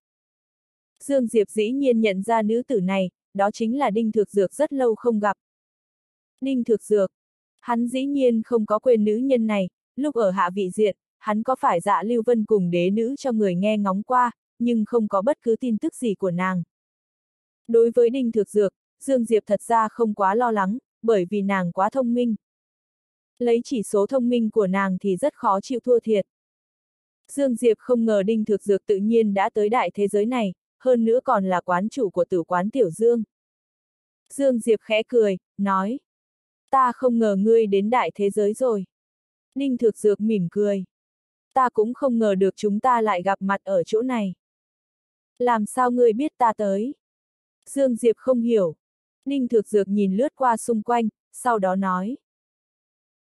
Dương Diệp dĩ nhiên nhận ra nữ tử này, đó chính là Đinh Thược Dược rất lâu không gặp. Đinh Thược Dược. Hắn dĩ nhiên không có quên nữ nhân này, lúc ở hạ vị diện, hắn có phải dạ Lưu Vân cùng đế nữ cho người nghe ngóng qua, nhưng không có bất cứ tin tức gì của nàng. Đối với Đinh Thược Dược, Dương Diệp thật ra không quá lo lắng, bởi vì nàng quá thông minh. Lấy chỉ số thông minh của nàng thì rất khó chịu thua thiệt. Dương Diệp không ngờ Đinh Thực Dược tự nhiên đã tới đại thế giới này, hơn nữa còn là quán chủ của tử quán Tiểu Dương. Dương Diệp khẽ cười, nói. Ta không ngờ ngươi đến đại thế giới rồi. Đinh Thực Dược mỉm cười. Ta cũng không ngờ được chúng ta lại gặp mặt ở chỗ này. Làm sao ngươi biết ta tới? Dương Diệp không hiểu. Ninh Thược Dược nhìn lướt qua xung quanh, sau đó nói.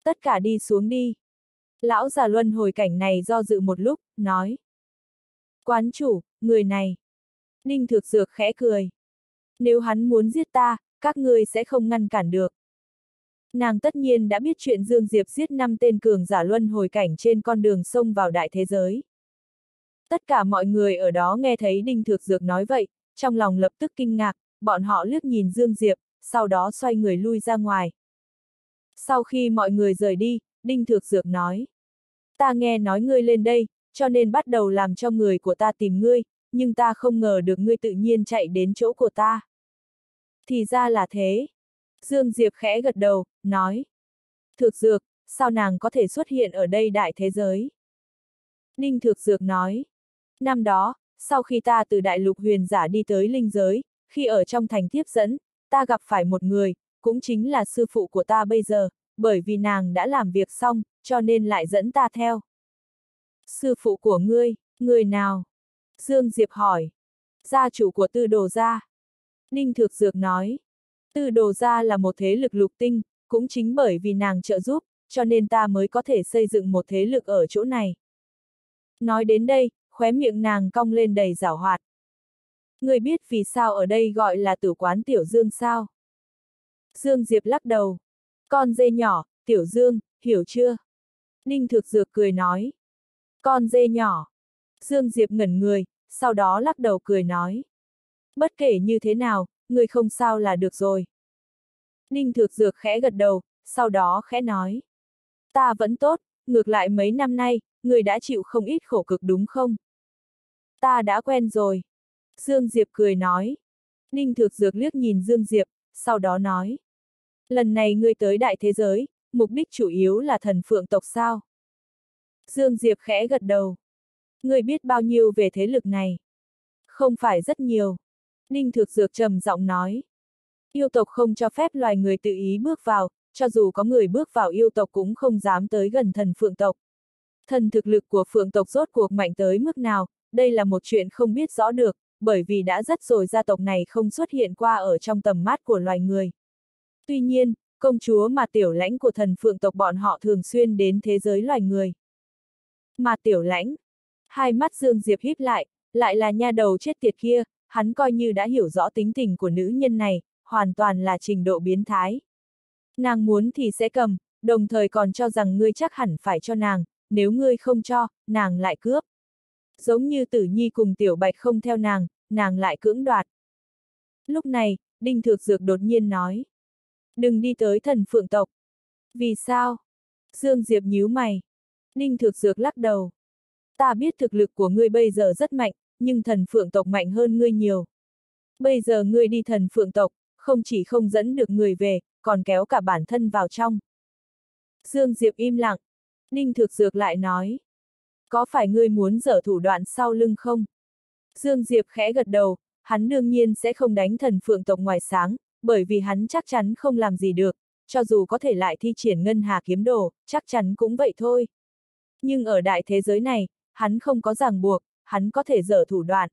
Tất cả đi xuống đi. Lão già luân hồi cảnh này do dự một lúc, nói. Quán chủ, người này. Ninh Thược Dược khẽ cười. Nếu hắn muốn giết ta, các ngươi sẽ không ngăn cản được. Nàng tất nhiên đã biết chuyện Dương Diệp giết năm tên cường giả luân hồi cảnh trên con đường sông vào đại thế giới. Tất cả mọi người ở đó nghe thấy Đinh Thược Dược nói vậy, trong lòng lập tức kinh ngạc, bọn họ liếc nhìn Dương Diệp, sau đó xoay người lui ra ngoài. Sau khi mọi người rời đi, Đinh thược Dược nói. Ta nghe nói ngươi lên đây, cho nên bắt đầu làm cho người của ta tìm ngươi, nhưng ta không ngờ được ngươi tự nhiên chạy đến chỗ của ta. Thì ra là thế. Dương Diệp khẽ gật đầu, nói. thược Dược, sao nàng có thể xuất hiện ở đây đại thế giới? Ninh thược Dược nói. Năm đó, sau khi ta từ đại lục huyền giả đi tới linh giới, khi ở trong thành tiếp dẫn, ta gặp phải một người, cũng chính là sư phụ của ta bây giờ, bởi vì nàng đã làm việc xong, cho nên lại dẫn ta theo. Sư phụ của ngươi, người nào? Dương Diệp hỏi. Gia chủ của tư đồ gia. Ninh Thược Dược nói. Tư đồ gia là một thế lực lục tinh, cũng chính bởi vì nàng trợ giúp, cho nên ta mới có thể xây dựng một thế lực ở chỗ này. Nói đến đây, khóe miệng nàng cong lên đầy rảo hoạt. Người biết vì sao ở đây gọi là tử quán Tiểu Dương sao? Dương Diệp lắc đầu. Con dê nhỏ, Tiểu Dương, hiểu chưa? Ninh Thực Dược cười nói. Con dê nhỏ. Dương Diệp ngẩn người, sau đó lắc đầu cười nói. Bất kể như thế nào, người không sao là được rồi. Ninh Thực Dược khẽ gật đầu, sau đó khẽ nói. Ta vẫn tốt, ngược lại mấy năm nay, người đã chịu không ít khổ cực đúng không? Ta đã quen rồi. Dương Diệp cười nói. Ninh Thược Dược liếc nhìn Dương Diệp, sau đó nói. Lần này ngươi tới đại thế giới, mục đích chủ yếu là thần phượng tộc sao? Dương Diệp khẽ gật đầu. Ngươi biết bao nhiêu về thế lực này? Không phải rất nhiều. Ninh Thược Dược trầm giọng nói. Yêu tộc không cho phép loài người tự ý bước vào, cho dù có người bước vào yêu tộc cũng không dám tới gần thần phượng tộc. Thần thực lực của phượng tộc rốt cuộc mạnh tới mức nào, đây là một chuyện không biết rõ được, bởi vì đã rất rồi gia tộc này không xuất hiện qua ở trong tầm mắt của loài người. Tuy nhiên, công chúa mà tiểu lãnh của thần phượng tộc bọn họ thường xuyên đến thế giới loài người. Mà tiểu lãnh, hai mắt Dương Diệp híp lại, lại là nha đầu chết tiệt kia, hắn coi như đã hiểu rõ tính tình của nữ nhân này, hoàn toàn là trình độ biến thái. Nàng muốn thì sẽ cầm, đồng thời còn cho rằng ngươi chắc hẳn phải cho nàng, nếu ngươi không cho, nàng lại cướp. Giống như tử nhi cùng tiểu bạch không theo nàng, nàng lại cưỡng đoạt. Lúc này, Đinh Thược Dược đột nhiên nói. Đừng đi tới thần phượng tộc. Vì sao? Dương Diệp nhíu mày. Đinh Thược Dược lắc đầu. Ta biết thực lực của ngươi bây giờ rất mạnh, nhưng thần phượng tộc mạnh hơn ngươi nhiều. Bây giờ ngươi đi thần phượng tộc, không chỉ không dẫn được người về, còn kéo cả bản thân vào trong. Dương Diệp im lặng. Ninh Thực Dược lại nói. Có phải ngươi muốn dở thủ đoạn sau lưng không? Dương Diệp khẽ gật đầu, hắn đương nhiên sẽ không đánh thần phượng tộc ngoài sáng, bởi vì hắn chắc chắn không làm gì được, cho dù có thể lại thi triển ngân hà kiếm đồ, chắc chắn cũng vậy thôi. Nhưng ở đại thế giới này, hắn không có ràng buộc, hắn có thể dở thủ đoạn.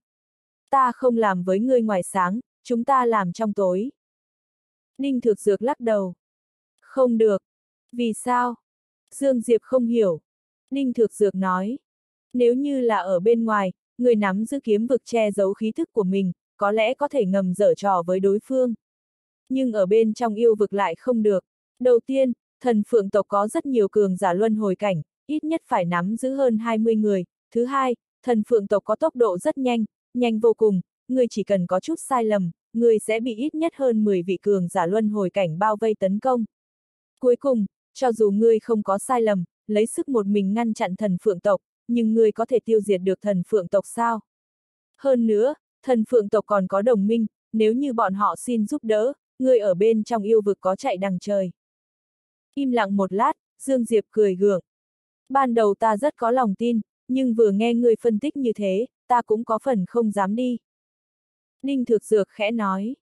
Ta không làm với ngươi ngoài sáng, chúng ta làm trong tối. Ninh Thực Dược lắc đầu. Không được. Vì sao? Dương Diệp không hiểu. Ninh Thực Dược nói. Nếu như là ở bên ngoài, người nắm giữ kiếm vực che giấu khí thức của mình, có lẽ có thể ngầm dở trò với đối phương. Nhưng ở bên trong yêu vực lại không được. Đầu tiên, thần phượng tộc có rất nhiều cường giả luân hồi cảnh, ít nhất phải nắm giữ hơn 20 người. Thứ hai, thần phượng tộc có tốc độ rất nhanh, nhanh vô cùng, người chỉ cần có chút sai lầm, người sẽ bị ít nhất hơn 10 vị cường giả luân hồi cảnh bao vây tấn công. Cuối cùng, cho dù ngươi không có sai lầm, lấy sức một mình ngăn chặn thần phượng tộc, nhưng ngươi có thể tiêu diệt được thần phượng tộc sao? Hơn nữa, thần phượng tộc còn có đồng minh, nếu như bọn họ xin giúp đỡ, ngươi ở bên trong yêu vực có chạy đằng trời. Im lặng một lát, Dương Diệp cười gượng. Ban đầu ta rất có lòng tin, nhưng vừa nghe ngươi phân tích như thế, ta cũng có phần không dám đi. Ninh Thực Dược khẽ nói.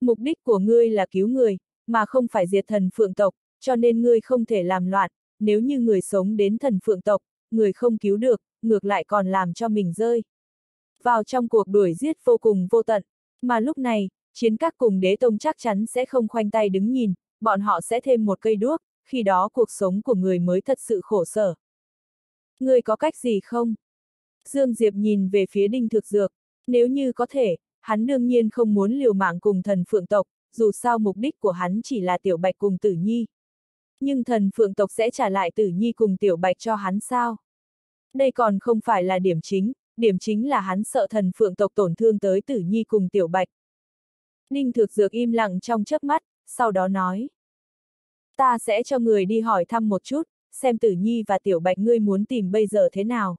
Mục đích của ngươi là cứu người, mà không phải diệt thần phượng tộc, cho nên ngươi không thể làm loạn, nếu như người sống đến thần phượng tộc, người không cứu được, ngược lại còn làm cho mình rơi. Vào trong cuộc đuổi giết vô cùng vô tận, mà lúc này, chiến các cùng đế tông chắc chắn sẽ không khoanh tay đứng nhìn, bọn họ sẽ thêm một cây đuốc, khi đó cuộc sống của người mới thật sự khổ sở. Người có cách gì không? Dương Diệp nhìn về phía đinh thực dược, Nếu như có thể, hắn đương nhiên không muốn liều mạng cùng thần phượng tộc, dù sao mục đích của hắn chỉ là tiểu bạch cùng tử nhi. Nhưng thần phượng tộc sẽ trả lại tử nhi cùng tiểu bạch cho hắn sao? Đây còn không phải là điểm chính, điểm chính là hắn sợ thần phượng tộc tổn thương tới tử nhi cùng tiểu bạch. Ninh thực dược im lặng trong chớp mắt, sau đó nói. Ta sẽ cho người đi hỏi thăm một chút, xem tử nhi và tiểu bạch ngươi muốn tìm bây giờ thế nào.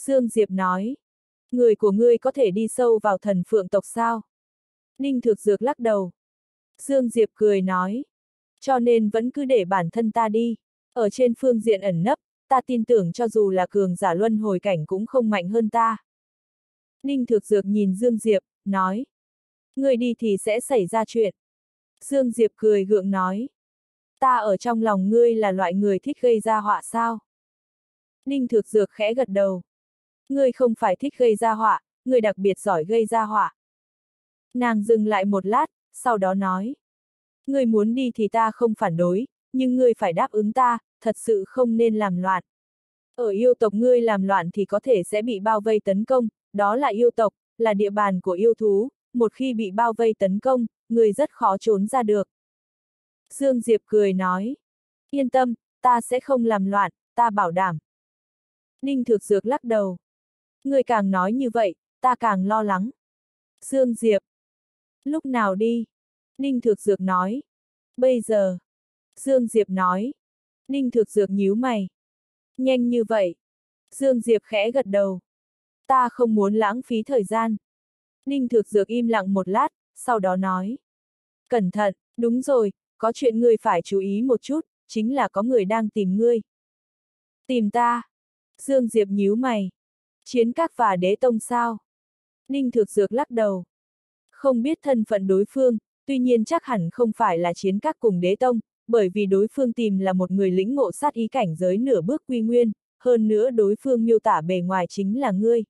Dương Diệp nói. Người của ngươi có thể đi sâu vào thần phượng tộc sao? Ninh thực dược lắc đầu. Dương Diệp cười nói. Cho nên vẫn cứ để bản thân ta đi. Ở trên phương diện ẩn nấp, ta tin tưởng cho dù là cường giả luân hồi cảnh cũng không mạnh hơn ta. Ninh Thược dược nhìn Dương Diệp, nói. Người đi thì sẽ xảy ra chuyện. Dương Diệp cười gượng nói. Ta ở trong lòng ngươi là loại người thích gây ra họa sao? Ninh Thược dược khẽ gật đầu. Ngươi không phải thích gây ra họa, ngươi đặc biệt giỏi gây ra họa. Nàng dừng lại một lát, sau đó nói. Ngươi muốn đi thì ta không phản đối, nhưng ngươi phải đáp ứng ta, thật sự không nên làm loạn. Ở yêu tộc ngươi làm loạn thì có thể sẽ bị bao vây tấn công, đó là yêu tộc, là địa bàn của yêu thú, một khi bị bao vây tấn công, người rất khó trốn ra được. Dương Diệp cười nói. Yên tâm, ta sẽ không làm loạn, ta bảo đảm. Ninh Thực Dược lắc đầu. Ngươi càng nói như vậy, ta càng lo lắng. Dương Diệp. Lúc nào đi? Ninh Thược Dược nói. Bây giờ. Dương Diệp nói. Ninh Thược Dược nhíu mày. Nhanh như vậy. Dương Diệp khẽ gật đầu. Ta không muốn lãng phí thời gian. Ninh Thược Dược im lặng một lát, sau đó nói. Cẩn thận, đúng rồi, có chuyện ngươi phải chú ý một chút, chính là có người đang tìm ngươi. Tìm ta. Dương Diệp nhíu mày. Chiến các và đế tông sao? Ninh Thược Dược lắc đầu. Không biết thân phận đối phương, tuy nhiên chắc hẳn không phải là chiến các cùng đế tông, bởi vì đối phương tìm là một người lĩnh ngộ sát ý cảnh giới nửa bước quy nguyên, hơn nữa đối phương miêu tả bề ngoài chính là ngươi.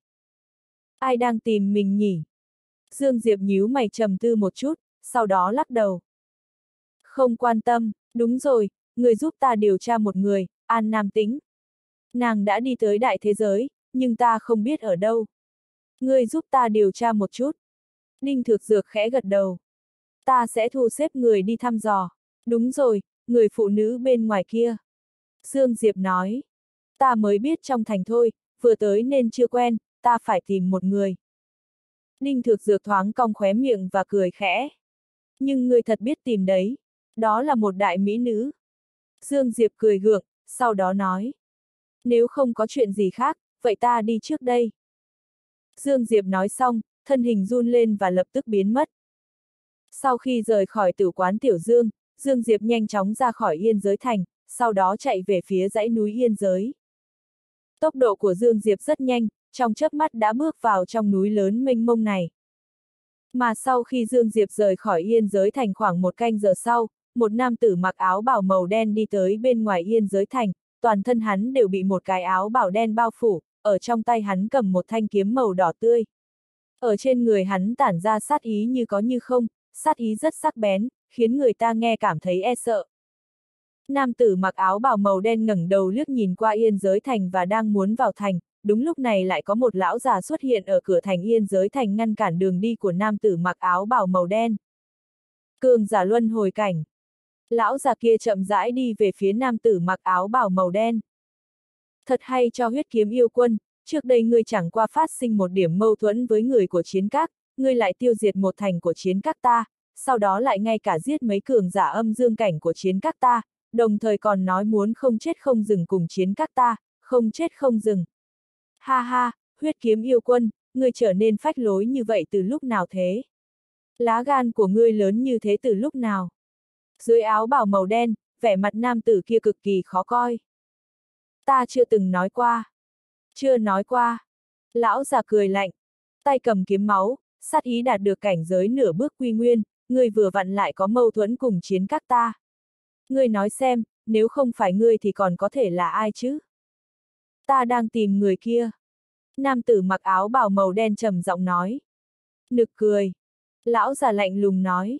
Ai đang tìm mình nhỉ? Dương Diệp nhíu mày trầm tư một chút, sau đó lắc đầu. Không quan tâm, đúng rồi, người giúp ta điều tra một người, An Nam tính Nàng đã đi tới đại thế giới, nhưng ta không biết ở đâu. Người giúp ta điều tra một chút. Ninh Thược Dược khẽ gật đầu. Ta sẽ thu xếp người đi thăm dò. Đúng rồi, người phụ nữ bên ngoài kia. Dương Diệp nói. Ta mới biết trong thành thôi, vừa tới nên chưa quen, ta phải tìm một người. Ninh Thực Dược thoáng cong khóe miệng và cười khẽ. Nhưng người thật biết tìm đấy. Đó là một đại mỹ nữ. Dương Diệp cười gượng, sau đó nói. Nếu không có chuyện gì khác, vậy ta đi trước đây. Dương Diệp nói xong, thân hình run lên và lập tức biến mất. Sau khi rời khỏi tử quán Tiểu Dương, Dương Diệp nhanh chóng ra khỏi yên giới thành, sau đó chạy về phía dãy núi yên giới. Tốc độ của Dương Diệp rất nhanh, trong chớp mắt đã bước vào trong núi lớn mênh mông này. Mà sau khi Dương Diệp rời khỏi yên giới thành khoảng một canh giờ sau, một nam tử mặc áo bảo màu đen đi tới bên ngoài yên giới thành, toàn thân hắn đều bị một cái áo bảo đen bao phủ, ở trong tay hắn cầm một thanh kiếm màu đỏ tươi. Ở trên người hắn tản ra sát ý như có như không, sát ý rất sắc bén, khiến người ta nghe cảm thấy e sợ. Nam tử mặc áo bào màu đen ngẩng đầu liếc nhìn qua yên giới thành và đang muốn vào thành, đúng lúc này lại có một lão già xuất hiện ở cửa thành yên giới thành ngăn cản đường đi của nam tử mặc áo bào màu đen. Cường giả luân hồi cảnh. Lão già kia chậm rãi đi về phía nam tử mặc áo bào màu đen. Thật hay cho huyết kiếm yêu quân, trước đây ngươi chẳng qua phát sinh một điểm mâu thuẫn với người của chiến các, ngươi lại tiêu diệt một thành của chiến các ta, sau đó lại ngay cả giết mấy cường giả âm dương cảnh của chiến các ta, đồng thời còn nói muốn không chết không dừng cùng chiến các ta, không chết không dừng. Ha ha, huyết kiếm yêu quân, ngươi trở nên phách lối như vậy từ lúc nào thế? Lá gan của ngươi lớn như thế từ lúc nào? Dưới áo bảo màu đen, vẻ mặt nam tử kia cực kỳ khó coi. Ta chưa từng nói qua. Chưa nói qua. Lão già cười lạnh. Tay cầm kiếm máu, sát ý đạt được cảnh giới nửa bước quy nguyên, ngươi vừa vặn lại có mâu thuẫn cùng chiến các ta. Ngươi nói xem, nếu không phải ngươi thì còn có thể là ai chứ? Ta đang tìm người kia. Nam tử mặc áo bào màu đen trầm giọng nói. Nực cười. Lão già lạnh lùng nói.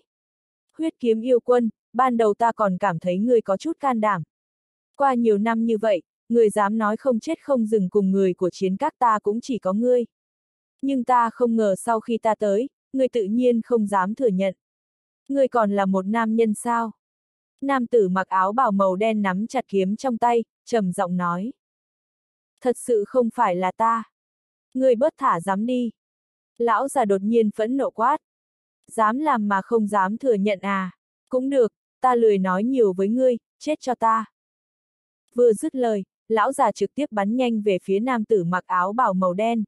Huyết kiếm yêu quân, ban đầu ta còn cảm thấy ngươi có chút can đảm. Qua nhiều năm như vậy, người dám nói không chết không dừng cùng người của chiến các ta cũng chỉ có ngươi. Nhưng ta không ngờ sau khi ta tới, người tự nhiên không dám thừa nhận. Người còn là một nam nhân sao? Nam tử mặc áo bào màu đen nắm chặt kiếm trong tay, trầm giọng nói. Thật sự không phải là ta. Người bớt thả dám đi. Lão già đột nhiên phẫn nộ quát. Dám làm mà không dám thừa nhận à. Cũng được, ta lười nói nhiều với ngươi, chết cho ta. Vừa dứt lời, lão già trực tiếp bắn nhanh về phía nam tử mặc áo bào màu đen.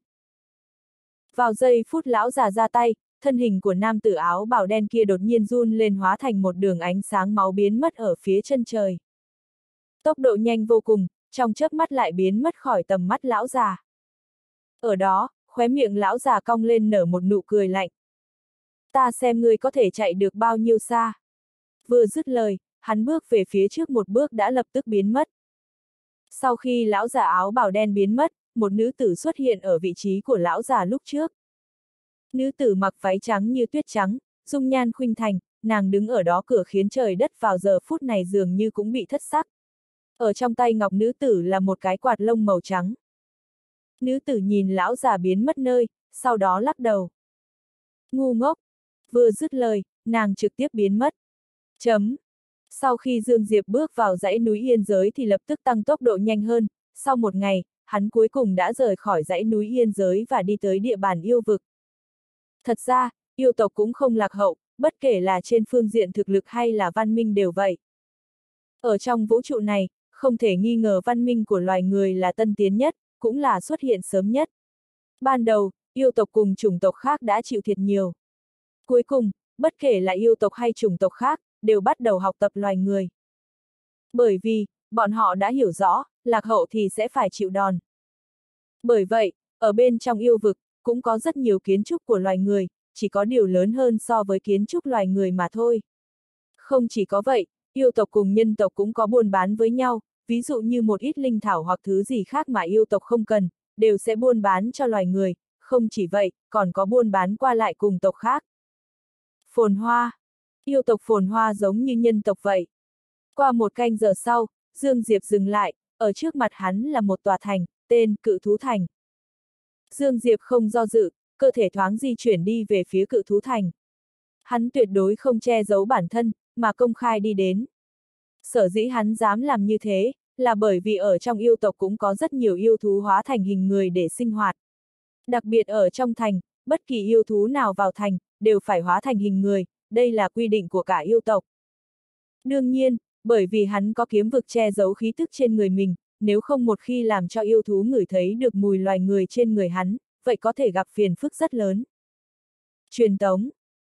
Vào giây phút lão già ra tay, thân hình của nam tử áo bảo đen kia đột nhiên run lên hóa thành một đường ánh sáng máu biến mất ở phía chân trời. Tốc độ nhanh vô cùng, trong chớp mắt lại biến mất khỏi tầm mắt lão già. Ở đó, khóe miệng lão già cong lên nở một nụ cười lạnh. Ta xem ngươi có thể chạy được bao nhiêu xa. Vừa dứt lời, hắn bước về phía trước một bước đã lập tức biến mất. Sau khi lão già áo bảo đen biến mất, một nữ tử xuất hiện ở vị trí của lão già lúc trước. Nữ tử mặc váy trắng như tuyết trắng, dung nhan khuynh thành, nàng đứng ở đó cửa khiến trời đất vào giờ phút này dường như cũng bị thất sắc. Ở trong tay ngọc nữ tử là một cái quạt lông màu trắng. Nữ tử nhìn lão già biến mất nơi, sau đó lắc đầu. Ngu ngốc. Vừa dứt lời, nàng trực tiếp biến mất. Chấm. Sau khi Dương Diệp bước vào dãy núi Yên Giới thì lập tức tăng tốc độ nhanh hơn, sau một ngày, hắn cuối cùng đã rời khỏi dãy núi Yên Giới và đi tới địa bàn yêu vực. Thật ra, yêu tộc cũng không lạc hậu, bất kể là trên phương diện thực lực hay là văn minh đều vậy. Ở trong vũ trụ này, không thể nghi ngờ văn minh của loài người là tân tiến nhất, cũng là xuất hiện sớm nhất. Ban đầu, yêu tộc cùng chủng tộc khác đã chịu thiệt nhiều. Cuối cùng, bất kể là yêu tộc hay chủng tộc khác, đều bắt đầu học tập loài người. Bởi vì, bọn họ đã hiểu rõ, lạc hậu thì sẽ phải chịu đòn. Bởi vậy, ở bên trong yêu vực, cũng có rất nhiều kiến trúc của loài người, chỉ có điều lớn hơn so với kiến trúc loài người mà thôi. Không chỉ có vậy, yêu tộc cùng nhân tộc cũng có buôn bán với nhau, ví dụ như một ít linh thảo hoặc thứ gì khác mà yêu tộc không cần, đều sẽ buôn bán cho loài người, không chỉ vậy, còn có buôn bán qua lại cùng tộc khác. Phồn hoa Yêu tộc phồn hoa giống như nhân tộc vậy. Qua một canh giờ sau, Dương Diệp dừng lại, ở trước mặt hắn là một tòa thành, tên Cự Thú Thành. Dương Diệp không do dự, cơ thể thoáng di chuyển đi về phía Cự Thú Thành. Hắn tuyệt đối không che giấu bản thân, mà công khai đi đến. Sở dĩ hắn dám làm như thế, là bởi vì ở trong yêu tộc cũng có rất nhiều yêu thú hóa thành hình người để sinh hoạt. Đặc biệt ở trong thành, bất kỳ yêu thú nào vào thành, đều phải hóa thành hình người, đây là quy định của cả yêu tộc. Đương nhiên, bởi vì hắn có kiếm vực che giấu khí tức trên người mình, nếu không một khi làm cho yêu thú ngửi thấy được mùi loài người trên người hắn, vậy có thể gặp phiền phức rất lớn. Truyền tống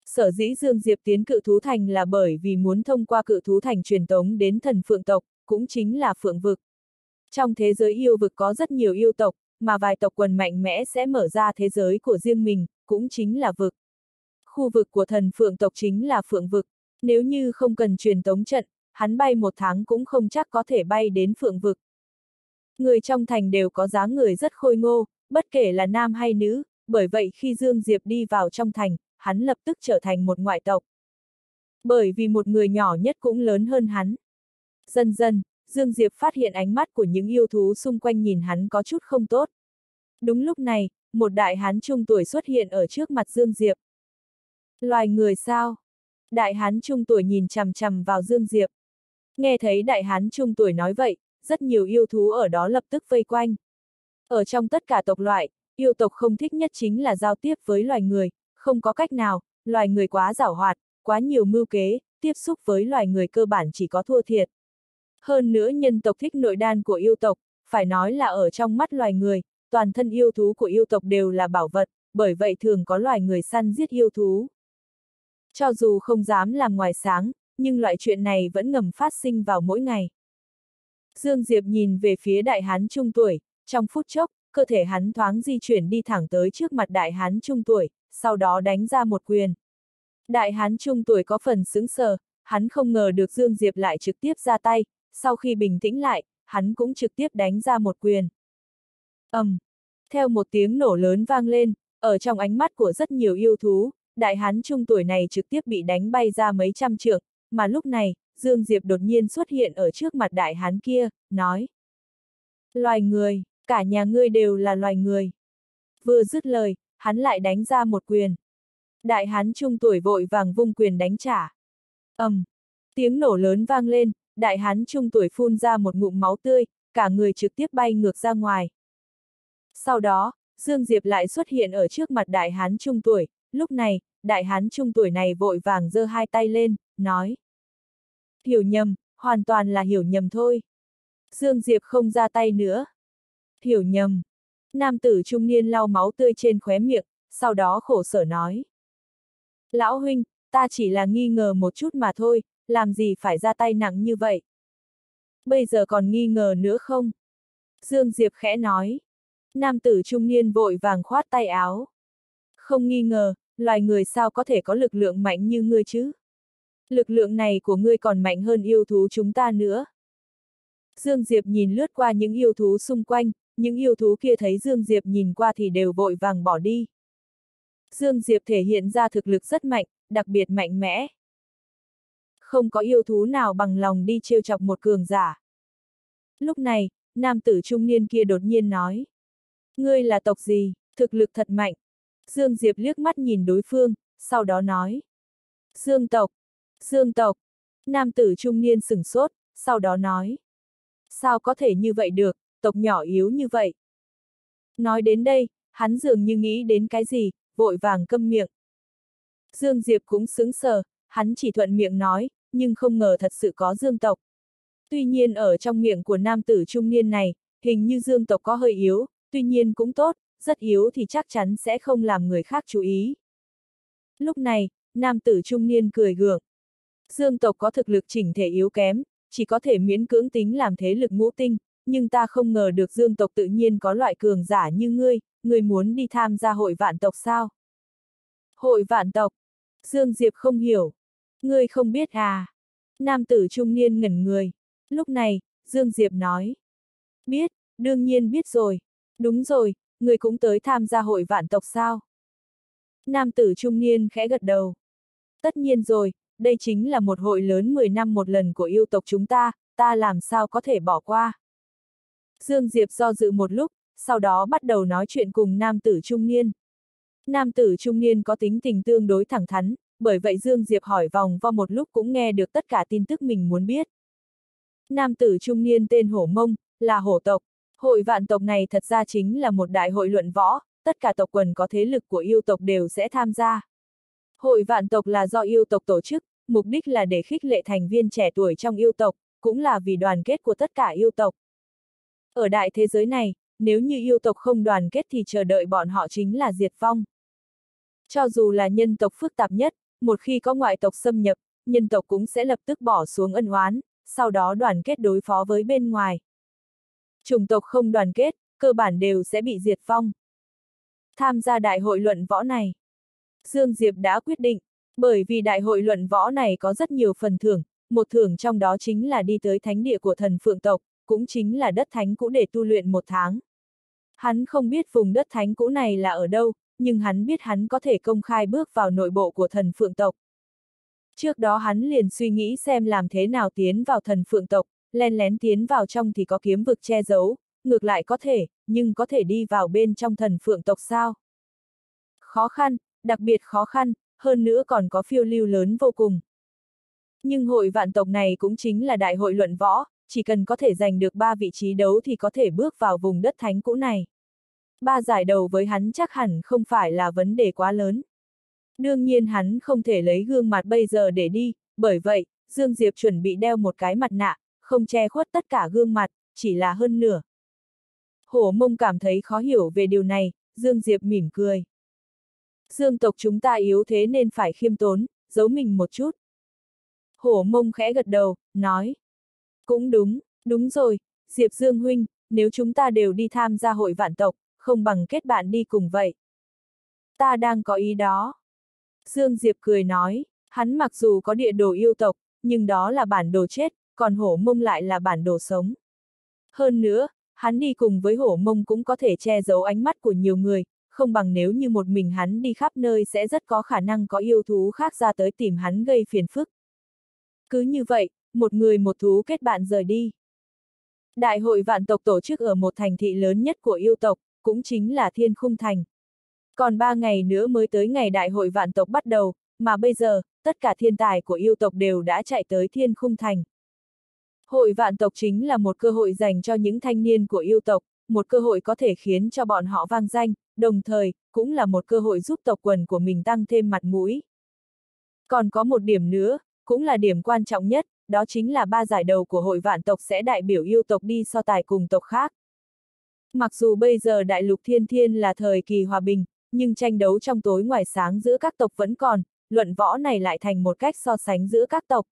Sở dĩ Dương Diệp tiến cự thú thành là bởi vì muốn thông qua cự thú thành truyền tống đến thần phượng tộc, cũng chính là phượng vực. Trong thế giới yêu vực có rất nhiều yêu tộc, mà vài tộc quần mạnh mẽ sẽ mở ra thế giới của riêng mình, cũng chính là vực. Khu vực của thần phượng tộc chính là phượng vực, nếu như không cần truyền tống trận, hắn bay một tháng cũng không chắc có thể bay đến phượng vực. Người trong thành đều có dáng người rất khôi ngô, bất kể là nam hay nữ, bởi vậy khi Dương Diệp đi vào trong thành, hắn lập tức trở thành một ngoại tộc. Bởi vì một người nhỏ nhất cũng lớn hơn hắn. Dần dần, Dương Diệp phát hiện ánh mắt của những yêu thú xung quanh nhìn hắn có chút không tốt. Đúng lúc này, một đại hán trung tuổi xuất hiện ở trước mặt Dương Diệp. Loài người sao? Đại hán trung tuổi nhìn chằm chằm vào Dương Diệp. Nghe thấy đại hán trung tuổi nói vậy, rất nhiều yêu thú ở đó lập tức vây quanh. Ở trong tất cả tộc loại, yêu tộc không thích nhất chính là giao tiếp với loài người, không có cách nào, loài người quá giảo hoạt, quá nhiều mưu kế, tiếp xúc với loài người cơ bản chỉ có thua thiệt. Hơn nữa nhân tộc thích nội đan của yêu tộc, phải nói là ở trong mắt loài người, toàn thân yêu thú của yêu tộc đều là bảo vật, bởi vậy thường có loài người săn giết yêu thú. Cho dù không dám làm ngoài sáng, nhưng loại chuyện này vẫn ngầm phát sinh vào mỗi ngày. Dương Diệp nhìn về phía đại hán trung tuổi, trong phút chốc, cơ thể hắn thoáng di chuyển đi thẳng tới trước mặt đại hán trung tuổi, sau đó đánh ra một quyền. Đại hán trung tuổi có phần sững sờ, hắn không ngờ được Dương Diệp lại trực tiếp ra tay, sau khi bình tĩnh lại, hắn cũng trực tiếp đánh ra một quyền. ầm, um, theo một tiếng nổ lớn vang lên, ở trong ánh mắt của rất nhiều yêu thú, đại hán trung tuổi này trực tiếp bị đánh bay ra mấy trăm trượng, mà lúc này, Dương Diệp đột nhiên xuất hiện ở trước mặt đại hán kia, nói. Loài người, cả nhà ngươi đều là loài người. Vừa dứt lời, hắn lại đánh ra một quyền. Đại hán trung tuổi vội vàng vung quyền đánh trả. ầm, um, tiếng nổ lớn vang lên, đại hán trung tuổi phun ra một ngụm máu tươi, cả người trực tiếp bay ngược ra ngoài. Sau đó, Dương Diệp lại xuất hiện ở trước mặt đại hán trung tuổi, lúc này, đại hán trung tuổi này vội vàng giơ hai tay lên, nói. Hiểu nhầm, hoàn toàn là hiểu nhầm thôi. Dương Diệp không ra tay nữa. Hiểu nhầm. Nam tử trung niên lau máu tươi trên khóe miệng, sau đó khổ sở nói. Lão huynh, ta chỉ là nghi ngờ một chút mà thôi, làm gì phải ra tay nặng như vậy? Bây giờ còn nghi ngờ nữa không? Dương Diệp khẽ nói. Nam tử trung niên vội vàng khoát tay áo. Không nghi ngờ, loài người sao có thể có lực lượng mạnh như ngươi chứ? Lực lượng này của ngươi còn mạnh hơn yêu thú chúng ta nữa. Dương Diệp nhìn lướt qua những yêu thú xung quanh, những yêu thú kia thấy Dương Diệp nhìn qua thì đều vội vàng bỏ đi. Dương Diệp thể hiện ra thực lực rất mạnh, đặc biệt mạnh mẽ. Không có yêu thú nào bằng lòng đi trêu chọc một cường giả. Lúc này, nam tử trung niên kia đột nhiên nói. Ngươi là tộc gì, thực lực thật mạnh. Dương Diệp liếc mắt nhìn đối phương, sau đó nói. Dương tộc, Dương tộc. Nam tử trung niên sửng sốt, sau đó nói. Sao có thể như vậy được, tộc nhỏ yếu như vậy. Nói đến đây, hắn dường như nghĩ đến cái gì, vội vàng câm miệng. Dương Diệp cũng sững sờ, hắn chỉ thuận miệng nói, nhưng không ngờ thật sự có dương tộc. Tuy nhiên ở trong miệng của nam tử trung niên này, hình như dương tộc có hơi yếu, tuy nhiên cũng tốt, rất yếu thì chắc chắn sẽ không làm người khác chú ý. Lúc này, nam tử trung niên cười gượng. Dương tộc có thực lực chỉnh thể yếu kém, chỉ có thể miễn cưỡng tính làm thế lực ngũ tinh, nhưng ta không ngờ được dương tộc tự nhiên có loại cường giả như ngươi, ngươi muốn đi tham gia hội vạn tộc sao? Hội vạn tộc? Dương Diệp không hiểu. Ngươi không biết à? Nam tử trung niên ngẩn người. Lúc này, Dương Diệp nói. Biết, đương nhiên biết rồi. Đúng rồi, người cũng tới tham gia hội vạn tộc sao? Nam tử trung niên khẽ gật đầu. Tất nhiên rồi, đây chính là một hội lớn 10 năm một lần của yêu tộc chúng ta, ta làm sao có thể bỏ qua. Dương Diệp do dự một lúc, sau đó bắt đầu nói chuyện cùng nam tử trung niên. Nam tử trung niên có tính tình tương đối thẳng thắn, bởi vậy Dương Diệp hỏi vòng vo một lúc cũng nghe được tất cả tin tức mình muốn biết. Nam tử trung niên tên Hổ Mông, là hổ tộc. Hội vạn tộc này thật ra chính là một đại hội luận võ, tất cả tộc quần có thế lực của yêu tộc đều sẽ tham gia. Hội vạn tộc là do yêu tộc tổ chức, mục đích là để khích lệ thành viên trẻ tuổi trong yêu tộc, cũng là vì đoàn kết của tất cả yêu tộc. Ở đại thế giới này, nếu như yêu tộc không đoàn kết thì chờ đợi bọn họ chính là diệt vong. Cho dù là nhân tộc phức tạp nhất, một khi có ngoại tộc xâm nhập, nhân tộc cũng sẽ lập tức bỏ xuống ân oán, sau đó đoàn kết đối phó với bên ngoài. Chủng tộc không đoàn kết, cơ bản đều sẽ bị diệt vong. Tham gia đại hội luận võ này, Dương Diệp đã quyết định, bởi vì đại hội luận võ này có rất nhiều phần thưởng, một thưởng trong đó chính là đi tới thánh địa của thần phượng tộc, cũng chính là đất thánh cũ để tu luyện một tháng. Hắn không biết vùng đất thánh cũ này là ở đâu, nhưng hắn biết hắn có thể công khai bước vào nội bộ của thần phượng tộc. Trước đó hắn liền suy nghĩ xem làm thế nào tiến vào thần phượng tộc, len lén tiến vào trong thì có kiếm vực che giấu, ngược lại có thể, nhưng có thể đi vào bên trong thần phượng tộc sao? Khó khăn, đặc biệt khó khăn, hơn nữa còn có phiêu lưu lớn vô cùng. Nhưng hội vạn tộc này cũng chính là đại hội luận võ, chỉ cần có thể giành được ba vị trí đấu thì có thể bước vào vùng đất thánh cũ này. Ba giải đầu với hắn chắc hẳn không phải là vấn đề quá lớn. Đương nhiên hắn không thể lấy gương mặt bây giờ để đi, bởi vậy, Dương Diệp chuẩn bị đeo một cái mặt nạ, không che khuất tất cả gương mặt, chỉ là hơn nửa. Hổ mông cảm thấy khó hiểu về điều này, Dương Diệp mỉm cười. Dương tộc chúng ta yếu thế nên phải khiêm tốn, giấu mình một chút. Hổ mông khẽ gật đầu, nói. Cũng đúng, đúng rồi, Diệp Dương huynh, nếu chúng ta đều đi tham gia hội vạn tộc, không bằng kết bạn đi cùng vậy. Ta đang có ý đó. Dương Diệp cười nói, hắn mặc dù có địa đồ yêu tộc, nhưng đó là bản đồ chết, còn hổ mông lại là bản đồ sống. Hơn nữa, hắn đi cùng với hổ mông cũng có thể che giấu ánh mắt của nhiều người, không bằng nếu như một mình hắn đi khắp nơi sẽ rất có khả năng có yêu thú khác ra tới tìm hắn gây phiền phức. Cứ như vậy, một người một thú kết bạn rời đi. Đại hội vạn tộc tổ chức ở một thành thị lớn nhất của yêu tộc, cũng chính là Thiên Khung Thành. Còn ba ngày nữa mới tới ngày đại hội vạn tộc bắt đầu, mà bây giờ, tất cả thiên tài của yêu tộc đều đã chạy tới thiên khung thành. Hội vạn tộc chính là một cơ hội dành cho những thanh niên của yêu tộc, một cơ hội có thể khiến cho bọn họ vang danh, đồng thời, cũng là một cơ hội giúp tộc quần của mình tăng thêm mặt mũi. Còn có một điểm nữa, cũng là điểm quan trọng nhất, đó chính là ba giải đầu của hội vạn tộc sẽ đại biểu yêu tộc đi so tài cùng tộc khác. Mặc dù bây giờ đại lục thiên thiên là thời kỳ hòa bình, nhưng tranh đấu trong tối ngoài sáng giữa các tộc vẫn còn, luận võ này lại thành một cách so sánh giữa các tộc.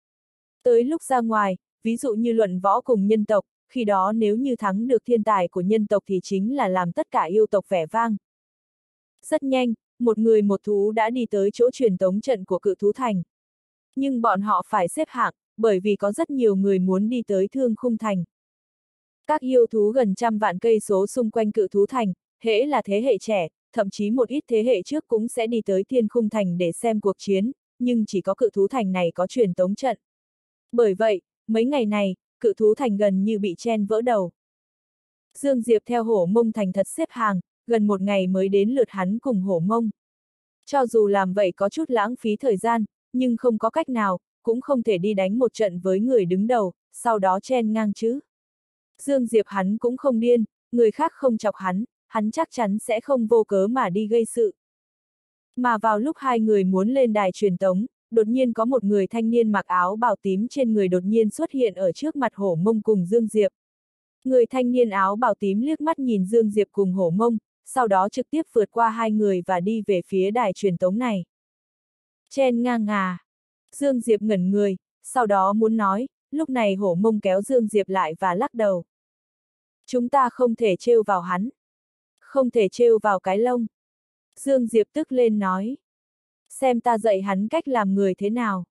Tới lúc ra ngoài, ví dụ như luận võ cùng nhân tộc, khi đó nếu như thắng được thiên tài của nhân tộc thì chính là làm tất cả yêu tộc vẻ vang. Rất nhanh, một người một thú đã đi tới chỗ truyền tống trận của cự thú thành. Nhưng bọn họ phải xếp hạng, bởi vì có rất nhiều người muốn đi tới thương khung thành. Các yêu thú gần trăm vạn cây số xung quanh cự thú thành, hễ là thế hệ trẻ, thậm chí một ít thế hệ trước cũng sẽ đi tới thiên khung thành để xem cuộc chiến, nhưng chỉ có cự thú thành này có truyền tống trận. Bởi vậy, mấy ngày này, cự thú thành gần như bị chen vỡ đầu. Dương Diệp theo hổ mông thành thật xếp hàng, gần một ngày mới đến lượt hắn cùng hổ mông. Cho dù làm vậy có chút lãng phí thời gian, nhưng không có cách nào, cũng không thể đi đánh một trận với người đứng đầu, sau đó chen ngang chứ. Dương Diệp hắn cũng không điên, người khác không chọc hắn, hắn chắc chắn sẽ không vô cớ mà đi gây sự. Mà vào lúc hai người muốn lên đài truyền tống, đột nhiên có một người thanh niên mặc áo bào tím trên người đột nhiên xuất hiện ở trước mặt hổ mông cùng Dương Diệp. Người thanh niên áo bào tím liếc mắt nhìn Dương Diệp cùng hổ mông, sau đó trực tiếp vượt qua hai người và đi về phía đài truyền tống này. Chen ngang ngà. Dương Diệp ngẩn người, sau đó muốn nói, lúc này hổ mông kéo Dương Diệp lại và lắc đầu. Chúng ta không thể trêu vào hắn. Không thể trêu vào cái lông. Dương Diệp tức lên nói. Xem ta dạy hắn cách làm người thế nào.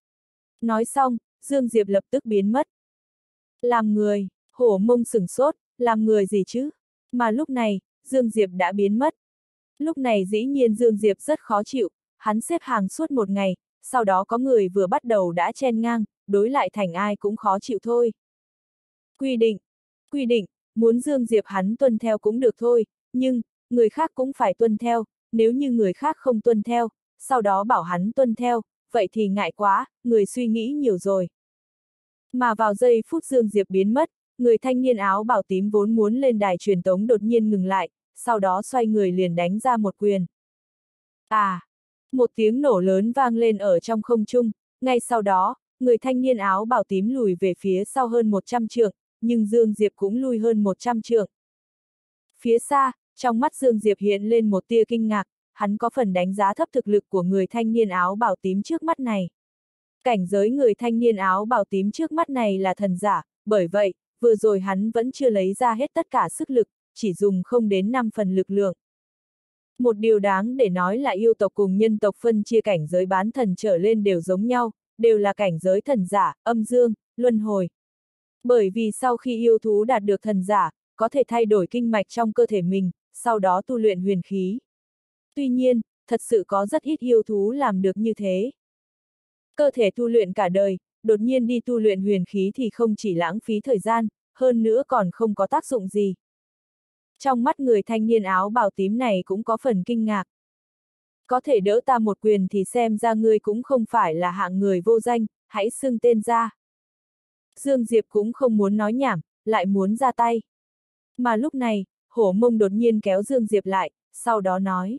Nói xong, Dương Diệp lập tức biến mất. Làm người, hổ mông sửng sốt, làm người gì chứ? Mà lúc này, Dương Diệp đã biến mất. Lúc này dĩ nhiên Dương Diệp rất khó chịu, hắn xếp hàng suốt một ngày, sau đó có người vừa bắt đầu đã chen ngang, đối lại thành ai cũng khó chịu thôi. Quy định, quy định, muốn Dương Diệp hắn tuân theo cũng được thôi, nhưng, người khác cũng phải tuân theo, nếu như người khác không tuân theo, sau đó bảo hắn tuân theo, vậy thì ngại quá, người suy nghĩ nhiều rồi. Mà vào giây phút Dương Diệp biến mất, người thanh niên áo bảo tím vốn muốn lên đài truyền tống đột nhiên ngừng lại, sau đó xoay người liền đánh ra một quyền. À! Một tiếng nổ lớn vang lên ở trong không trung, ngay sau đó, người thanh niên áo bảo tím lùi về phía sau hơn 100 trượng, nhưng Dương Diệp cũng lùi hơn 100 trượng. Phía xa, trong mắt Dương Diệp hiện lên một tia kinh ngạc, hắn có phần đánh giá thấp thực lực của người thanh niên áo bảo tím trước mắt này. Cảnh giới người thanh niên áo bảo tím trước mắt này là thần giả, bởi vậy, vừa rồi hắn vẫn chưa lấy ra hết tất cả sức lực, chỉ dùng không đến 5 phần lực lượng. Một điều đáng để nói là yêu tộc cùng nhân tộc phân chia cảnh giới bán thần trở lên đều giống nhau, đều là cảnh giới thần giả, âm dương, luân hồi. Bởi vì sau khi yêu thú đạt được thần giả, có thể thay đổi kinh mạch trong cơ thể mình, sau đó tu luyện huyền khí. Tuy nhiên, thật sự có rất ít yêu thú làm được như thế. Cơ thể tu luyện cả đời, đột nhiên đi tu luyện huyền khí thì không chỉ lãng phí thời gian, hơn nữa còn không có tác dụng gì. Trong mắt người thanh niên áo bào tím này cũng có phần kinh ngạc. Có thể đỡ ta một quyền thì xem ra ngươi cũng không phải là hạng người vô danh, hãy xưng tên ra. Dương Diệp cũng không muốn nói nhảm, lại muốn ra tay. Mà lúc này, hổ mông đột nhiên kéo Dương Diệp lại, sau đó nói.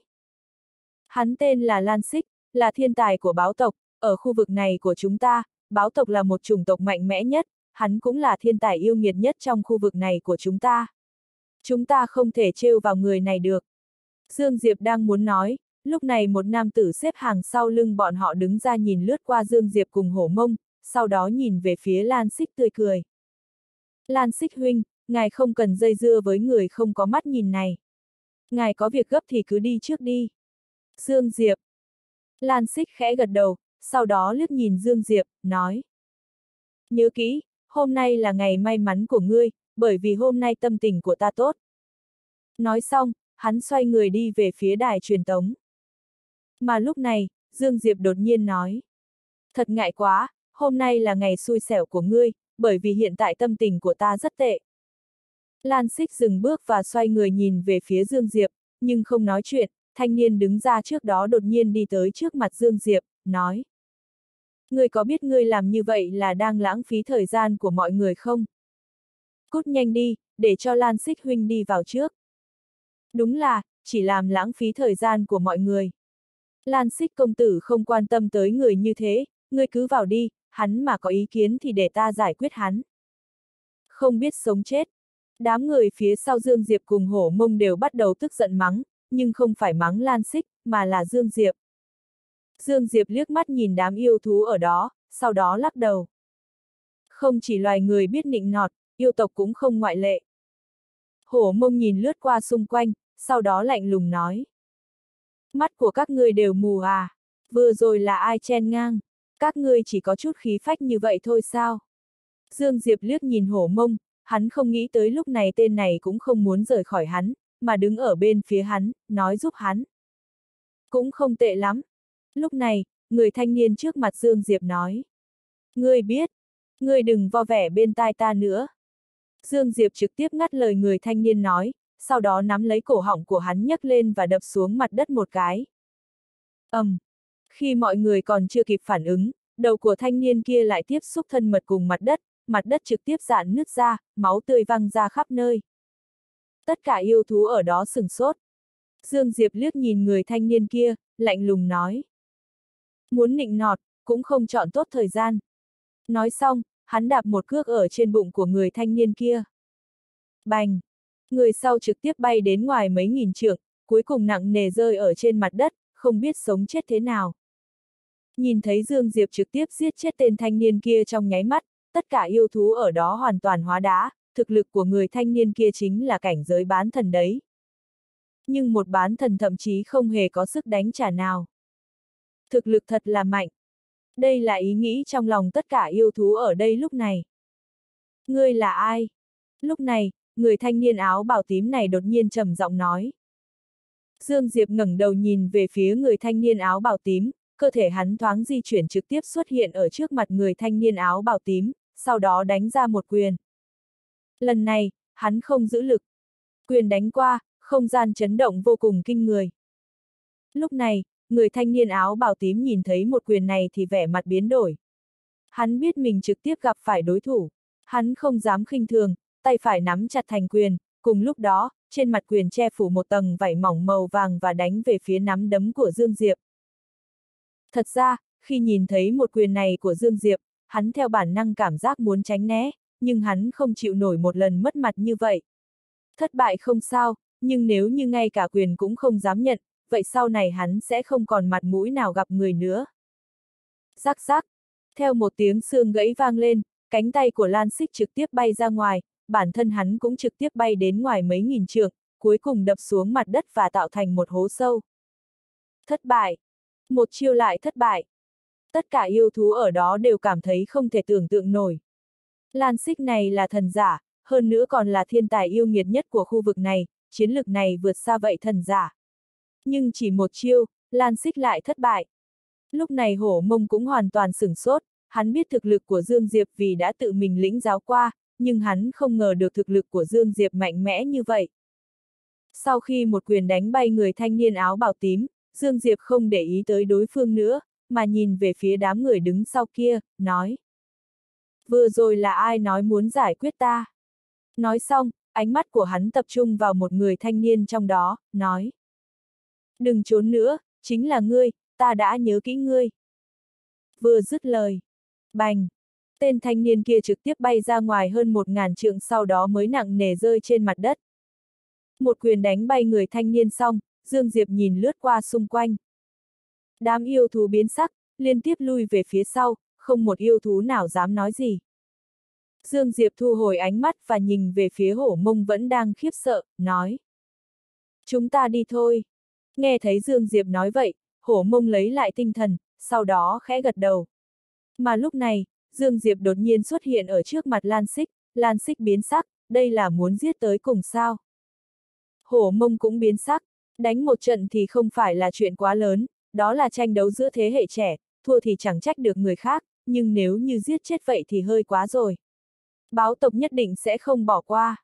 Hắn tên là Lan Xích, là thiên tài của báo tộc, ở khu vực này của chúng ta, báo tộc là một chủng tộc mạnh mẽ nhất, hắn cũng là thiên tài yêu nghiệt nhất trong khu vực này của chúng ta. Chúng ta không thể trêu vào người này được. Dương Diệp đang muốn nói, lúc này một nam tử xếp hàng sau lưng bọn họ đứng ra nhìn lướt qua Dương Diệp cùng hổ mông, sau đó nhìn về phía Lan Xích tươi cười. Lan Xích huynh, ngài không cần dây dưa với người không có mắt nhìn này. Ngài có việc gấp thì cứ đi trước đi. Dương Diệp. Lan Xích khẽ gật đầu, sau đó liếc nhìn Dương Diệp, nói. Nhớ kỹ, hôm nay là ngày may mắn của ngươi, bởi vì hôm nay tâm tình của ta tốt. Nói xong, hắn xoay người đi về phía đài truyền tống. Mà lúc này, Dương Diệp đột nhiên nói. Thật ngại quá, hôm nay là ngày xui xẻo của ngươi, bởi vì hiện tại tâm tình của ta rất tệ. Lan Xích dừng bước và xoay người nhìn về phía Dương Diệp, nhưng không nói chuyện, thanh niên đứng ra trước đó đột nhiên đi tới trước mặt Dương Diệp, nói. Ngươi có biết ngươi làm như vậy là đang lãng phí thời gian của mọi người không? Cút nhanh đi, để cho Lan Xích Huynh đi vào trước. Đúng là, chỉ làm lãng phí thời gian của mọi người. Lan Xích công tử không quan tâm tới người như thế, ngươi cứ vào đi, hắn mà có ý kiến thì để ta giải quyết hắn. Không biết sống chết. Đám người phía sau Dương Diệp cùng hổ mông đều bắt đầu tức giận mắng, nhưng không phải mắng Lan Xích, mà là Dương Diệp. Dương Diệp liếc mắt nhìn đám yêu thú ở đó, sau đó lắc đầu. Không chỉ loài người biết nịnh nọt, yêu tộc cũng không ngoại lệ. Hổ mông nhìn lướt qua xung quanh, sau đó lạnh lùng nói. Mắt của các ngươi đều mù à, vừa rồi là ai chen ngang, các ngươi chỉ có chút khí phách như vậy thôi sao? Dương Diệp liếc nhìn hổ mông, hắn không nghĩ tới lúc này tên này cũng không muốn rời khỏi hắn, mà đứng ở bên phía hắn, nói giúp hắn. Cũng không tệ lắm. Lúc này, người thanh niên trước mặt Dương Diệp nói. Ngươi biết, ngươi đừng vo vẻ bên tai ta nữa. Dương Diệp trực tiếp ngắt lời người thanh niên nói, sau đó nắm lấy cổ họng của hắn nhấc lên và đập xuống mặt đất một cái. ầm, um, Khi mọi người còn chưa kịp phản ứng, đầu của thanh niên kia lại tiếp xúc thân mật cùng mặt đất, mặt đất trực tiếp dạn nứt ra, máu tươi văng ra khắp nơi. Tất cả yêu thú ở đó sừng sốt. Dương Diệp liếc nhìn người thanh niên kia, lạnh lùng nói. Muốn nịnh nọt, cũng không chọn tốt thời gian. Nói xong, hắn đạp một cước ở trên bụng của người thanh niên kia. Bành! Người sau trực tiếp bay đến ngoài mấy nghìn trượng, cuối cùng nặng nề rơi ở trên mặt đất, không biết sống chết thế nào. Nhìn thấy Dương Diệp trực tiếp giết chết tên thanh niên kia trong nháy mắt, tất cả yêu thú ở đó hoàn toàn hóa đá, thực lực của người thanh niên kia chính là cảnh giới bán thần đấy. Nhưng một bán thần thậm chí không hề có sức đánh trả nào. Thực lực thật là mạnh. Đây là ý nghĩ trong lòng tất cả yêu thú ở đây lúc này. Ngươi là ai? Lúc này, người thanh niên áo bảo tím này đột nhiên trầm giọng nói. Dương Diệp ngẩng đầu nhìn về phía người thanh niên áo bảo tím, cơ thể hắn thoáng di chuyển trực tiếp xuất hiện ở trước mặt người thanh niên áo bảo tím, sau đó đánh ra một quyền. Lần này, hắn không giữ lực. Quyền đánh qua, không gian chấn động vô cùng kinh người. Lúc này, người thanh niên áo bào tím nhìn thấy một quyền này thì vẻ mặt biến đổi. Hắn biết mình trực tiếp gặp phải đối thủ. Hắn không dám khinh thường, tay phải nắm chặt thành quyền, cùng lúc đó, trên mặt quyền che phủ một tầng vảy mỏng màu vàng và đánh về phía nắm đấm của Dương Diệp. Thật ra, khi nhìn thấy một quyền này của Dương Diệp, hắn theo bản năng cảm giác muốn tránh né, nhưng hắn không chịu nổi một lần mất mặt như vậy. Thất bại không sao, nhưng nếu như ngay cả quyền cũng không dám nhận, vậy sau này hắn sẽ không còn mặt mũi nào gặp người nữa. Rắc rắc, theo một tiếng xương gãy vang lên, cánh tay của Lan Xích trực tiếp bay ra ngoài, bản thân hắn cũng trực tiếp bay đến ngoài mấy nghìn trượng, cuối cùng đập xuống mặt đất và tạo thành một hố sâu. Thất bại. Một chiêu lại thất bại. Tất cả yêu thú ở đó đều cảm thấy không thể tưởng tượng nổi. Lan xích này là thần giả, hơn nữa còn là thiên tài yêu nghiệt nhất của khu vực này, chiến lực này vượt xa vậy thần giả. Nhưng chỉ một chiêu, Lan xích lại thất bại. Lúc này hổ mông cũng hoàn toàn sửng sốt, hắn biết thực lực của Dương Diệp vì đã tự mình lĩnh giáo qua, nhưng hắn không ngờ được thực lực của Dương Diệp mạnh mẽ như vậy. Sau khi một quyền đánh bay người thanh niên áo bào tím, Dương Diệp không để ý tới đối phương nữa, mà nhìn về phía đám người đứng sau kia, nói. Vừa rồi là ai nói muốn giải quyết ta? Nói xong, ánh mắt của hắn tập trung vào một người thanh niên trong đó, nói. Đừng trốn nữa, chính là ngươi, ta đã nhớ kỹ ngươi. Vừa dứt lời. Bành! Tên thanh niên kia trực tiếp bay ra ngoài hơn một ngàn trượng sau đó mới nặng nề rơi trên mặt đất. Một quyền đánh bay người thanh niên xong, Dương Diệp nhìn lướt qua xung quanh. Đám yêu thú biến sắc, liên tiếp lui về phía sau, không một yêu thú nào dám nói gì. Dương Diệp thu hồi ánh mắt và nhìn về phía hổ mông vẫn đang khiếp sợ, nói. Chúng ta đi thôi. Nghe thấy Dương Diệp nói vậy, hổ mông lấy lại tinh thần, sau đó khẽ gật đầu. Mà lúc này, Dương Diệp đột nhiên xuất hiện ở trước mặt Lan Xích, Lan Xích biến sắc, đây là muốn giết tới cùng sao. Hổ mông cũng biến sắc, đánh một trận thì không phải là chuyện quá lớn, đó là tranh đấu giữa thế hệ trẻ, thua thì chẳng trách được người khác, nhưng nếu như giết chết vậy thì hơi quá rồi. Báo tộc nhất định sẽ không bỏ qua.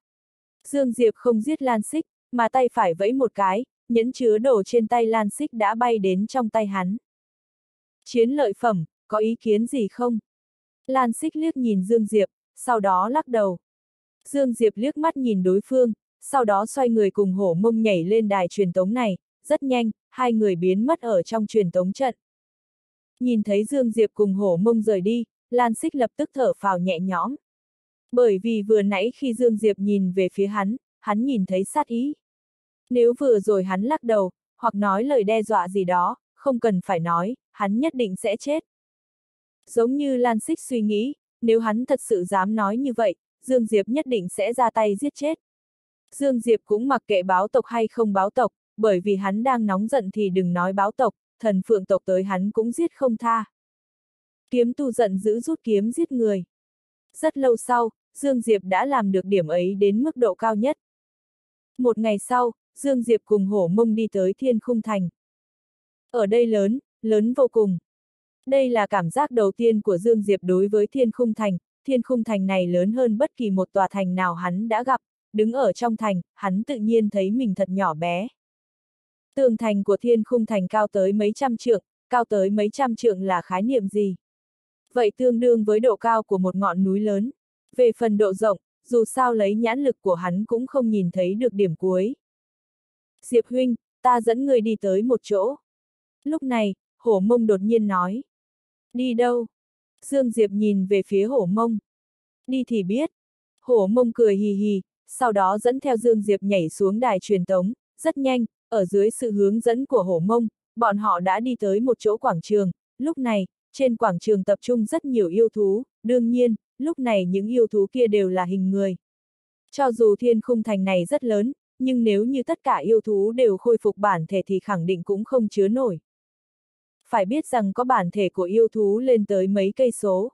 Dương Diệp không giết Lan Xích, mà tay phải vẫy một cái, nhẫn chứa đồ trên tay Lan Xích đã bay đến trong tay hắn. Chiến lợi phẩm, có ý kiến gì không? Lan Xích liếc nhìn Dương Diệp, sau đó lắc đầu. Dương Diệp liếc mắt nhìn đối phương, sau đó xoay người cùng hổ mông nhảy lên đài truyền tống này, rất nhanh, hai người biến mất ở trong truyền tống trận. Nhìn thấy Dương Diệp cùng hổ mông rời đi, Lan Xích lập tức thở phào nhẹ nhõm. Bởi vì vừa nãy khi Dương Diệp nhìn về phía hắn, hắn nhìn thấy sát ý. Nếu vừa rồi hắn lắc đầu, hoặc nói lời đe dọa gì đó, không cần phải nói, hắn nhất định sẽ chết. Giống như Lan Xích suy nghĩ, nếu hắn thật sự dám nói như vậy, Dương Diệp nhất định sẽ ra tay giết chết. Dương Diệp cũng mặc kệ báo tộc hay không báo tộc, bởi vì hắn đang nóng giận thì đừng nói báo tộc, thần phượng tộc tới hắn cũng giết không tha. Kiếm tu giận dữ rút kiếm giết người. Rất lâu sau, Dương Diệp đã làm được điểm ấy đến mức độ cao nhất. Một ngày sau, Dương Diệp cùng hổ mông đi tới thiên khung thành. Ở đây lớn, lớn vô cùng. Đây là cảm giác đầu tiên của Dương Diệp đối với thiên khung thành, thiên khung thành này lớn hơn bất kỳ một tòa thành nào hắn đã gặp, đứng ở trong thành, hắn tự nhiên thấy mình thật nhỏ bé. Tường thành của thiên khung thành cao tới mấy trăm trượng, cao tới mấy trăm trượng là khái niệm gì? Vậy tương đương với độ cao của một ngọn núi lớn. Về phần độ rộng, dù sao lấy nhãn lực của hắn cũng không nhìn thấy được điểm cuối. Diệp huynh, ta dẫn người đi tới một chỗ. Lúc này, hổ mông đột nhiên nói. Đi đâu? Dương Diệp nhìn về phía hổ mông. Đi thì biết. Hổ mông cười hì hì, sau đó dẫn theo Dương Diệp nhảy xuống đài truyền tống, rất nhanh, ở dưới sự hướng dẫn của hổ mông, bọn họ đã đi tới một chỗ quảng trường, lúc này, trên quảng trường tập trung rất nhiều yêu thú, đương nhiên, lúc này những yêu thú kia đều là hình người. Cho dù thiên khung thành này rất lớn, nhưng nếu như tất cả yêu thú đều khôi phục bản thể thì khẳng định cũng không chứa nổi. Phải biết rằng có bản thể của yêu thú lên tới mấy cây số.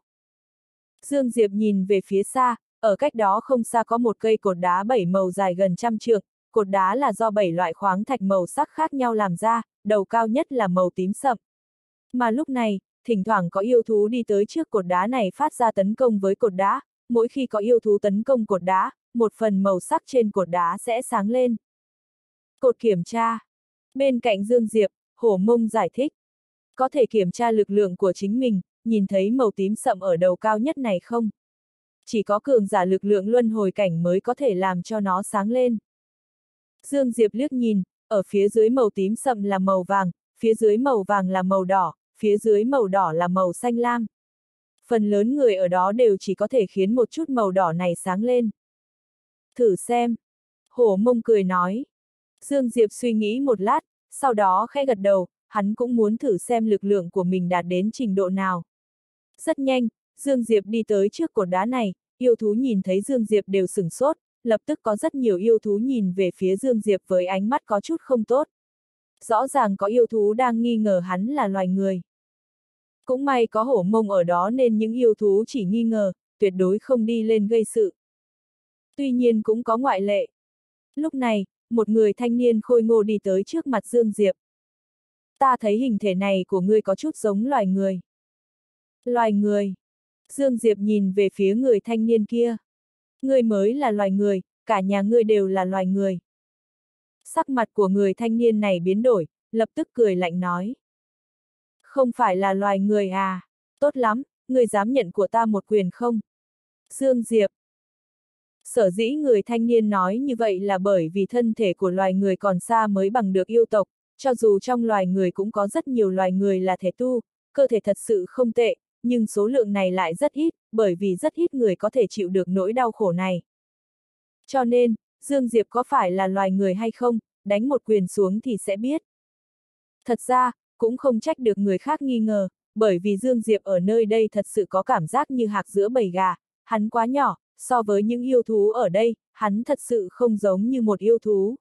Dương Diệp nhìn về phía xa, ở cách đó không xa có một cây cột đá bảy màu dài gần trăm trượng, cột đá là do bảy loại khoáng thạch màu sắc khác nhau làm ra, đầu cao nhất là màu tím sậm. Mà lúc này, thỉnh thoảng có yêu thú đi tới trước cột đá này phát ra tấn công với cột đá, mỗi khi có yêu thú tấn công cột đá, một phần màu sắc trên cột đá sẽ sáng lên. Cột kiểm tra. Bên cạnh Dương Diệp, Hổ Mông giải thích. Có thể kiểm tra lực lượng của chính mình, nhìn thấy màu tím sậm ở đầu cao nhất này không? Chỉ có cường giả lực lượng luân hồi cảnh mới có thể làm cho nó sáng lên. Dương Diệp liếc nhìn, ở phía dưới màu tím sậm là màu vàng, phía dưới màu vàng là màu đỏ, phía dưới màu đỏ là màu xanh lam. Phần lớn người ở đó đều chỉ có thể khiến một chút màu đỏ này sáng lên. Thử xem. Hổ mông cười nói. Dương Diệp suy nghĩ một lát, sau đó khẽ gật đầu, hắn cũng muốn thử xem lực lượng của mình đạt đến trình độ nào. Rất nhanh, Dương Diệp đi tới trước cột đá này, yêu thú nhìn thấy Dương Diệp đều sửng sốt, lập tức có rất nhiều yêu thú nhìn về phía Dương Diệp với ánh mắt có chút không tốt. Rõ ràng có yêu thú đang nghi ngờ hắn là loài người. Cũng may có hổ mông ở đó nên những yêu thú chỉ nghi ngờ, tuyệt đối không đi lên gây sự. Tuy nhiên cũng có ngoại lệ. Lúc này, một người thanh niên khôi ngô đi tới trước mặt Dương Diệp. Ta thấy hình thể này của ngươi có chút giống loài người. Loài người. Dương Diệp nhìn về phía người thanh niên kia. Ngươi mới là loài người, cả nhà ngươi đều là loài người. Sắc mặt của người thanh niên này biến đổi, lập tức cười lạnh nói. Không phải là loài người à? Tốt lắm, ngươi dám nhận của ta một quyền không? Dương Diệp. Sở dĩ người thanh niên nói như vậy là bởi vì thân thể của loài người còn xa mới bằng được yêu tộc, cho dù trong loài người cũng có rất nhiều loài người là thể tu, cơ thể thật sự không tệ, nhưng số lượng này lại rất ít, bởi vì rất ít người có thể chịu được nỗi đau khổ này. Cho nên, Dương Diệp có phải là loài người hay không, đánh một quyền xuống thì sẽ biết. Thật ra, cũng không trách được người khác nghi ngờ, bởi vì Dương Diệp ở nơi đây thật sự có cảm giác như hạc giữa bầy gà, hắn quá nhỏ, so với những yêu thú ở đây, hắn thật sự không giống như một yêu thú.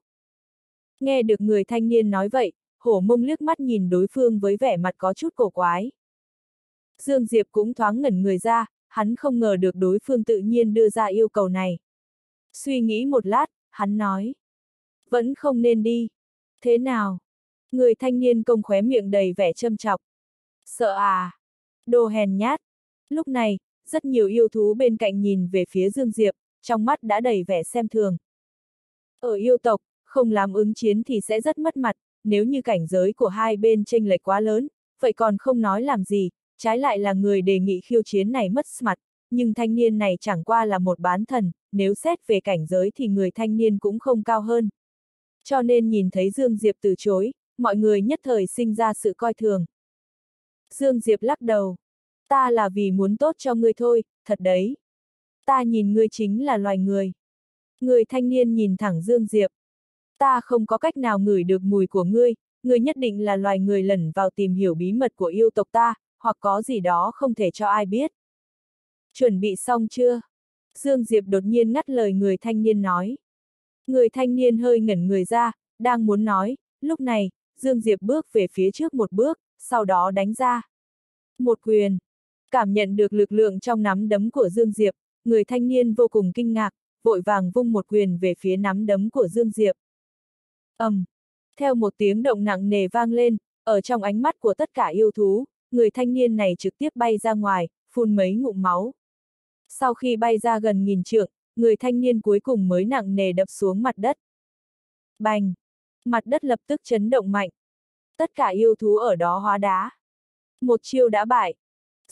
Nghe được người thanh niên nói vậy, hổ mông liếc mắt nhìn đối phương với vẻ mặt có chút cổ quái. Dương Diệp cũng thoáng ngẩn người ra, hắn không ngờ được đối phương tự nhiên đưa ra yêu cầu này. Suy nghĩ một lát, hắn nói. Vẫn không nên đi. Thế nào? Người thanh niên công khóe miệng đầy vẻ châm chọc. Sợ à? Đồ hèn nhát. Lúc này, rất nhiều yêu thú bên cạnh nhìn về phía Dương Diệp, trong mắt đã đầy vẻ xem thường. Ở yêu tộc, không làm ứng chiến thì sẽ rất mất mặt, nếu như cảnh giới của hai bên chênh lệch quá lớn, vậy còn không nói làm gì, trái lại là người đề nghị khiêu chiến này mất mặt, nhưng thanh niên này chẳng qua là một bán thần, nếu xét về cảnh giới thì người thanh niên cũng không cao hơn. Cho nên nhìn thấy Dương Diệp từ chối, mọi người nhất thời sinh ra sự coi thường. Dương Diệp lắc đầu. Ta là vì muốn tốt cho ngươi thôi, thật đấy. Ta nhìn ngươi chính là loài người. Người thanh niên nhìn thẳng Dương Diệp. Ta không có cách nào ngửi được mùi của ngươi, ngươi nhất định là loài người lẩn vào tìm hiểu bí mật của yêu tộc ta, hoặc có gì đó không thể cho ai biết. Chuẩn bị xong chưa? Dương Diệp đột nhiên ngắt lời người thanh niên nói. Người thanh niên hơi ngẩn người ra, đang muốn nói, lúc này, Dương Diệp bước về phía trước một bước, sau đó đánh ra. Một quyền. Cảm nhận được lực lượng trong nắm đấm của Dương Diệp, người thanh niên vô cùng kinh ngạc, vội vàng vung một quyền về phía nắm đấm của Dương Diệp. ầm, um, Theo một tiếng động nặng nề vang lên, ở trong ánh mắt của tất cả yêu thú, người thanh niên này trực tiếp bay ra ngoài, phun mấy ngụm máu. Sau khi bay ra gần nghìn trượng, người thanh niên cuối cùng mới nặng nề đập xuống mặt đất. Bành! Mặt đất lập tức chấn động mạnh. Tất cả yêu thú ở đó hóa đá. Một chiêu đã bại.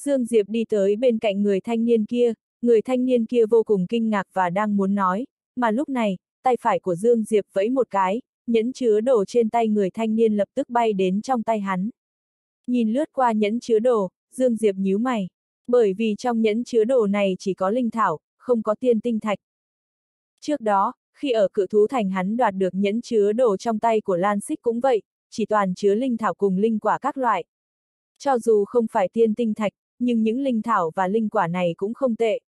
Dương Diệp đi tới bên cạnh người thanh niên kia, người thanh niên kia vô cùng kinh ngạc và đang muốn nói, mà lúc này, tay phải của Dương Diệp vẫy một cái, nhẫn chứa đồ trên tay người thanh niên lập tức bay đến trong tay hắn. Nhìn lướt qua nhẫn chứa đồ, Dương Diệp nhíu mày. Bởi vì trong nhẫn chứa đồ này chỉ có linh thảo, không có tiên tinh thạch. Trước đó, khi ở cự thú thành hắn đoạt được nhẫn chứa đồ trong tay của Lan Xích cũng vậy, chỉ toàn chứa linh thảo cùng linh quả các loại. Cho dù không phải tiên tinh thạch, nhưng những linh thảo và linh quả này cũng không tệ.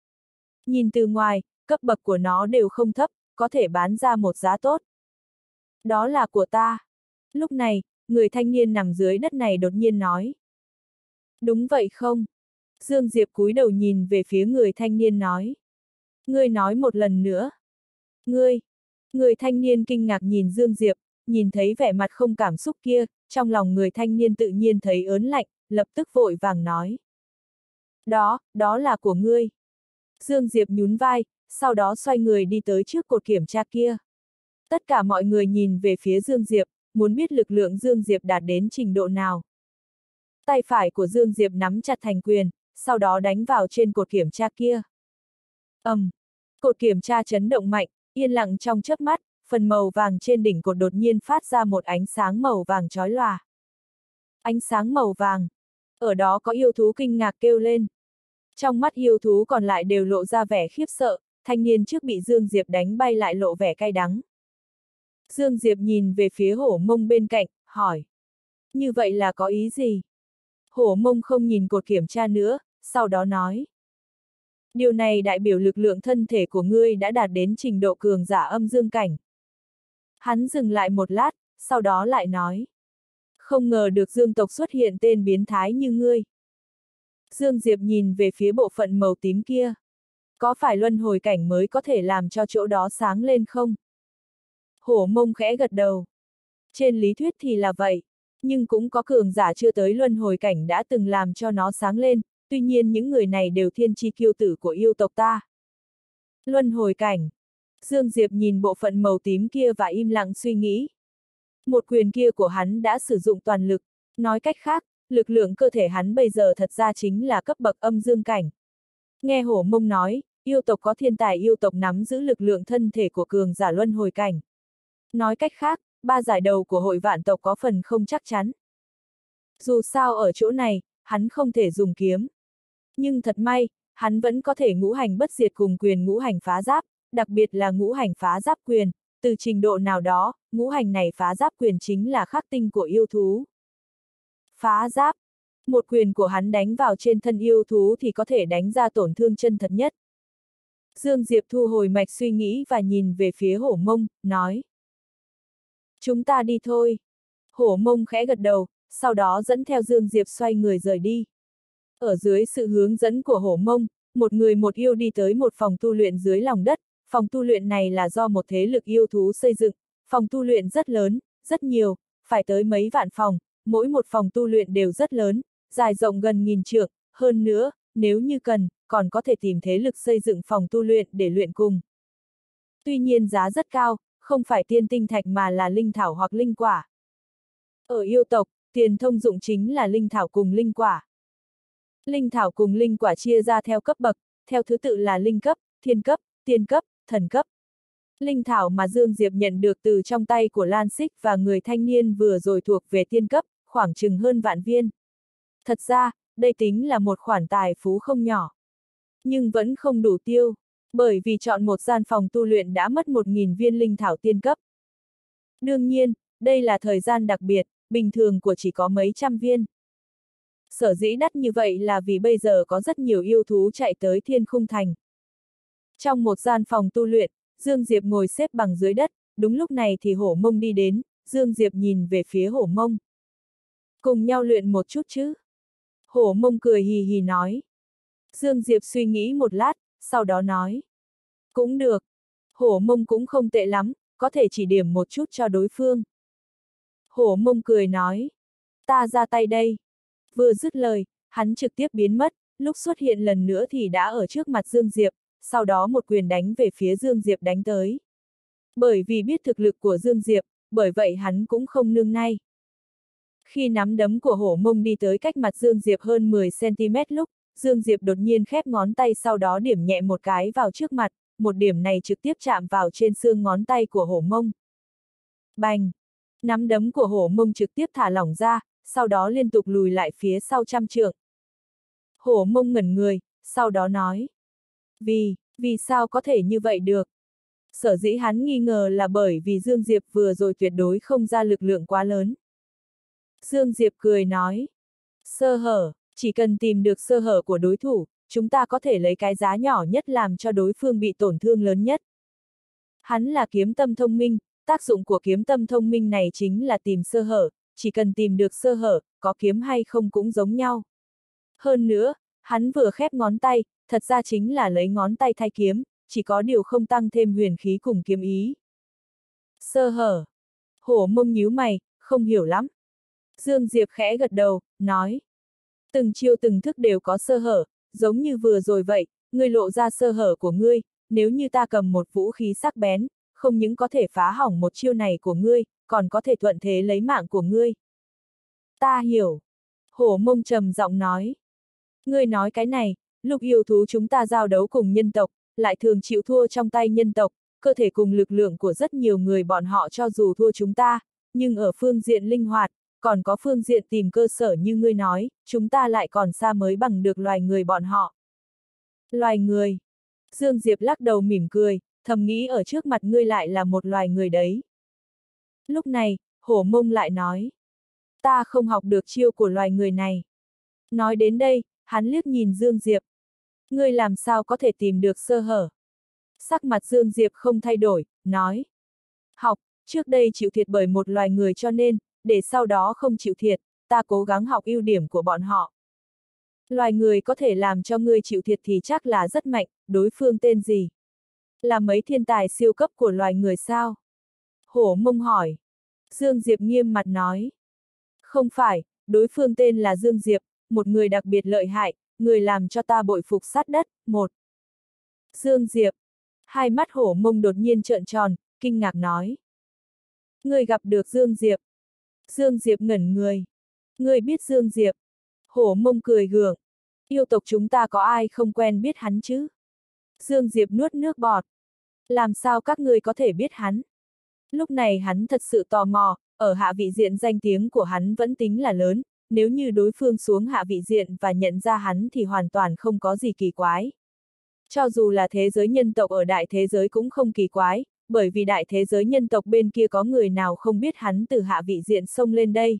Nhìn từ ngoài, cấp bậc của nó đều không thấp, có thể bán ra một giá tốt. Đó là của ta. Lúc này, người thanh niên nằm dưới đất này đột nhiên nói. Đúng vậy không? Dương Diệp cúi đầu nhìn về phía người thanh niên nói. Ngươi nói một lần nữa. Ngươi! Người thanh niên kinh ngạc nhìn Dương Diệp, nhìn thấy vẻ mặt không cảm xúc kia, trong lòng người thanh niên tự nhiên thấy ớn lạnh, lập tức vội vàng nói. Đó, đó là của ngươi. Dương Diệp nhún vai, sau đó xoay người đi tới trước cột kiểm tra kia. Tất cả mọi người nhìn về phía Dương Diệp, muốn biết lực lượng Dương Diệp đạt đến trình độ nào. Tay phải của Dương Diệp nắm chặt thành quyền, sau đó đánh vào trên cột kiểm tra kia. ầm, um, cột kiểm tra chấn động mạnh, yên lặng trong chớp mắt, phần màu vàng trên đỉnh cột đột nhiên phát ra một ánh sáng màu vàng chói lòa. Ánh sáng màu vàng. Ở đó có yêu thú kinh ngạc kêu lên. Trong mắt yêu thú còn lại đều lộ ra vẻ khiếp sợ, thanh niên trước bị Dương Diệp đánh bay lại lộ vẻ cay đắng. Dương Diệp nhìn về phía hổ mông bên cạnh, hỏi. Như vậy là có ý gì? Hổ mông không nhìn cột kiểm tra nữa, sau đó nói. Điều này đại biểu lực lượng thân thể của ngươi đã đạt đến trình độ cường giả âm dương cảnh. Hắn dừng lại một lát, sau đó lại nói. Không ngờ được dương tộc xuất hiện tên biến thái như ngươi. Dương Diệp nhìn về phía bộ phận màu tím kia. Có phải luân hồi cảnh mới có thể làm cho chỗ đó sáng lên không? Hổ mông khẽ gật đầu. Trên lý thuyết thì là vậy, nhưng cũng có cường giả chưa tới luân hồi cảnh đã từng làm cho nó sáng lên, tuy nhiên những người này đều thiên chi kiêu tử của yêu tộc ta. Luân hồi cảnh. Dương Diệp nhìn bộ phận màu tím kia và im lặng suy nghĩ. Một quyền kia của hắn đã sử dụng toàn lực, nói cách khác, lực lượng cơ thể hắn bây giờ thật ra chính là cấp bậc âm dương cảnh. Nghe hổ mông nói, yêu tộc có thiên tài yêu tộc nắm giữ lực lượng thân thể của cường giả luân hồi cảnh. Nói cách khác, ba giải đầu của hội vạn tộc có phần không chắc chắn. Dù sao ở chỗ này, hắn không thể dùng kiếm. Nhưng thật may, hắn vẫn có thể ngũ hành bất diệt cùng quyền ngũ hành phá giáp, đặc biệt là ngũ hành phá giáp quyền, từ trình độ nào đó, ngũ hành này phá giáp quyền chính là khắc tinh của yêu thú. Phá giáp. Một quyền của hắn đánh vào trên thân yêu thú thì có thể đánh ra tổn thương chân thật nhất. Dương Diệp thu hồi mạch suy nghĩ và nhìn về phía hổ mông, nói. Chúng ta đi thôi. Hổ mông khẽ gật đầu, sau đó dẫn theo Dương Diệp xoay người rời đi. Ở dưới sự hướng dẫn của hổ mông, một người một yêu đi tới một phòng tu luyện dưới lòng đất, phòng tu luyện này là do một thế lực yêu thú xây dựng, phòng tu luyện rất lớn, rất nhiều, phải tới mấy vạn phòng, mỗi một phòng tu luyện đều rất lớn, dài rộng gần nghìn trượng, hơn nữa, nếu như cần, còn có thể tìm thế lực xây dựng phòng tu luyện để luyện cùng. Tuy nhiên giá rất cao, không phải tiên tinh thạch mà là linh thảo hoặc linh quả. Ở yêu tộc, tiền thông dụng chính là linh thảo cùng linh quả. Linh thảo cùng linh quả chia ra theo cấp bậc, theo thứ tự là linh cấp, thiên cấp, tiên cấp, thần cấp. Linh thảo mà Dương Diệp nhận được từ trong tay của Lan Xích và người thanh niên vừa rồi thuộc về tiên cấp, khoảng chừng hơn vạn viên. Thật ra, đây tính là một khoản tài phú không nhỏ. Nhưng vẫn không đủ tiêu, bởi vì chọn một gian phòng tu luyện đã mất 1.000 viên linh thảo tiên cấp. Đương nhiên, đây là thời gian đặc biệt, bình thường của chỉ có mấy trăm viên. Sở dĩ đắt như vậy là vì bây giờ có rất nhiều yêu thú chạy tới thiên khung thành. Trong một gian phòng tu luyện, Dương Diệp ngồi xếp bằng dưới đất, đúng lúc này thì hổ mông đi đến, Dương Diệp nhìn về phía hổ mông. Cùng nhau luyện một chút chứ. Hổ mông cười hì hì nói. Dương Diệp suy nghĩ một lát, sau đó nói. Cũng được. Hổ mông cũng không tệ lắm, có thể chỉ điểm một chút cho đối phương. Hổ mông cười nói. Ta ra tay đây. Vừa dứt lời, hắn trực tiếp biến mất, lúc xuất hiện lần nữa thì đã ở trước mặt Dương Diệp, sau đó một quyền đánh về phía Dương Diệp đánh tới. Bởi vì biết thực lực của Dương Diệp, bởi vậy hắn cũng không nương nay. Khi nắm đấm của hổ mông đi tới cách mặt Dương Diệp hơn 10cm lúc, Dương Diệp đột nhiên khép ngón tay sau đó điểm nhẹ một cái vào trước mặt, một điểm này trực tiếp chạm vào trên xương ngón tay của hổ mông. Bành! Nắm đấm của hổ mông trực tiếp thả lỏng ra, sau đó liên tục lùi lại phía sau trăm trượng. Hổ mông ngẩn người, sau đó nói. Vì, vì sao có thể như vậy được? Sở dĩ hắn nghi ngờ là bởi vì Dương Diệp vừa rồi tuyệt đối không ra lực lượng quá lớn. Dương Diệp cười nói. Sơ hở, chỉ cần tìm được sơ hở của đối thủ, chúng ta có thể lấy cái giá nhỏ nhất làm cho đối phương bị tổn thương lớn nhất. Hắn là kiếm tâm thông minh, tác dụng của kiếm tâm thông minh này chính là tìm sơ hở, chỉ cần tìm được sơ hở, có kiếm hay không cũng giống nhau. Hơn nữa, hắn vừa khép ngón tay, thật ra chính là lấy ngón tay thay kiếm, chỉ có điều không tăng thêm huyền khí cùng kiếm ý. Sơ hở. Hổ mông nhíu mày, không hiểu lắm. Dương Diệp khẽ gật đầu, nói. Từng chiêu từng thức đều có sơ hở, giống như vừa rồi vậy, ngươi lộ ra sơ hở của ngươi, nếu như ta cầm một vũ khí sắc bén, không những có thể phá hỏng một chiêu này của ngươi, còn có thể thuận thế lấy mạng của ngươi. Ta hiểu. Hổ mông trầm giọng nói. Ngươi nói cái này, Lục yêu thú chúng ta giao đấu cùng nhân tộc, lại thường chịu thua trong tay nhân tộc, cơ thể cùng lực lượng của rất nhiều người bọn họ cho dù thua chúng ta, nhưng ở phương diện linh hoạt, còn có phương diện tìm cơ sở như ngươi nói, chúng ta lại còn xa mới bằng được loài người bọn họ. Loài người. Dương Diệp lắc đầu mỉm cười, thầm nghĩ ở trước mặt ngươi lại là một loài người đấy. Lúc này, hổ mông lại nói. Ta không học được chiêu của loài người này. Nói đến đây, hắn liếc nhìn Dương Diệp. Ngươi làm sao có thể tìm được sơ hở? Sắc mặt Dương Diệp không thay đổi, nói. Học, trước đây chịu thiệt bởi một loài người cho nên, để sau đó không chịu thiệt, ta cố gắng học ưu điểm của bọn họ. Loài người có thể làm cho ngươi chịu thiệt thì chắc là rất mạnh, đối phương tên gì? Là mấy thiên tài siêu cấp của loài người sao? Hổ mông hỏi. Dương Diệp nghiêm mặt nói. Không phải, đối phương tên là Dương Diệp, một người đặc biệt lợi hại, người làm cho ta bội phục sát đất, một. Dương Diệp. Hai mắt hổ mông đột nhiên trợn tròn, kinh ngạc nói. Người gặp được Dương Diệp. Dương Diệp ngẩn người. Người biết Dương Diệp. Hổ mông cười gượng. Yêu tộc chúng ta có ai không quen biết hắn chứ? Dương Diệp nuốt nước bọt. Làm sao các ngươi có thể biết hắn? Lúc này hắn thật sự tò mò, ở hạ vị diện danh tiếng của hắn vẫn tính là lớn, nếu như đối phương xuống hạ vị diện và nhận ra hắn thì hoàn toàn không có gì kỳ quái. Cho dù là thế giới nhân tộc ở đại thế giới cũng không kỳ quái, bởi vì đại thế giới nhân tộc bên kia có người nào không biết hắn từ hạ vị diện xông lên đây.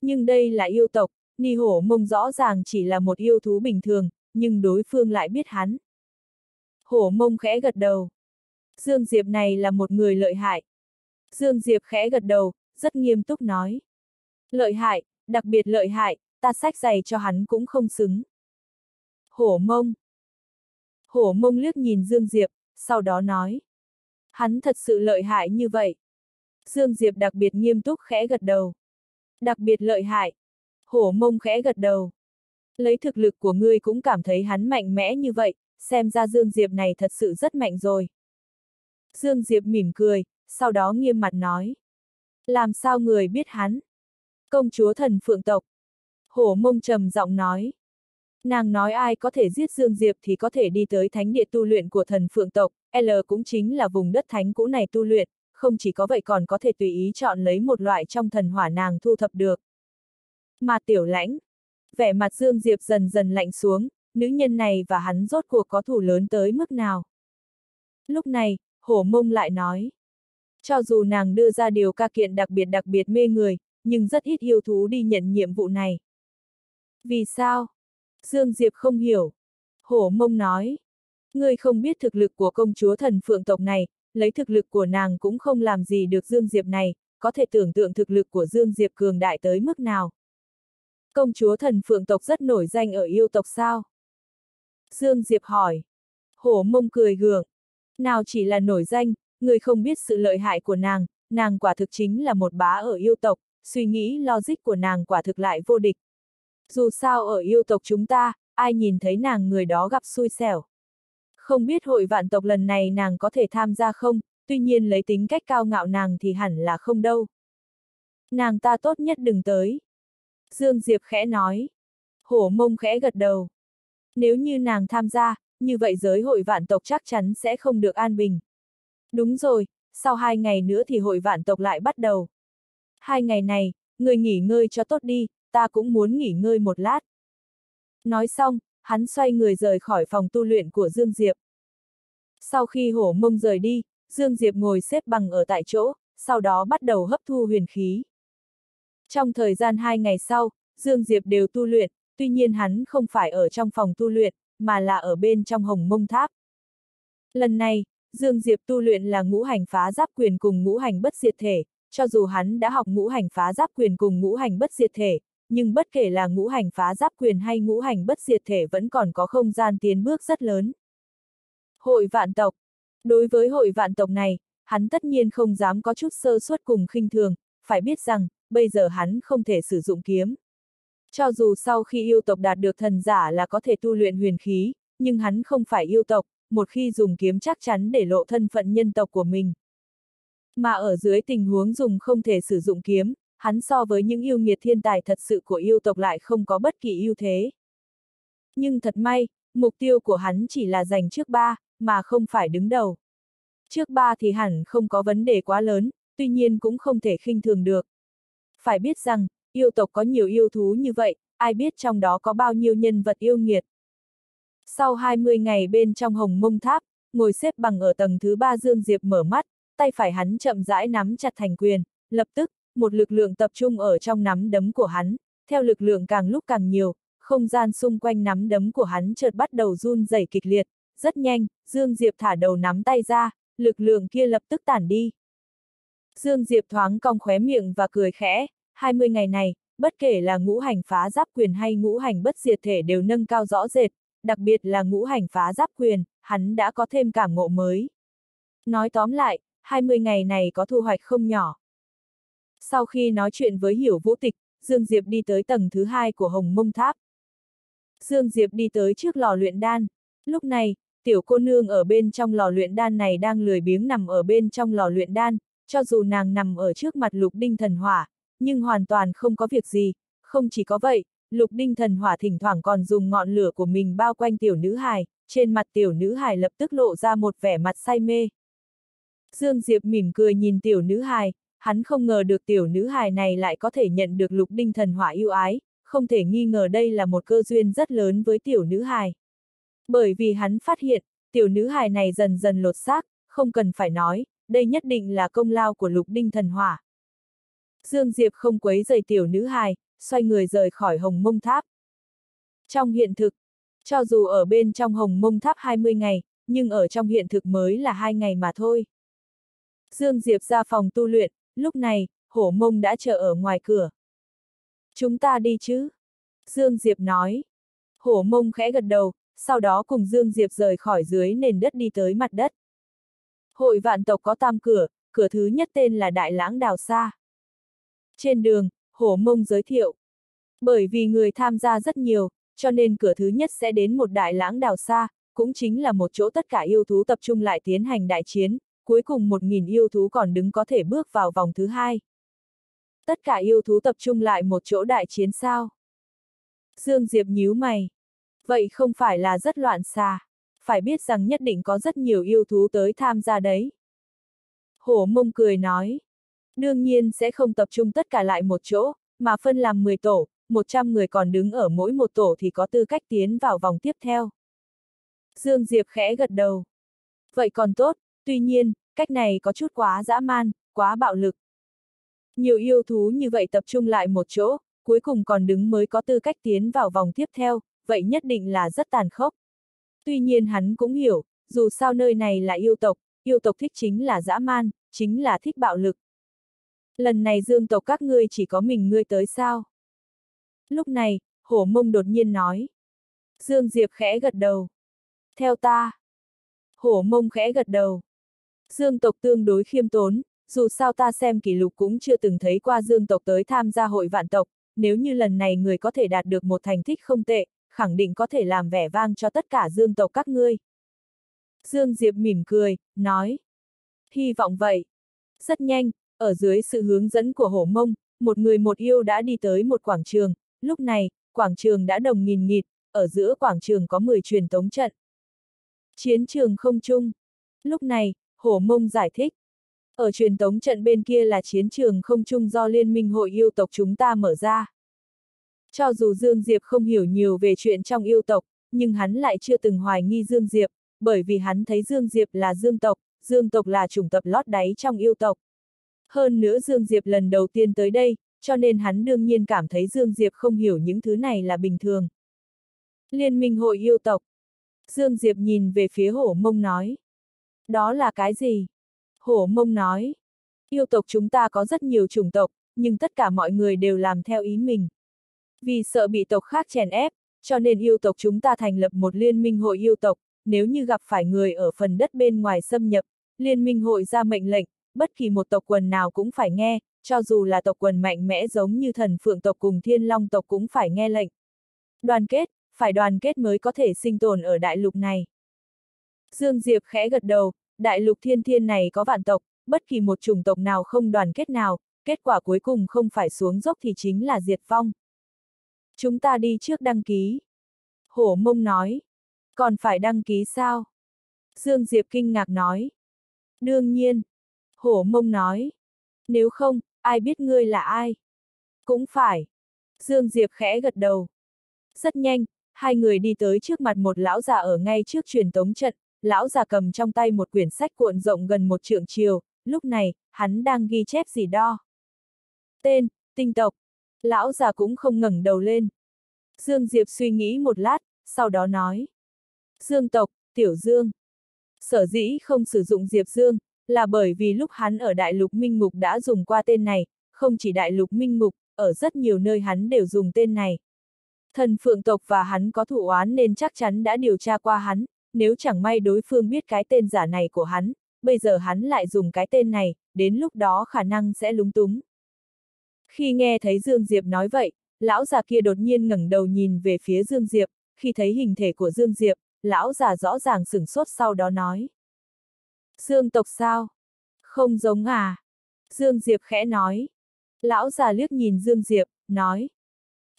Nhưng đây là yêu tộc, Ni Hổ Mông rõ ràng chỉ là một yêu thú bình thường, nhưng đối phương lại biết hắn. Hổ Mông khẽ gật đầu. Dương Diệp này là một người lợi hại. Dương Diệp khẽ gật đầu, rất nghiêm túc nói. Lợi hại, đặc biệt lợi hại, ta sách giày cho hắn cũng không xứng. Hổ Mông. Hổ Mông liếc nhìn Dương Diệp, sau đó nói. Hắn thật sự lợi hại như vậy. Dương Diệp đặc biệt nghiêm túc khẽ gật đầu. Đặc biệt lợi hại. Hổ mông khẽ gật đầu. Lấy thực lực của ngươi cũng cảm thấy hắn mạnh mẽ như vậy, xem ra Dương Diệp này thật sự rất mạnh rồi. Dương Diệp mỉm cười, sau đó nghiêm mặt nói. Làm sao người biết hắn? Công chúa thần phượng tộc. Hổ mông trầm giọng nói. Nàng nói ai có thể giết Dương Diệp thì có thể đi tới thánh địa tu luyện của thần phượng tộc, L cũng chính là vùng đất thánh cũ này tu luyện, không chỉ có vậy còn có thể tùy ý chọn lấy một loại trong thần hỏa nàng thu thập được. Mà tiểu lãnh, vẻ mặt Dương Diệp dần dần lạnh xuống, nữ nhân này và hắn rốt cuộc có thủ lớn tới mức nào. Lúc này, hổ mông lại nói. Cho dù nàng đưa ra điều ca kiện đặc biệt đặc biệt mê người, nhưng rất ít yêu thú đi nhận nhiệm vụ này. Vì sao? Dương Diệp không hiểu. Hổ mông nói. Ngươi không biết thực lực của công chúa thần phượng tộc này, lấy thực lực của nàng cũng không làm gì được Dương Diệp này, có thể tưởng tượng thực lực của Dương Diệp cường đại tới mức nào. Công chúa thần phượng tộc rất nổi danh ở yêu tộc sao? Dương Diệp hỏi. Hổ mông cười gượng. Nào chỉ là nổi danh, người không biết sự lợi hại của nàng, nàng quả thực chính là một bá ở yêu tộc, suy nghĩ logic của nàng quả thực lại vô địch. Dù sao ở yêu tộc chúng ta, ai nhìn thấy nàng người đó gặp xui xẻo. Không biết hội vạn tộc lần này nàng có thể tham gia không, tuy nhiên lấy tính cách cao ngạo nàng thì hẳn là không đâu. Nàng ta tốt nhất đừng tới. Dương Diệp khẽ nói. Hổ mông khẽ gật đầu. Nếu như nàng tham gia, như vậy giới hội vạn tộc chắc chắn sẽ không được an bình. Đúng rồi, sau hai ngày nữa thì hội vạn tộc lại bắt đầu. Hai ngày này, người nghỉ ngơi cho tốt đi, ta cũng muốn nghỉ ngơi một lát. Nói xong, hắn xoay người rời khỏi phòng tu luyện của Dương Diệp. Sau khi hổ mông rời đi, Dương Diệp ngồi xếp bằng ở tại chỗ, sau đó bắt đầu hấp thu huyền khí. Trong thời gian hai ngày sau, Dương Diệp đều tu luyện, tuy nhiên hắn không phải ở trong phòng tu luyện, mà là ở bên trong hồng mông tháp. Lần này, Dương Diệp tu luyện là ngũ hành phá giáp quyền cùng ngũ hành bất diệt thể, cho dù hắn đã học ngũ hành phá giáp quyền cùng ngũ hành bất diệt thể, nhưng bất kể là ngũ hành phá giáp quyền hay ngũ hành bất diệt thể vẫn còn có không gian tiến bước rất lớn. Hội vạn tộc Đối với hội vạn tộc này, hắn tất nhiên không dám có chút sơ suất cùng khinh thường, phải biết rằng, bây giờ hắn không thể sử dụng kiếm. Cho dù sau khi yêu tộc đạt được thần giả là có thể tu luyện huyền khí, nhưng hắn không phải yêu tộc, một khi dùng kiếm chắc chắn để lộ thân phận nhân tộc của mình. Mà ở dưới tình huống dùng không thể sử dụng kiếm, hắn so với những yêu nghiệt thiên tài thật sự của yêu tộc lại không có bất kỳ ưu thế. Nhưng thật may, mục tiêu của hắn chỉ là giành trước ba, mà không phải đứng đầu. Trước ba thì hẳn không có vấn đề quá lớn, tuy nhiên cũng không thể khinh thường được. Phải biết rằng, yêu tộc có nhiều yêu thú như vậy, ai biết trong đó có bao nhiêu nhân vật yêu nghiệt. Sau 20 ngày bên trong hồng mông tháp, ngồi xếp bằng ở tầng thứ ba Dương Diệp mở mắt, tay phải hắn chậm rãi nắm chặt thành quyền, lập tức, một lực lượng tập trung ở trong nắm đấm của hắn, theo lực lượng càng lúc càng nhiều, không gian xung quanh nắm đấm của hắn chợt bắt đầu run rẩy kịch liệt, rất nhanh, Dương Diệp thả đầu nắm tay ra, lực lượng kia lập tức tản đi. Dương Diệp thoáng cong khóe miệng và cười khẽ, 20 ngày này, bất kể là ngũ hành phá giáp quyền hay ngũ hành bất diệt thể đều nâng cao rõ rệt, đặc biệt là ngũ hành phá giáp quyền, hắn đã có thêm cảm ngộ mới. Nói tóm lại, 20 ngày này có thu hoạch không nhỏ. Sau khi nói chuyện với Hiểu Vũ Tịch, Dương Diệp đi tới tầng thứ hai của Hồng Mông Tháp. Dương Diệp đi tới trước lò luyện đan. Lúc này, tiểu cô nương ở bên trong lò luyện đan này đang lười biếng nằm ở bên trong lò luyện đan, cho dù nàng nằm ở trước mặt lục đinh thần hỏa, nhưng hoàn toàn không có việc gì, không chỉ có vậy, lục đinh thần hỏa thỉnh thoảng còn dùng ngọn lửa của mình bao quanh tiểu nữ hài, trên mặt tiểu nữ hài lập tức lộ ra một vẻ mặt say mê. Dương Diệp mỉm cười nhìn tiểu nữ hài, hắn không ngờ được tiểu nữ hài này lại có thể nhận được lục đinh thần hỏa yêu ái, không thể nghi ngờ đây là một cơ duyên rất lớn với tiểu nữ hài. Bởi vì hắn phát hiện, tiểu nữ hài này dần dần lột xác, không cần phải nói, đây nhất định là công lao của lục đinh thần hỏa. Dương Diệp không quấy giày tiểu nữ hài, xoay người rời khỏi hồng mông tháp. Trong hiện thực, cho dù ở bên trong hồng mông tháp 20 ngày, nhưng ở trong hiện thực mới là hai ngày mà thôi. Dương Diệp ra phòng tu luyện, lúc này, hổ mông đã chờ ở ngoài cửa. Chúng ta đi chứ? Dương Diệp nói. Hổ mông khẽ gật đầu, sau đó cùng Dương Diệp rời khỏi dưới nền đất đi tới mặt đất. Hội vạn tộc có tam cửa, cửa thứ nhất tên là Đại Lãng Đào Sa. Trên đường, hổ mông giới thiệu. Bởi vì người tham gia rất nhiều, cho nên cửa thứ nhất sẽ đến một đại lãng đào xa, cũng chính là một chỗ tất cả yêu thú tập trung lại tiến hành đại chiến, cuối cùng một nghìn yêu thú còn đứng có thể bước vào vòng thứ hai. Tất cả yêu thú tập trung lại một chỗ đại chiến sao? Dương Diệp nhíu mày. Vậy không phải là rất loạn xà. Phải biết rằng nhất định có rất nhiều yêu thú tới tham gia đấy. Hổ mông cười nói. Đương nhiên sẽ không tập trung tất cả lại một chỗ, mà phân làm 10 tổ, 100 người còn đứng ở mỗi một tổ thì có tư cách tiến vào vòng tiếp theo. Dương Diệp khẽ gật đầu. Vậy còn tốt, tuy nhiên, cách này có chút quá dã man, quá bạo lực. Nhiều yêu thú như vậy tập trung lại một chỗ, cuối cùng còn đứng mới có tư cách tiến vào vòng tiếp theo, vậy nhất định là rất tàn khốc. Tuy nhiên hắn cũng hiểu, dù sao nơi này là yêu tộc, yêu tộc thích chính là dã man, chính là thích bạo lực. Lần này dương tộc các ngươi chỉ có mình ngươi tới sao? Lúc này, hổ mông đột nhiên nói. Dương Diệp khẽ gật đầu. Theo ta. Hổ mông khẽ gật đầu. Dương tộc tương đối khiêm tốn, dù sao ta xem kỷ lục cũng chưa từng thấy qua dương tộc tới tham gia hội vạn tộc, nếu như lần này người có thể đạt được một thành tích không tệ, khẳng định có thể làm vẻ vang cho tất cả dương tộc các ngươi. Dương Diệp mỉm cười, nói. Hy vọng vậy. Rất nhanh, ở dưới sự hướng dẫn của hổ mông, một người một yêu đã đi tới một quảng trường, lúc này, quảng trường đã đồng nghìn nghịt, ở giữa quảng trường có 10 truyền tống trận. Chiến trường không chung. Lúc này, hổ mông giải thích. Ở truyền tống trận bên kia là chiến trường không chung do Liên minh hội yêu tộc chúng ta mở ra. Cho dù Dương Diệp không hiểu nhiều về chuyện trong yêu tộc, nhưng hắn lại chưa từng hoài nghi Dương Diệp, bởi vì hắn thấy Dương Diệp là Dương tộc, Dương tộc là chủng tập lót đáy trong yêu tộc. Hơn nữa Dương Diệp lần đầu tiên tới đây, cho nên hắn đương nhiên cảm thấy Dương Diệp không hiểu những thứ này là bình thường. Liên minh hội yêu tộc. Dương Diệp nhìn về phía hổ mông nói. Đó là cái gì? Hổ mông nói. Yêu tộc chúng ta có rất nhiều chủng tộc, nhưng tất cả mọi người đều làm theo ý mình. Vì sợ bị tộc khác chèn ép, cho nên yêu tộc chúng ta thành lập một liên minh hội yêu tộc, nếu như gặp phải người ở phần đất bên ngoài xâm nhập, liên minh hội ra mệnh lệnh, bất kỳ một tộc quần nào cũng phải nghe, cho dù là tộc quần mạnh mẽ giống như thần phượng tộc cùng thiên long tộc cũng phải nghe lệnh. Đoàn kết, phải đoàn kết mới có thể sinh tồn ở đại lục này. Dương Diệp khẽ gật đầu, đại lục thiên thiên này có vạn tộc, bất kỳ một chủng tộc nào không đoàn kết nào, kết quả cuối cùng không phải xuống dốc thì chính là diệt vong. Chúng ta đi trước đăng ký. Hổ mông nói. Còn phải đăng ký sao? Dương Diệp kinh ngạc nói. Đương nhiên. Hổ mông nói. Nếu không, ai biết ngươi là ai? Cũng phải. Dương Diệp khẽ gật đầu. Rất nhanh, hai người đi tới trước mặt một lão già ở ngay trước truyền tống trận, lão già cầm trong tay một quyển sách cuộn rộng gần một trượng chiều, lúc này, hắn đang ghi chép gì đo. Tên, tinh tộc. Lão già cũng không ngẩng đầu lên. Dương Diệp suy nghĩ một lát, sau đó nói. Dương tộc, Tiểu Dương. Sở dĩ không sử dụng Diệp Dương, là bởi vì lúc hắn ở Đại lục Minh Ngục đã dùng qua tên này, không chỉ Đại lục Minh Ngục, ở rất nhiều nơi hắn đều dùng tên này. Thần phượng tộc và hắn có thủ oán nên chắc chắn đã điều tra qua hắn, nếu chẳng may đối phương biết cái tên giả này của hắn, bây giờ hắn lại dùng cái tên này, đến lúc đó khả năng sẽ lúng túng. Khi nghe thấy Dương Diệp nói vậy, lão già kia đột nhiên ngẩng đầu nhìn về phía Dương Diệp, khi thấy hình thể của Dương Diệp, lão già rõ ràng sửng sốt sau đó nói. Dương tộc sao? Không giống à? Dương Diệp khẽ nói. Lão già liếc nhìn Dương Diệp, nói.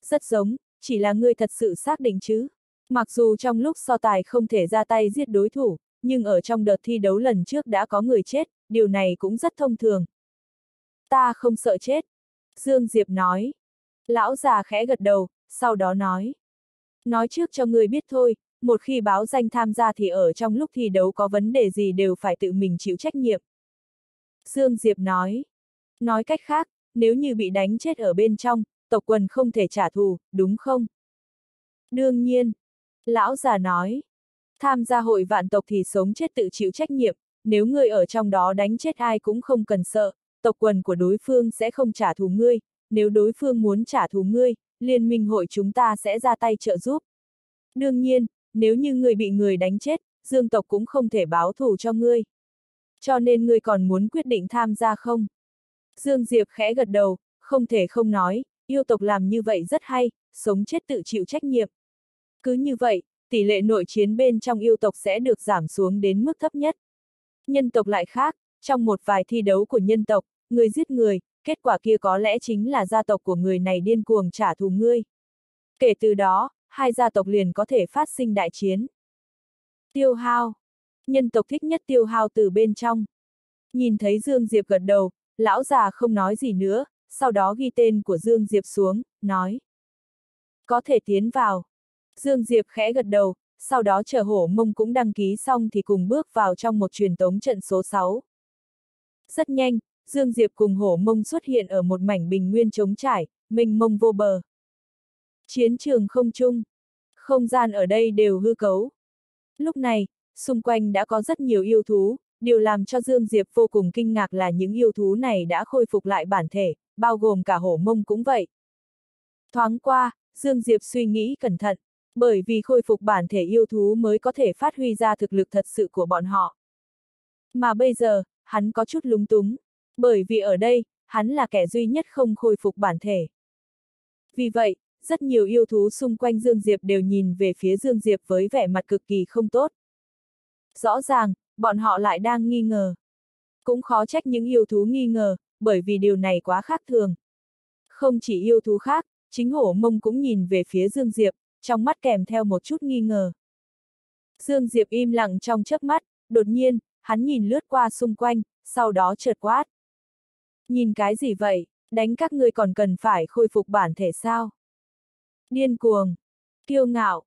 Rất giống, chỉ là ngươi thật sự xác định chứ. Mặc dù trong lúc so tài không thể ra tay giết đối thủ, nhưng ở trong đợt thi đấu lần trước đã có người chết, điều này cũng rất thông thường. Ta không sợ chết. Dương Diệp nói. Lão già khẽ gật đầu, sau đó nói. Nói trước cho người biết thôi, một khi báo danh tham gia thì ở trong lúc thi đấu có vấn đề gì đều phải tự mình chịu trách nhiệm. Dương Diệp nói. Nói cách khác, nếu như bị đánh chết ở bên trong, tộc quần không thể trả thù, đúng không? Đương nhiên. Lão già nói. Tham gia hội vạn tộc thì sống chết tự chịu trách nhiệm, nếu người ở trong đó đánh chết ai cũng không cần sợ, tộc quần của đối phương sẽ không trả thù ngươi, nếu đối phương muốn trả thù ngươi, liên minh hội chúng ta sẽ ra tay trợ giúp. Đương nhiên, nếu như người bị người đánh chết, dương tộc cũng không thể báo thù cho ngươi. Cho nên ngươi còn muốn quyết định tham gia không? Dương Diệp khẽ gật đầu, không thể không nói, yêu tộc làm như vậy rất hay, sống chết tự chịu trách nhiệm. Cứ như vậy, tỷ lệ nội chiến bên trong yêu tộc sẽ được giảm xuống đến mức thấp nhất. Nhân tộc lại khác, trong một vài thi đấu của nhân tộc, người giết người, kết quả kia có lẽ chính là gia tộc của người này điên cuồng trả thù ngươi. Kể từ đó, hai gia tộc liền có thể phát sinh đại chiến. Tiêu hao. Nhân tộc thích nhất tiêu hao từ bên trong. Nhìn thấy Dương Diệp gật đầu, lão già không nói gì nữa, sau đó ghi tên của Dương Diệp xuống, nói. Có thể tiến vào. Dương Diệp khẽ gật đầu, sau đó chờ hổ mông cũng đăng ký xong thì cùng bước vào trong một truyền tống trận số 6. Rất nhanh, Dương Diệp cùng hổ mông xuất hiện ở một mảnh bình nguyên trống trải, mênh mông vô bờ. Chiến trường không chung. Không gian ở đây đều hư cấu. Lúc này, xung quanh đã có rất nhiều yêu thú, điều làm cho Dương Diệp vô cùng kinh ngạc là những yêu thú này đã khôi phục lại bản thể, bao gồm cả hổ mông cũng vậy. Thoáng qua, Dương Diệp suy nghĩ cẩn thận, bởi vì khôi phục bản thể yêu thú mới có thể phát huy ra thực lực thật sự của bọn họ. Mà bây giờ, hắn có chút lúng túng, bởi vì ở đây, hắn là kẻ duy nhất không khôi phục bản thể. Vì vậy, rất nhiều yêu thú xung quanh Dương Diệp đều nhìn về phía Dương Diệp với vẻ mặt cực kỳ không tốt. Rõ ràng, bọn họ lại đang nghi ngờ. Cũng khó trách những yêu thú nghi ngờ, bởi vì điều này quá khác thường. Không chỉ yêu thú khác, chính hổ mông cũng nhìn về phía Dương Diệp, trong mắt kèm theo một chút nghi ngờ. Dương Diệp im lặng trong chớp mắt, đột nhiên, hắn nhìn lướt qua xung quanh, sau đó chợt quát. Nhìn cái gì vậy, đánh các ngươi còn cần phải khôi phục bản thể sao? Điên cuồng, kiêu ngạo,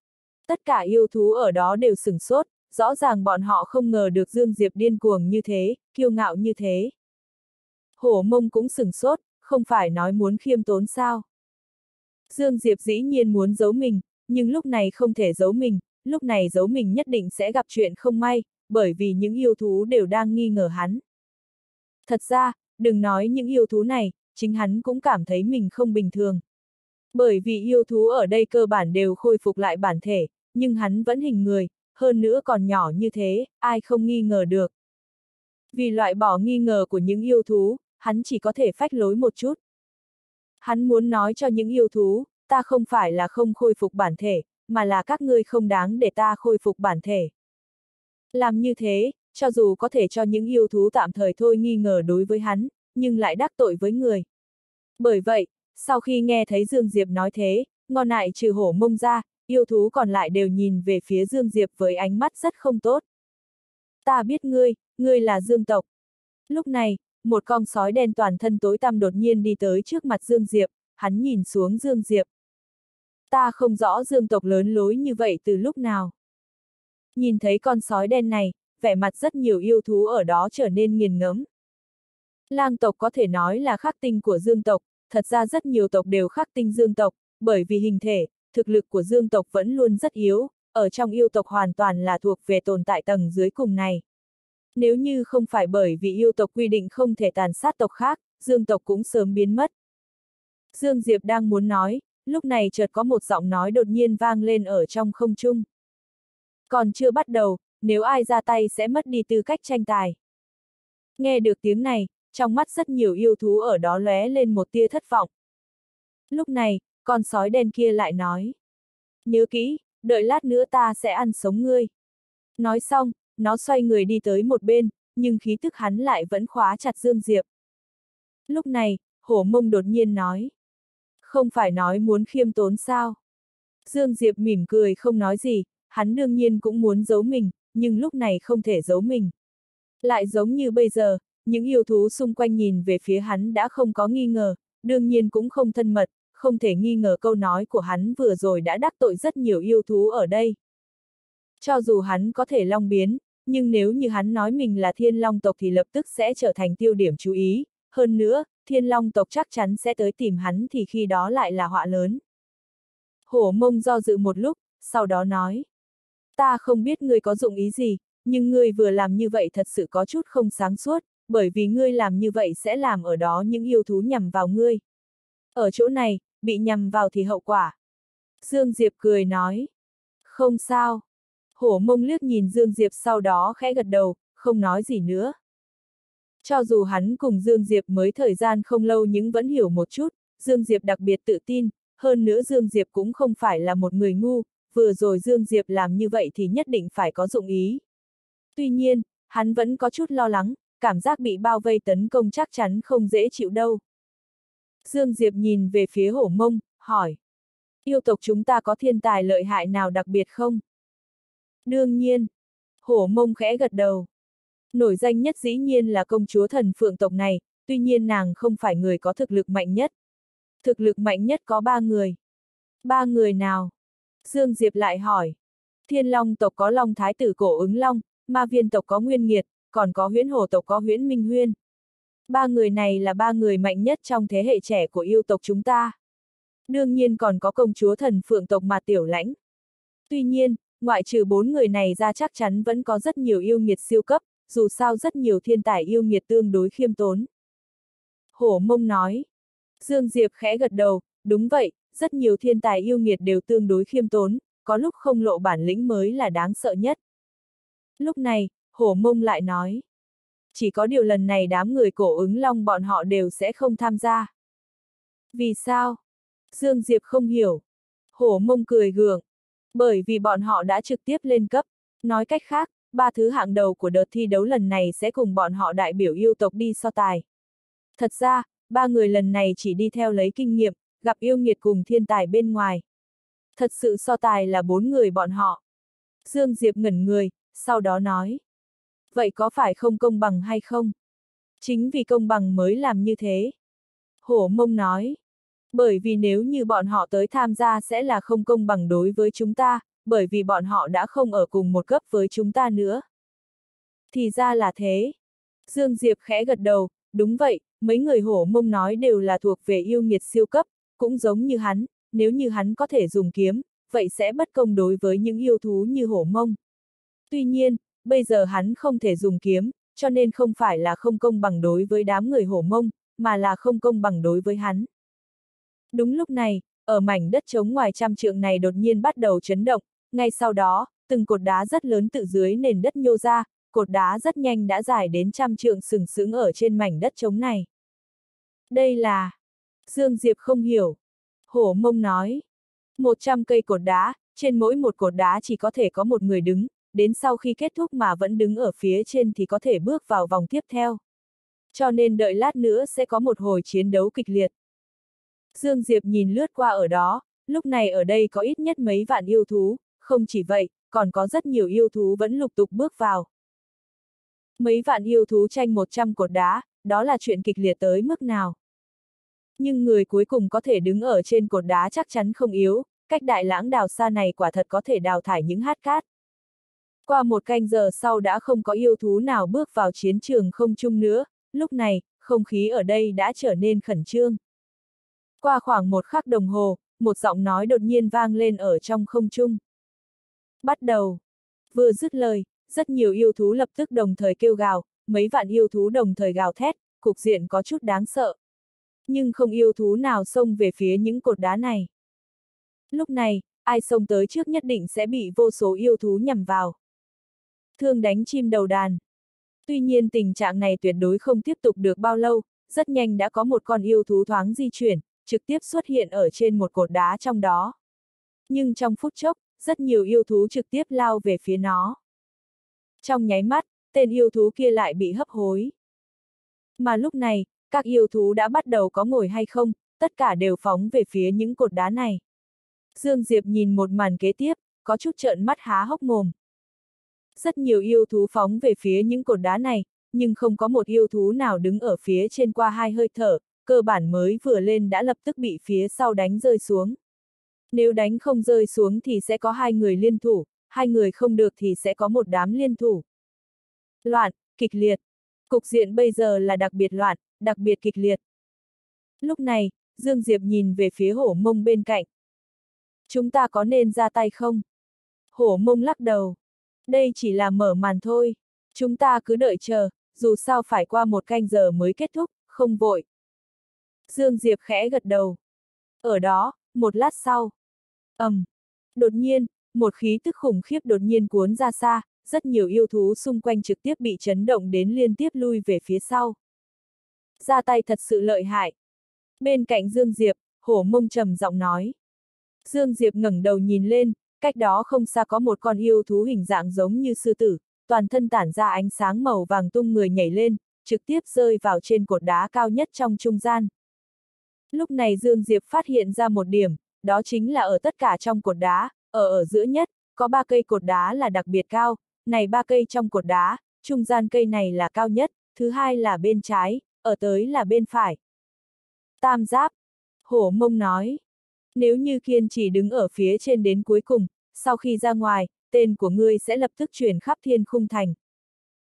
tất cả yêu thú ở đó đều sửng sốt, rõ ràng bọn họ không ngờ được Dương Diệp điên cuồng như thế, kiêu ngạo như thế. Hổ mông cũng sửng sốt, không phải nói muốn khiêm tốn sao. Dương Diệp dĩ nhiên muốn giấu mình, nhưng lúc này không thể giấu mình, lúc này giấu mình nhất định sẽ gặp chuyện không may, bởi vì những yêu thú đều đang nghi ngờ hắn. Thật ra, đừng nói những yêu thú này, chính hắn cũng cảm thấy mình không bình thường. Bởi vì yêu thú ở đây cơ bản đều khôi phục lại bản thể, nhưng hắn vẫn hình người, hơn nữa còn nhỏ như thế, ai không nghi ngờ được. Vì loại bỏ nghi ngờ của những yêu thú, hắn chỉ có thể phách lối một chút. Hắn muốn nói cho những yêu thú, ta không phải là không khôi phục bản thể, mà là các ngươi không đáng để ta khôi phục bản thể. Làm như thế, cho dù có thể cho những yêu thú tạm thời thôi nghi ngờ đối với hắn, nhưng lại đắc tội với người. Bởi vậy, sau khi nghe thấy Dương Diệp nói thế, ngon nại trừ hổ mông ra, yêu thú còn lại đều nhìn về phía Dương Diệp với ánh mắt rất không tốt. Ta biết ngươi, ngươi là Dương tộc. Lúc này, một con sói đen toàn thân tối tăm đột nhiên đi tới trước mặt Dương Diệp, hắn nhìn xuống Dương Diệp. Ta không rõ Dương tộc lớn lối như vậy từ lúc nào. Nhìn thấy con sói đen này, vẻ mặt rất nhiều yêu thú ở đó trở nên nghiền ngẫm. Lang tộc có thể nói là khắc tinh của Dương tộc, thật ra rất nhiều tộc đều khắc tinh Dương tộc, bởi vì hình thể, thực lực của Dương tộc vẫn luôn rất yếu, ở trong yêu tộc hoàn toàn là thuộc về tồn tại tầng dưới cùng này. Nếu như không phải bởi vì yêu tộc quy định không thể tàn sát tộc khác, Dương tộc cũng sớm biến mất. Dương Diệp đang muốn nói, lúc này chợt có một giọng nói đột nhiên vang lên ở trong không trung. Còn chưa bắt đầu, nếu ai ra tay sẽ mất đi tư cách tranh tài. Nghe được tiếng này, trong mắt rất nhiều yêu thú ở đó lóe lên một tia thất vọng. Lúc này, con sói đen kia lại nói. Nhớ kỹ, đợi lát nữa ta sẽ ăn sống ngươi. Nói xong, nó xoay người đi tới một bên, nhưng khí tức hắn lại vẫn khóa chặt Dương Diệp. Lúc này, hổ mông đột nhiên nói. Không phải nói muốn khiêm tốn sao? Dương Diệp mỉm cười không nói gì, hắn đương nhiên cũng muốn giấu mình, nhưng lúc này không thể giấu mình. Lại giống như bây giờ, những yêu thú xung quanh nhìn về phía hắn đã không có nghi ngờ, đương nhiên cũng không thân mật, không thể nghi ngờ câu nói của hắn vừa rồi đã đắc tội rất nhiều yêu thú ở đây. Cho dù hắn có thể long biến, nhưng nếu như hắn nói mình là thiên long tộc thì lập tức sẽ trở thành tiêu điểm chú ý, hơn nữa, thiên long tộc chắc chắn sẽ tới tìm hắn thì khi đó lại là họa lớn. Hổ mông do dự một lúc, sau đó nói. Ta không biết ngươi có dụng ý gì, nhưng ngươi vừa làm như vậy thật sự có chút không sáng suốt, bởi vì ngươi làm như vậy sẽ làm ở đó những yêu thú nhằm vào ngươi. Ở chỗ này, bị nhằm vào thì hậu quả. Dương Diệp cười nói. Không sao. Hổ mông liếc nhìn Dương Diệp sau đó khẽ gật đầu, không nói gì nữa. Cho dù hắn cùng Dương Diệp mới thời gian không lâu nhưng vẫn hiểu một chút, Dương Diệp đặc biệt tự tin, hơn nữa Dương Diệp cũng không phải là một người ngu, vừa rồi Dương Diệp làm như vậy thì nhất định phải có dụng ý. Tuy nhiên, hắn vẫn có chút lo lắng, cảm giác bị bao vây tấn công chắc chắn không dễ chịu đâu. Dương Diệp nhìn về phía hổ mông, hỏi. Yêu tộc chúng ta có thiên tài lợi hại nào đặc biệt không? Đương nhiên. Hổ mông khẽ gật đầu. Nổi danh nhất dĩ nhiên là công chúa thần phượng tộc này, tuy nhiên nàng không phải người có thực lực mạnh nhất. Thực lực mạnh nhất có ba người. Ba người nào? Dương Diệp lại hỏi. Thiên Long tộc có Long Thái tử cổ ứng Long, Ma Viên tộc có Nguyên Nghiệt, còn có huyễn Hồ tộc có huyễn Minh Huyên. Ba người này là ba người mạnh nhất trong thế hệ trẻ của yêu tộc chúng ta. Đương nhiên còn có công chúa thần phượng tộc mà tiểu lãnh. Tuy nhiên, ngoại trừ bốn người này ra chắc chắn vẫn có rất nhiều yêu nghiệt siêu cấp, dù sao rất nhiều thiên tài yêu nghiệt tương đối khiêm tốn. Hổ mông nói. Dương Diệp khẽ gật đầu, đúng vậy, rất nhiều thiên tài yêu nghiệt đều tương đối khiêm tốn, có lúc không lộ bản lĩnh mới là đáng sợ nhất. Lúc này, hổ mông lại nói. Chỉ có điều lần này đám người cổ ứng long bọn họ đều sẽ không tham gia. Vì sao? Dương Diệp không hiểu. Hổ mông cười gượng. Bởi vì bọn họ đã trực tiếp lên cấp. Nói cách khác, ba thứ hạng đầu của đợt thi đấu lần này sẽ cùng bọn họ đại biểu yêu tộc đi so tài. Thật ra, ba người lần này chỉ đi theo lấy kinh nghiệm, gặp yêu nghiệt cùng thiên tài bên ngoài. Thật sự so tài là bốn người bọn họ. Dương Diệp ngẩn người, sau đó nói. Vậy có phải không công bằng hay không? Chính vì công bằng mới làm như thế. Hổ mông nói. Bởi vì nếu như bọn họ tới tham gia sẽ là không công bằng đối với chúng ta, bởi vì bọn họ đã không ở cùng một cấp với chúng ta nữa. Thì ra là thế. Dương Diệp khẽ gật đầu, đúng vậy, mấy người hổ mông nói đều là thuộc về yêu nghiệt siêu cấp, cũng giống như hắn, nếu như hắn có thể dùng kiếm, vậy sẽ bất công đối với những yêu thú như hổ mông. Tuy nhiên, bây giờ hắn không thể dùng kiếm, cho nên không phải là không công bằng đối với đám người hổ mông, mà là không công bằng đối với hắn. Đúng lúc này, ở mảnh đất trống ngoài trăm trượng này đột nhiên bắt đầu chấn động, ngay sau đó, từng cột đá rất lớn tự dưới nền đất nhô ra, cột đá rất nhanh đã dài đến trăm trượng sừng sững ở trên mảnh đất trống này. Đây là... Dương Diệp không hiểu. Hổ mông nói. một trăm cây cột đá, trên mỗi một cột đá chỉ có thể có một người đứng, đến sau khi kết thúc mà vẫn đứng ở phía trên thì có thể bước vào vòng tiếp theo. Cho nên đợi lát nữa sẽ có một hồi chiến đấu kịch liệt. Dương Diệp nhìn lướt qua ở đó, lúc này ở đây có ít nhất mấy vạn yêu thú, không chỉ vậy, còn có rất nhiều yêu thú vẫn lục tục bước vào. Mấy vạn yêu thú tranh 100 cột đá, đó là chuyện kịch liệt tới mức nào. Nhưng người cuối cùng có thể đứng ở trên cột đá chắc chắn không yếu, cách đại lãng đào xa này quả thật có thể đào thải những hát cát. Qua một canh giờ sau đã không có yêu thú nào bước vào chiến trường không chung nữa, lúc này, không khí ở đây đã trở nên khẩn trương. Qua khoảng một khắc đồng hồ, một giọng nói đột nhiên vang lên ở trong không trung. Bắt đầu. Vừa dứt lời, rất nhiều yêu thú lập tức đồng thời kêu gào, mấy vạn yêu thú đồng thời gào thét, cục diện có chút đáng sợ. Nhưng không yêu thú nào xông về phía những cột đá này. Lúc này, ai xông tới trước nhất định sẽ bị vô số yêu thú nhằm vào. Thương đánh chim đầu đàn. Tuy nhiên tình trạng này tuyệt đối không tiếp tục được bao lâu, rất nhanh đã có một con yêu thú thoáng di chuyển, trực tiếp xuất hiện ở trên một cột đá trong đó. Nhưng trong phút chốc, rất nhiều yêu thú trực tiếp lao về phía nó. Trong nháy mắt, tên yêu thú kia lại bị hấp hối. Mà lúc này, các yêu thú đã bắt đầu có ngồi hay không, tất cả đều phóng về phía những cột đá này. Dương Diệp nhìn một màn kế tiếp, có chút trợn mắt há hốc mồm. Rất nhiều yêu thú phóng về phía những cột đá này, nhưng không có một yêu thú nào đứng ở phía trên qua hai hơi thở, cơ bản mới vừa lên đã lập tức bị phía sau đánh rơi xuống. Nếu đánh không rơi xuống thì sẽ có hai người liên thủ, hai người không được thì sẽ có một đám liên thủ. Loạn, kịch liệt. Cục diện bây giờ là đặc biệt loạn, đặc biệt kịch liệt. Lúc này, Dương Diệp nhìn về phía hổ mông bên cạnh. Chúng ta có nên ra tay không? Hổ mông lắc đầu. Đây chỉ là mở màn thôi. Chúng ta cứ đợi chờ, dù sao phải qua một canh giờ mới kết thúc, không vội. Dương Diệp khẽ gật đầu. Ở đó, một lát sau ầm, um, Đột nhiên, một khí tức khủng khiếp đột nhiên cuốn ra xa, rất nhiều yêu thú xung quanh trực tiếp bị chấn động đến liên tiếp lui về phía sau. Ra tay thật sự lợi hại. Bên cạnh Dương Diệp, hổ mông trầm giọng nói. Dương Diệp ngẩng đầu nhìn lên, cách đó không xa có một con yêu thú hình dạng giống như sư tử, toàn thân tản ra ánh sáng màu vàng tung người nhảy lên, trực tiếp rơi vào trên cột đá cao nhất trong trung gian. Lúc này Dương Diệp phát hiện ra một điểm, đó chính là ở tất cả trong cột đá, ở ở giữa nhất, có ba cây cột đá là đặc biệt cao, này ba cây trong cột đá, trung gian cây này là cao nhất, thứ hai là bên trái, ở tới là bên phải. Tam giáp. Hổ mông nói. Nếu như kiên chỉ đứng ở phía trên đến cuối cùng, sau khi ra ngoài, tên của ngươi sẽ lập tức truyền khắp thiên khung thành.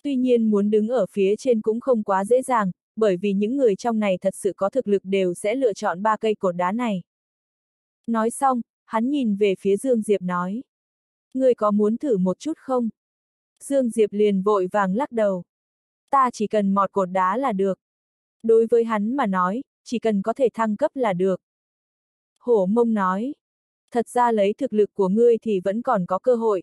Tuy nhiên muốn đứng ở phía trên cũng không quá dễ dàng, bởi vì những người trong này thật sự có thực lực đều sẽ lựa chọn ba cây cột đá này. Nói xong, hắn nhìn về phía Dương Diệp nói. người có muốn thử một chút không? Dương Diệp liền vội vàng lắc đầu. Ta chỉ cần mọt cột đá là được. Đối với hắn mà nói, chỉ cần có thể thăng cấp là được. Hổ mông nói. Thật ra lấy thực lực của ngươi thì vẫn còn có cơ hội.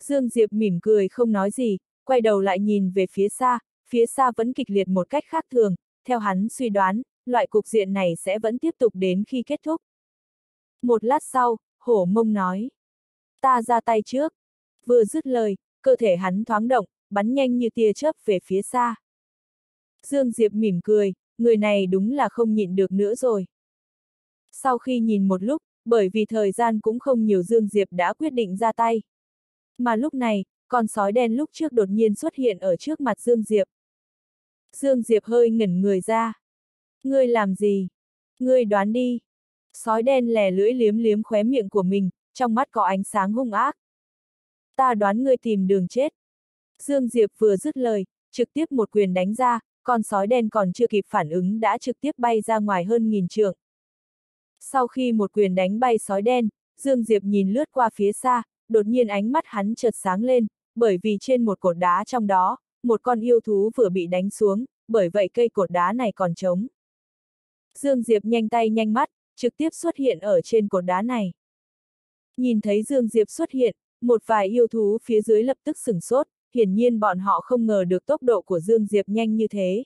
Dương Diệp mỉm cười không nói gì, quay đầu lại nhìn về phía xa, phía xa vẫn kịch liệt một cách khác thường, theo hắn suy đoán, loại cục diện này sẽ vẫn tiếp tục đến khi kết thúc. Một lát sau, hổ mông nói. Ta ra tay trước. Vừa dứt lời, cơ thể hắn thoáng động, bắn nhanh như tia chớp về phía xa. Dương Diệp mỉm cười, người này đúng là không nhịn được nữa rồi. Sau khi nhìn một lúc, bởi vì thời gian cũng không nhiều Dương Diệp đã quyết định ra tay. Mà lúc này, con sói đen lúc trước đột nhiên xuất hiện ở trước mặt Dương Diệp. Dương Diệp hơi ngẩn người ra. Ngươi làm gì? Ngươi đoán đi. Sói đen lè lưỡi liếm liếm khóe miệng của mình, trong mắt có ánh sáng hung ác. Ta đoán ngươi tìm đường chết. Dương Diệp vừa dứt lời, trực tiếp một quyền đánh ra, con sói đen còn chưa kịp phản ứng đã trực tiếp bay ra ngoài hơn nghìn trượng. Sau khi một quyền đánh bay sói đen, Dương Diệp nhìn lướt qua phía xa, đột nhiên ánh mắt hắn chợt sáng lên, bởi vì trên một cột đá trong đó, một con yêu thú vừa bị đánh xuống, bởi vậy cây cột đá này còn trống. Dương Diệp nhanh tay nhanh mắt, trực tiếp xuất hiện ở trên cột đá này. Nhìn thấy Dương Diệp xuất hiện, một vài yêu thú phía dưới lập tức sửng sốt, hiển nhiên bọn họ không ngờ được tốc độ của Dương Diệp nhanh như thế.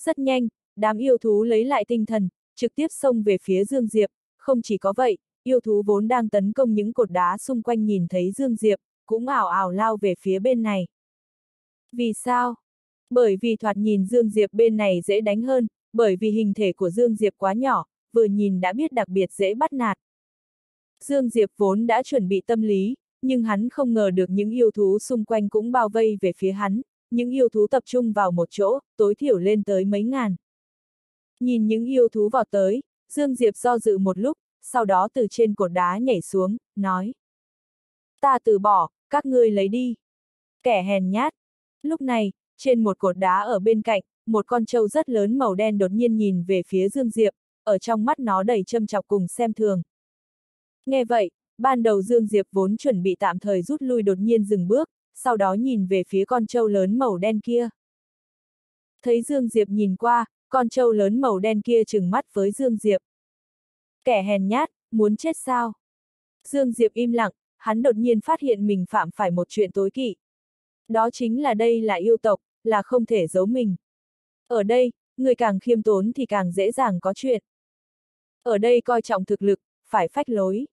Rất nhanh, đám yêu thú lấy lại tinh thần, trực tiếp xông về phía Dương Diệp, không chỉ có vậy, yêu thú vốn đang tấn công những cột đá xung quanh nhìn thấy Dương Diệp, cũng ảo ảo lao về phía bên này. Vì sao? Bởi vì thoạt nhìn Dương Diệp bên này dễ đánh hơn, bởi vì hình thể của Dương Diệp quá nhỏ, vừa nhìn đã biết đặc biệt dễ bắt nạt. Dương Diệp vốn đã chuẩn bị tâm lý, nhưng hắn không ngờ được những yêu thú xung quanh cũng bao vây về phía hắn, những yêu thú tập trung vào một chỗ, tối thiểu lên tới mấy ngàn. Nhìn những yêu thú vào tới, Dương Diệp do dự một lúc, sau đó từ trên cột đá nhảy xuống, nói. Ta từ bỏ, các ngươi lấy đi. Kẻ hèn nhát. Lúc này, trên một cột đá ở bên cạnh, một con trâu rất lớn màu đen đột nhiên nhìn về phía Dương Diệp, ở trong mắt nó đầy châm chọc cùng xem thường. Nghe vậy, ban đầu Dương Diệp vốn chuẩn bị tạm thời rút lui đột nhiên dừng bước, sau đó nhìn về phía con trâu lớn màu đen kia. Thấy Dương Diệp nhìn qua, con trâu lớn màu đen kia trừng mắt với Dương Diệp. Kẻ hèn nhát, muốn chết sao? Dương Diệp im lặng, hắn đột nhiên phát hiện mình phạm phải một chuyện tối kỵ. Đó chính là đây là yêu tộc, là không thể giấu mình. Ở đây, người càng khiêm tốn thì càng dễ dàng có chuyện. Ở đây coi trọng thực lực, phải phách lối.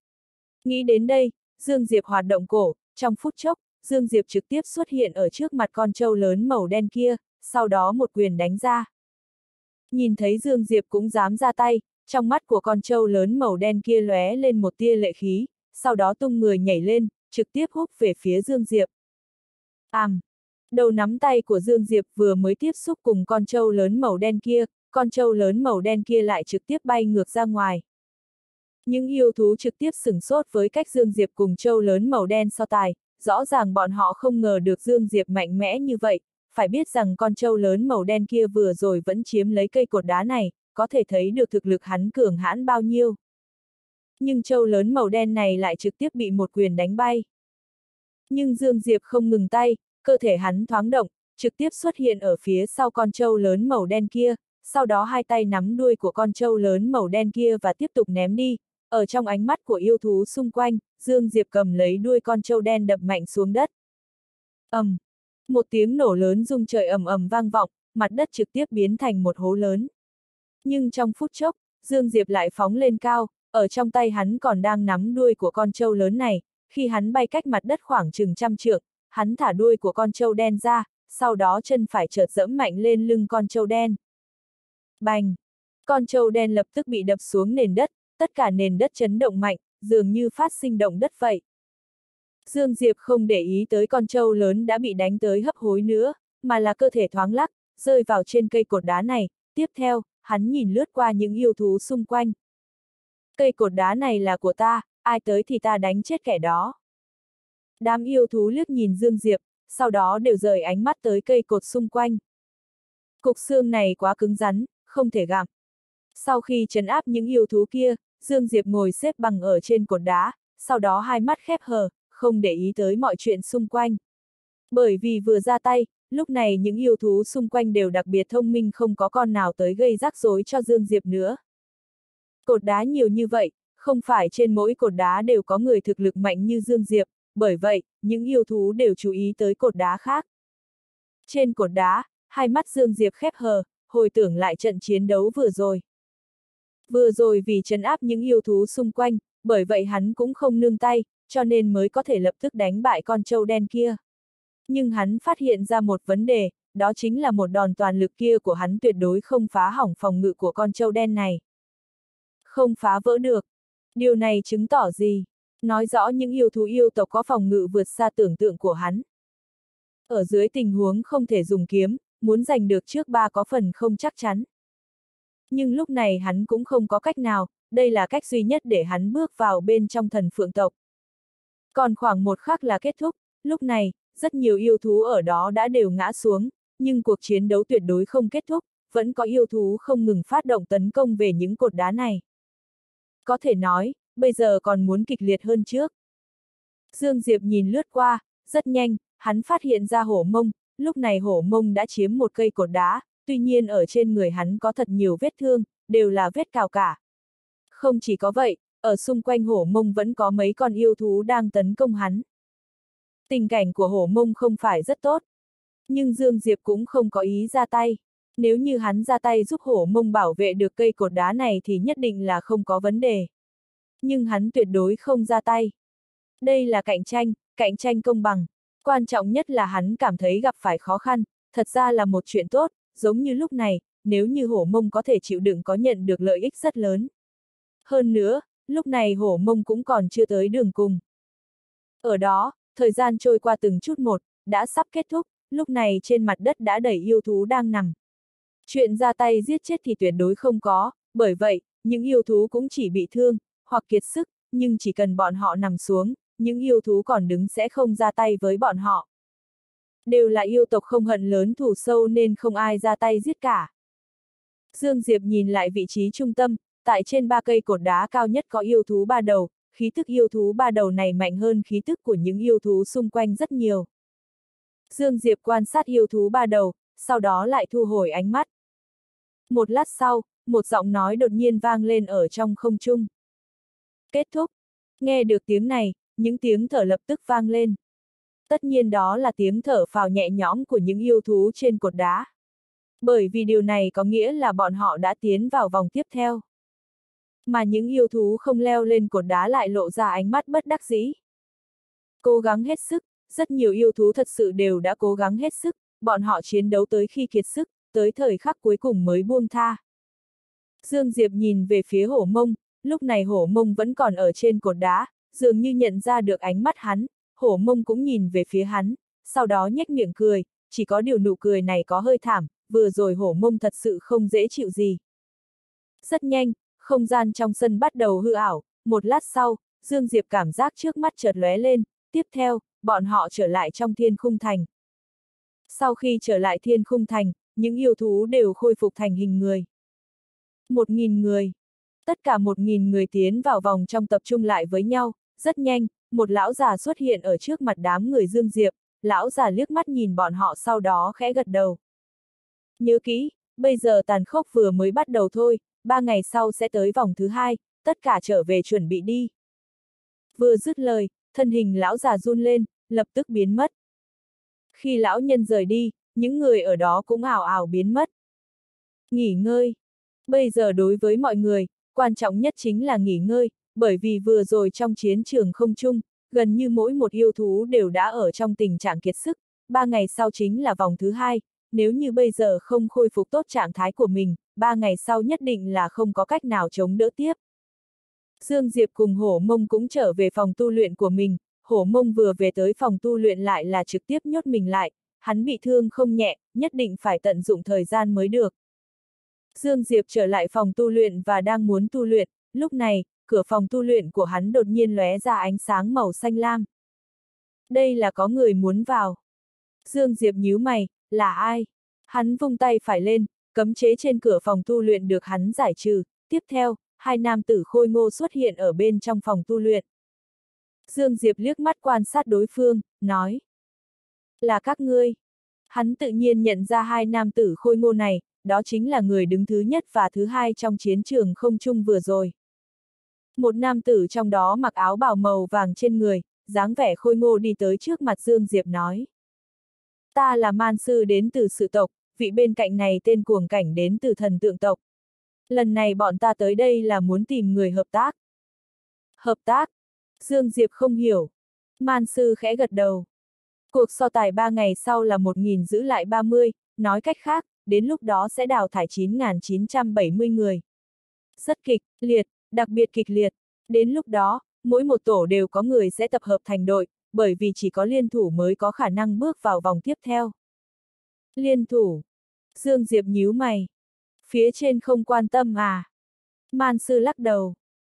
Nghĩ đến đây, Dương Diệp hoạt động cổ, trong phút chốc, Dương Diệp trực tiếp xuất hiện ở trước mặt con trâu lớn màu đen kia, sau đó một quyền đánh ra. Nhìn thấy Dương Diệp cũng dám ra tay, trong mắt của con trâu lớn màu đen kia lóe lên một tia lệ khí, sau đó tung người nhảy lên, trực tiếp hút về phía Dương Diệp. Àm! Đầu nắm tay của Dương Diệp vừa mới tiếp xúc cùng con trâu lớn màu đen kia, con trâu lớn màu đen kia lại trực tiếp bay ngược ra ngoài. Những yêu thú trực tiếp sửng sốt với cách Dương Diệp cùng trâu lớn màu đen so tài, rõ ràng bọn họ không ngờ được Dương Diệp mạnh mẽ như vậy, phải biết rằng con trâu lớn màu đen kia vừa rồi vẫn chiếm lấy cây cột đá này, có thể thấy được thực lực hắn cường hãn bao nhiêu. Nhưng trâu lớn màu đen này lại trực tiếp bị một quyền đánh bay. Nhưng Dương Diệp không ngừng tay, cơ thể hắn thoáng động, trực tiếp xuất hiện ở phía sau con trâu lớn màu đen kia, sau đó hai tay nắm đuôi của con trâu lớn màu đen kia và tiếp tục ném đi. Ở trong ánh mắt của yêu thú xung quanh, Dương Diệp cầm lấy đuôi con trâu đen đập mạnh xuống đất. ầm, um, một tiếng nổ lớn rung trời ầm ầm vang vọng, mặt đất trực tiếp biến thành một hố lớn. Nhưng trong phút chốc, Dương Diệp lại phóng lên cao, ở trong tay hắn còn đang nắm đuôi của con trâu lớn này, khi hắn bay cách mặt đất khoảng chừng trăm trượng, hắn thả đuôi của con trâu đen ra, sau đó chân phải chợt dẫm mạnh lên lưng con trâu đen. Bành! Con trâu đen lập tức bị đập xuống nền đất, tất cả nền đất chấn động mạnh, dường như phát sinh động đất vậy. Dương Diệp không để ý tới con trâu lớn đã bị đánh tới hấp hối nữa, mà là cơ thể thoáng lắc, rơi vào trên cây cột đá này, tiếp theo, hắn nhìn lướt qua những yêu thú xung quanh. Cây cột đá này là của ta, ai tới thì ta đánh chết kẻ đó. Đám yêu thú liếc nhìn Dương Diệp, sau đó đều rời ánh mắt tới cây cột xung quanh. Cục xương này quá cứng rắn, không thể gặm. Sau khi trấn áp những yêu thú kia, Dương Diệp ngồi xếp bằng ở trên cột đá, sau đó hai mắt khép hờ, không để ý tới mọi chuyện xung quanh. Bởi vì vừa ra tay, lúc này những yêu thú xung quanh đều đặc biệt thông minh không có con nào tới gây rắc rối cho Dương Diệp nữa. Cột đá nhiều như vậy, không phải trên mỗi cột đá đều có người thực lực mạnh như Dương Diệp, bởi vậy, những yêu thú đều chú ý tới cột đá khác. Trên cột đá, hai mắt Dương Diệp khép hờ, hồi tưởng lại trận chiến đấu vừa rồi. Vừa rồi vì chấn áp những yêu thú xung quanh, bởi vậy hắn cũng không nương tay, cho nên mới có thể lập tức đánh bại con trâu đen kia. Nhưng hắn phát hiện ra một vấn đề, đó chính là một đòn toàn lực kia của hắn tuyệt đối không phá hỏng phòng ngự của con trâu đen này. Không phá vỡ được. Điều này chứng tỏ gì? Nói rõ những yêu thú yêu tộc có phòng ngự vượt xa tưởng tượng của hắn. Ở dưới tình huống không thể dùng kiếm, muốn giành được trước ba có phần không chắc chắn. Nhưng lúc này hắn cũng không có cách nào, đây là cách duy nhất để hắn bước vào bên trong thần phượng tộc. Còn khoảng một khắc là kết thúc, lúc này, rất nhiều yêu thú ở đó đã đều ngã xuống, nhưng cuộc chiến đấu tuyệt đối không kết thúc, vẫn có yêu thú không ngừng phát động tấn công về những cột đá này. Có thể nói, bây giờ còn muốn kịch liệt hơn trước. Dương Diệp nhìn lướt qua, rất nhanh, hắn phát hiện ra hổ mông, lúc này hổ mông đã chiếm một cây cột đá, tuy nhiên ở trên người hắn có thật nhiều vết thương, đều là vết cào cả. Không chỉ có vậy, ở xung quanh hổ mông vẫn có mấy con yêu thú đang tấn công hắn. Tình cảnh của hổ mông không phải rất tốt. Nhưng Dương Diệp cũng không có ý ra tay. Nếu như hắn ra tay giúp hổ mông bảo vệ được cây cột đá này thì nhất định là không có vấn đề. Nhưng hắn tuyệt đối không ra tay. Đây là cạnh tranh, cạnh tranh công bằng. Quan trọng nhất là hắn cảm thấy gặp phải khó khăn, thật ra là một chuyện tốt, giống như lúc này, nếu như hổ mông có thể chịu đựng có nhận được lợi ích rất lớn. Hơn nữa, lúc này hổ mông cũng còn chưa tới đường cùng. Ở đó, thời gian trôi qua từng chút một, đã sắp kết thúc, lúc này trên mặt đất đã đầy yêu thú đang nằm. Chuyện ra tay giết chết thì tuyệt đối không có, bởi vậy, những yêu thú cũng chỉ bị thương, hoặc kiệt sức, nhưng chỉ cần bọn họ nằm xuống, những yêu thú còn đứng sẽ không ra tay với bọn họ. Đều là yêu tộc không hận lớn thủ sâu nên không ai ra tay giết cả. Dương Diệp nhìn lại vị trí trung tâm, tại trên ba cây cột đá cao nhất có yêu thú ba đầu, khí tức yêu thú ba đầu này mạnh hơn khí tức của những yêu thú xung quanh rất nhiều. Dương Diệp quan sát yêu thú ba đầu, sau đó lại thu hồi ánh mắt. Một lát sau, một giọng nói đột nhiên vang lên ở trong không trung. Kết thúc. Nghe được tiếng này, những tiếng thở lập tức vang lên. Tất nhiên đó là tiếng thở phào nhẹ nhõm của những yêu thú trên cột đá. Bởi vì điều này có nghĩa là bọn họ đã tiến vào vòng tiếp theo. Mà những yêu thú không leo lên cột đá lại lộ ra ánh mắt bất đắc dĩ. Cố gắng hết sức, rất nhiều yêu thú thật sự đều đã cố gắng hết sức, bọn họ chiến đấu tới khi kiệt sức, tới thời khắc cuối cùng mới buông tha. Dương Diệp nhìn về phía hổ mông, lúc này hổ mông vẫn còn ở trên cột đá, dường như nhận ra được ánh mắt hắn, hổ mông cũng nhìn về phía hắn, sau đó nhếch miệng cười, chỉ có điều nụ cười này có hơi thảm, vừa rồi hổ mông thật sự không dễ chịu gì. Rất nhanh, không gian trong sân bắt đầu hư ảo, một lát sau, Dương Diệp cảm giác trước mắt chợt lóe lên, tiếp theo, bọn họ trở lại trong thiên khung thành. Sau khi trở lại thiên khung thành, những yêu thú đều khôi phục thành hình người. Một nghìn người. Tất cả một nghìn người tiến vào vòng trong tập trung lại với nhau, rất nhanh, một lão già xuất hiện ở trước mặt đám người Dương Diệp, lão già liếc mắt nhìn bọn họ sau đó khẽ gật đầu. Nhớ kỹ, bây giờ tàn khốc vừa mới bắt đầu thôi, ba ngày sau sẽ tới vòng thứ hai, tất cả trở về chuẩn bị đi. Vừa dứt lời, thân hình lão già run lên, lập tức biến mất. Khi lão nhân rời đi, những người ở đó cũng ảo ảo biến mất. Nghỉ ngơi. Bây giờ đối với mọi người, quan trọng nhất chính là nghỉ ngơi, bởi vì vừa rồi trong chiến trường không chung, gần như mỗi một yêu thú đều đã ở trong tình trạng kiệt sức, ba ngày sau chính là vòng thứ hai, nếu như bây giờ không khôi phục tốt trạng thái của mình, ba ngày sau nhất định là không có cách nào chống đỡ tiếp. Dương Diệp cùng hổ mông cũng trở về phòng tu luyện của mình, hổ mông vừa về tới phòng tu luyện lại là trực tiếp nhốt mình lại, hắn bị thương không nhẹ, nhất định phải tận dụng thời gian mới được. Dương Diệp trở lại phòng tu luyện và đang muốn tu luyện, lúc này, cửa phòng tu luyện của hắn đột nhiên lóe ra ánh sáng màu xanh lam. Đây là có người muốn vào. Dương Diệp nhíu mày, là ai? Hắn vung tay phải lên, cấm chế trên cửa phòng tu luyện được hắn giải trừ, tiếp theo, hai nam tử khôi ngô xuất hiện ở bên trong phòng tu luyện. Dương Diệp liếc mắt quan sát đối phương, nói. Là các ngươi. Hắn tự nhiên nhận ra hai nam tử khôi ngô này, đó chính là người đứng thứ nhất và thứ hai trong chiến trường không chung vừa rồi. Một nam tử trong đó mặc áo bào màu vàng trên người, dáng vẻ khôi ngô đi tới trước mặt Dương Diệp nói. Ta là man sư đến từ sự tộc, vị bên cạnh này tên cuồng cảnh đến từ thần tượng tộc. Lần này bọn ta tới đây là muốn tìm người hợp tác. Hợp tác? Dương Diệp không hiểu. Man sư khẽ gật đầu. Cuộc so tài ba ngày sau là 1.000 giữ lại 30, nói cách khác, đến lúc đó sẽ đào thải 9.970 người. Rất kịch, liệt, đặc biệt kịch liệt. Đến lúc đó, mỗi một tổ đều có người sẽ tập hợp thành đội, bởi vì chỉ có liên thủ mới có khả năng bước vào vòng tiếp theo. Liên thủ. Dương Diệp nhíu mày. Phía trên không quan tâm à? Man sư lắc đầu.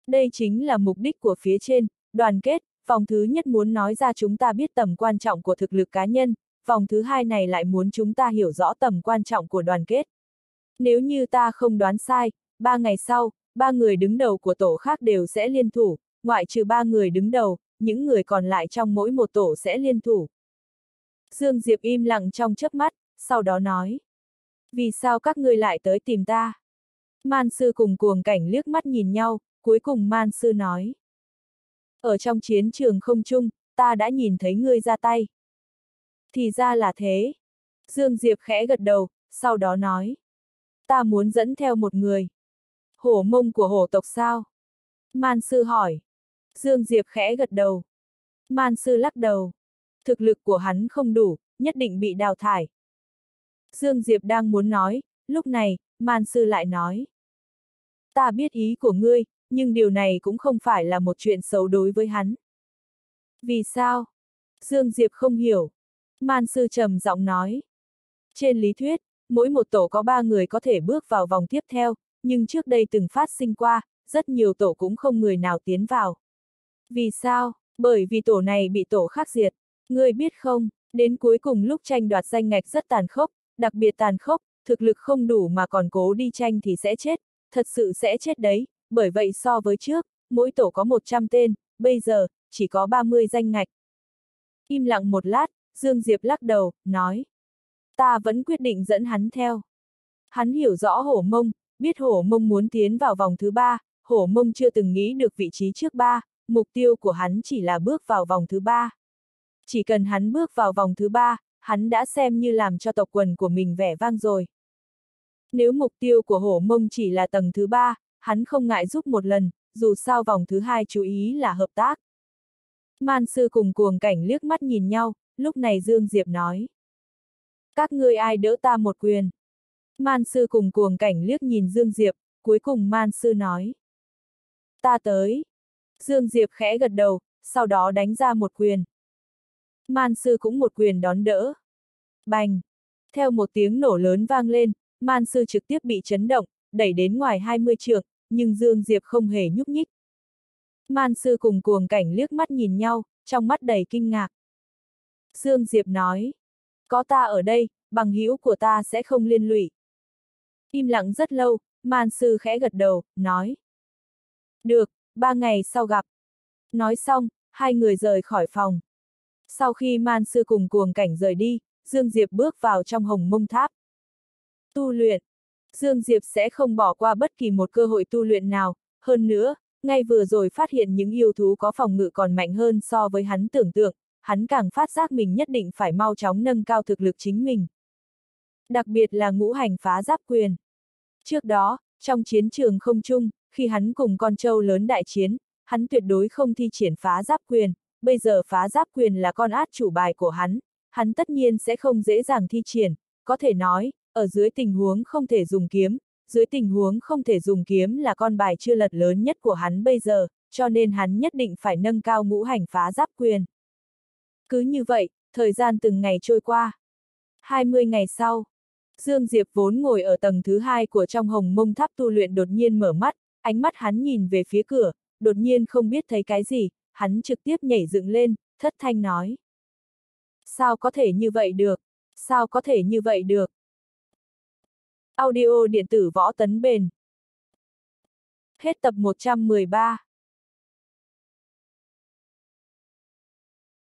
Đây chính là mục đích của phía trên, đoàn kết, vòng thứ nhất muốn nói ra chúng ta biết tầm quan trọng của thực lực cá nhân, vòng thứ hai này lại muốn chúng ta hiểu rõ tầm quan trọng của đoàn kết. Nếu như ta không đoán sai, ba ngày sau, ba người đứng đầu của tổ khác đều sẽ liên thủ, ngoại trừ ba người đứng đầu, những người còn lại trong mỗi một tổ sẽ liên thủ. Dương Diệp im lặng trong chớp mắt, sau đó nói. Vì sao các ngươi lại tới tìm ta? Man sư cùng cuồng cảnh liếc mắt nhìn nhau, cuối cùng man sư nói. Ở trong chiến trường không chung, ta đã nhìn thấy ngươi ra tay. Thì ra là thế. Dương Diệp khẽ gật đầu, sau đó nói. Ta muốn dẫn theo một người. Hổ mông của hổ tộc sao? Man sư hỏi. Dương Diệp khẽ gật đầu. Man sư lắc đầu. Thực lực của hắn không đủ, nhất định bị đào thải. Dương Diệp đang muốn nói, lúc này, Man sư lại nói. Ta biết ý của ngươi, nhưng điều này cũng không phải là một chuyện xấu đối với hắn. Vì sao? Dương Diệp không hiểu. Man sư trầm giọng nói. Trên lý thuyết, mỗi một tổ có ba người có thể bước vào vòng tiếp theo, nhưng trước đây từng phát sinh qua, rất nhiều tổ cũng không người nào tiến vào. Vì sao? Bởi vì tổ này bị tổ khác diệt. người biết không, đến cuối cùng lúc tranh đoạt danh ngạch rất tàn khốc, đặc biệt tàn khốc, thực lực không đủ mà còn cố đi tranh thì sẽ chết, thật sự sẽ chết đấy, bởi vậy so với trước, mỗi tổ có 100 tên, bây giờ, chỉ có 30 danh ngạch. Im lặng một lát, Dương Diệp lắc đầu, nói. Ta vẫn quyết định dẫn hắn theo. Hắn hiểu rõ hổ mông, biết hổ mông muốn tiến vào vòng thứ ba, hổ mông chưa từng nghĩ được vị trí trước ba, mục tiêu của hắn chỉ là bước vào vòng thứ ba. Chỉ cần hắn bước vào vòng thứ ba, hắn đã xem như làm cho tộc quần của mình vẻ vang rồi. Nếu mục tiêu của hổ mông chỉ là tầng thứ ba, hắn không ngại giúp một lần, dù sao vòng thứ hai chú ý là hợp tác. Man sư cùng cuồng cảnh liếc mắt nhìn nhau, lúc này Dương Diệp nói. Các ngươi ai đỡ ta một quyền? Man sư cùng cuồng cảnh liếc nhìn Dương Diệp, cuối cùng man sư nói. Ta tới. Dương Diệp khẽ gật đầu, sau đó đánh ra một quyền. Man sư cũng một quyền đón đỡ. Bành! Theo một tiếng nổ lớn vang lên, man sư trực tiếp bị chấn động, đẩy đến ngoài 20 trượng, nhưng Dương Diệp không hề nhúc nhích. Man sư cùng cuồng cảnh liếc mắt nhìn nhau, trong mắt đầy kinh ngạc. Dương Diệp nói, có ta ở đây, bằng hữu của ta sẽ không liên lụy. Im lặng rất lâu, man sư khẽ gật đầu, nói. Được, ba ngày sau gặp. Nói xong, hai người rời khỏi phòng. Sau khi man sư cùng cuồng cảnh rời đi, Dương Diệp bước vào trong hồng mông tháp. Tu luyện. Dương Diệp sẽ không bỏ qua bất kỳ một cơ hội tu luyện nào, hơn nữa, ngay vừa rồi phát hiện những yêu thú có phòng ngự còn mạnh hơn so với hắn tưởng tượng, hắn càng phát giác mình nhất định phải mau chóng nâng cao thực lực chính mình. Đặc biệt là ngũ hành phá giáp quyền. Trước đó, trong chiến trường không chung, khi hắn cùng con trâu lớn đại chiến, hắn tuyệt đối không thi triển phá giáp quyền, bây giờ phá giáp quyền là con át chủ bài của hắn, hắn tất nhiên sẽ không dễ dàng thi triển, có thể nói, ở dưới tình huống không thể dùng kiếm, dưới tình huống không thể dùng kiếm là con bài chưa lật lớn nhất của hắn bây giờ, cho nên hắn nhất định phải nâng cao ngũ hành phá giáp quyền. Cứ như vậy, thời gian từng ngày trôi qua. 20 ngày sau, Dương Diệp vốn ngồi ở tầng thứ hai của trong hồng mông tháp tu luyện đột nhiên mở mắt, ánh mắt hắn nhìn về phía cửa, đột nhiên không biết thấy cái gì, hắn trực tiếp nhảy dựng lên, thất thanh nói. Sao có thể như vậy được? Sao có thể như vậy được? Audio điện tử võ tấn bền. Hết tập 113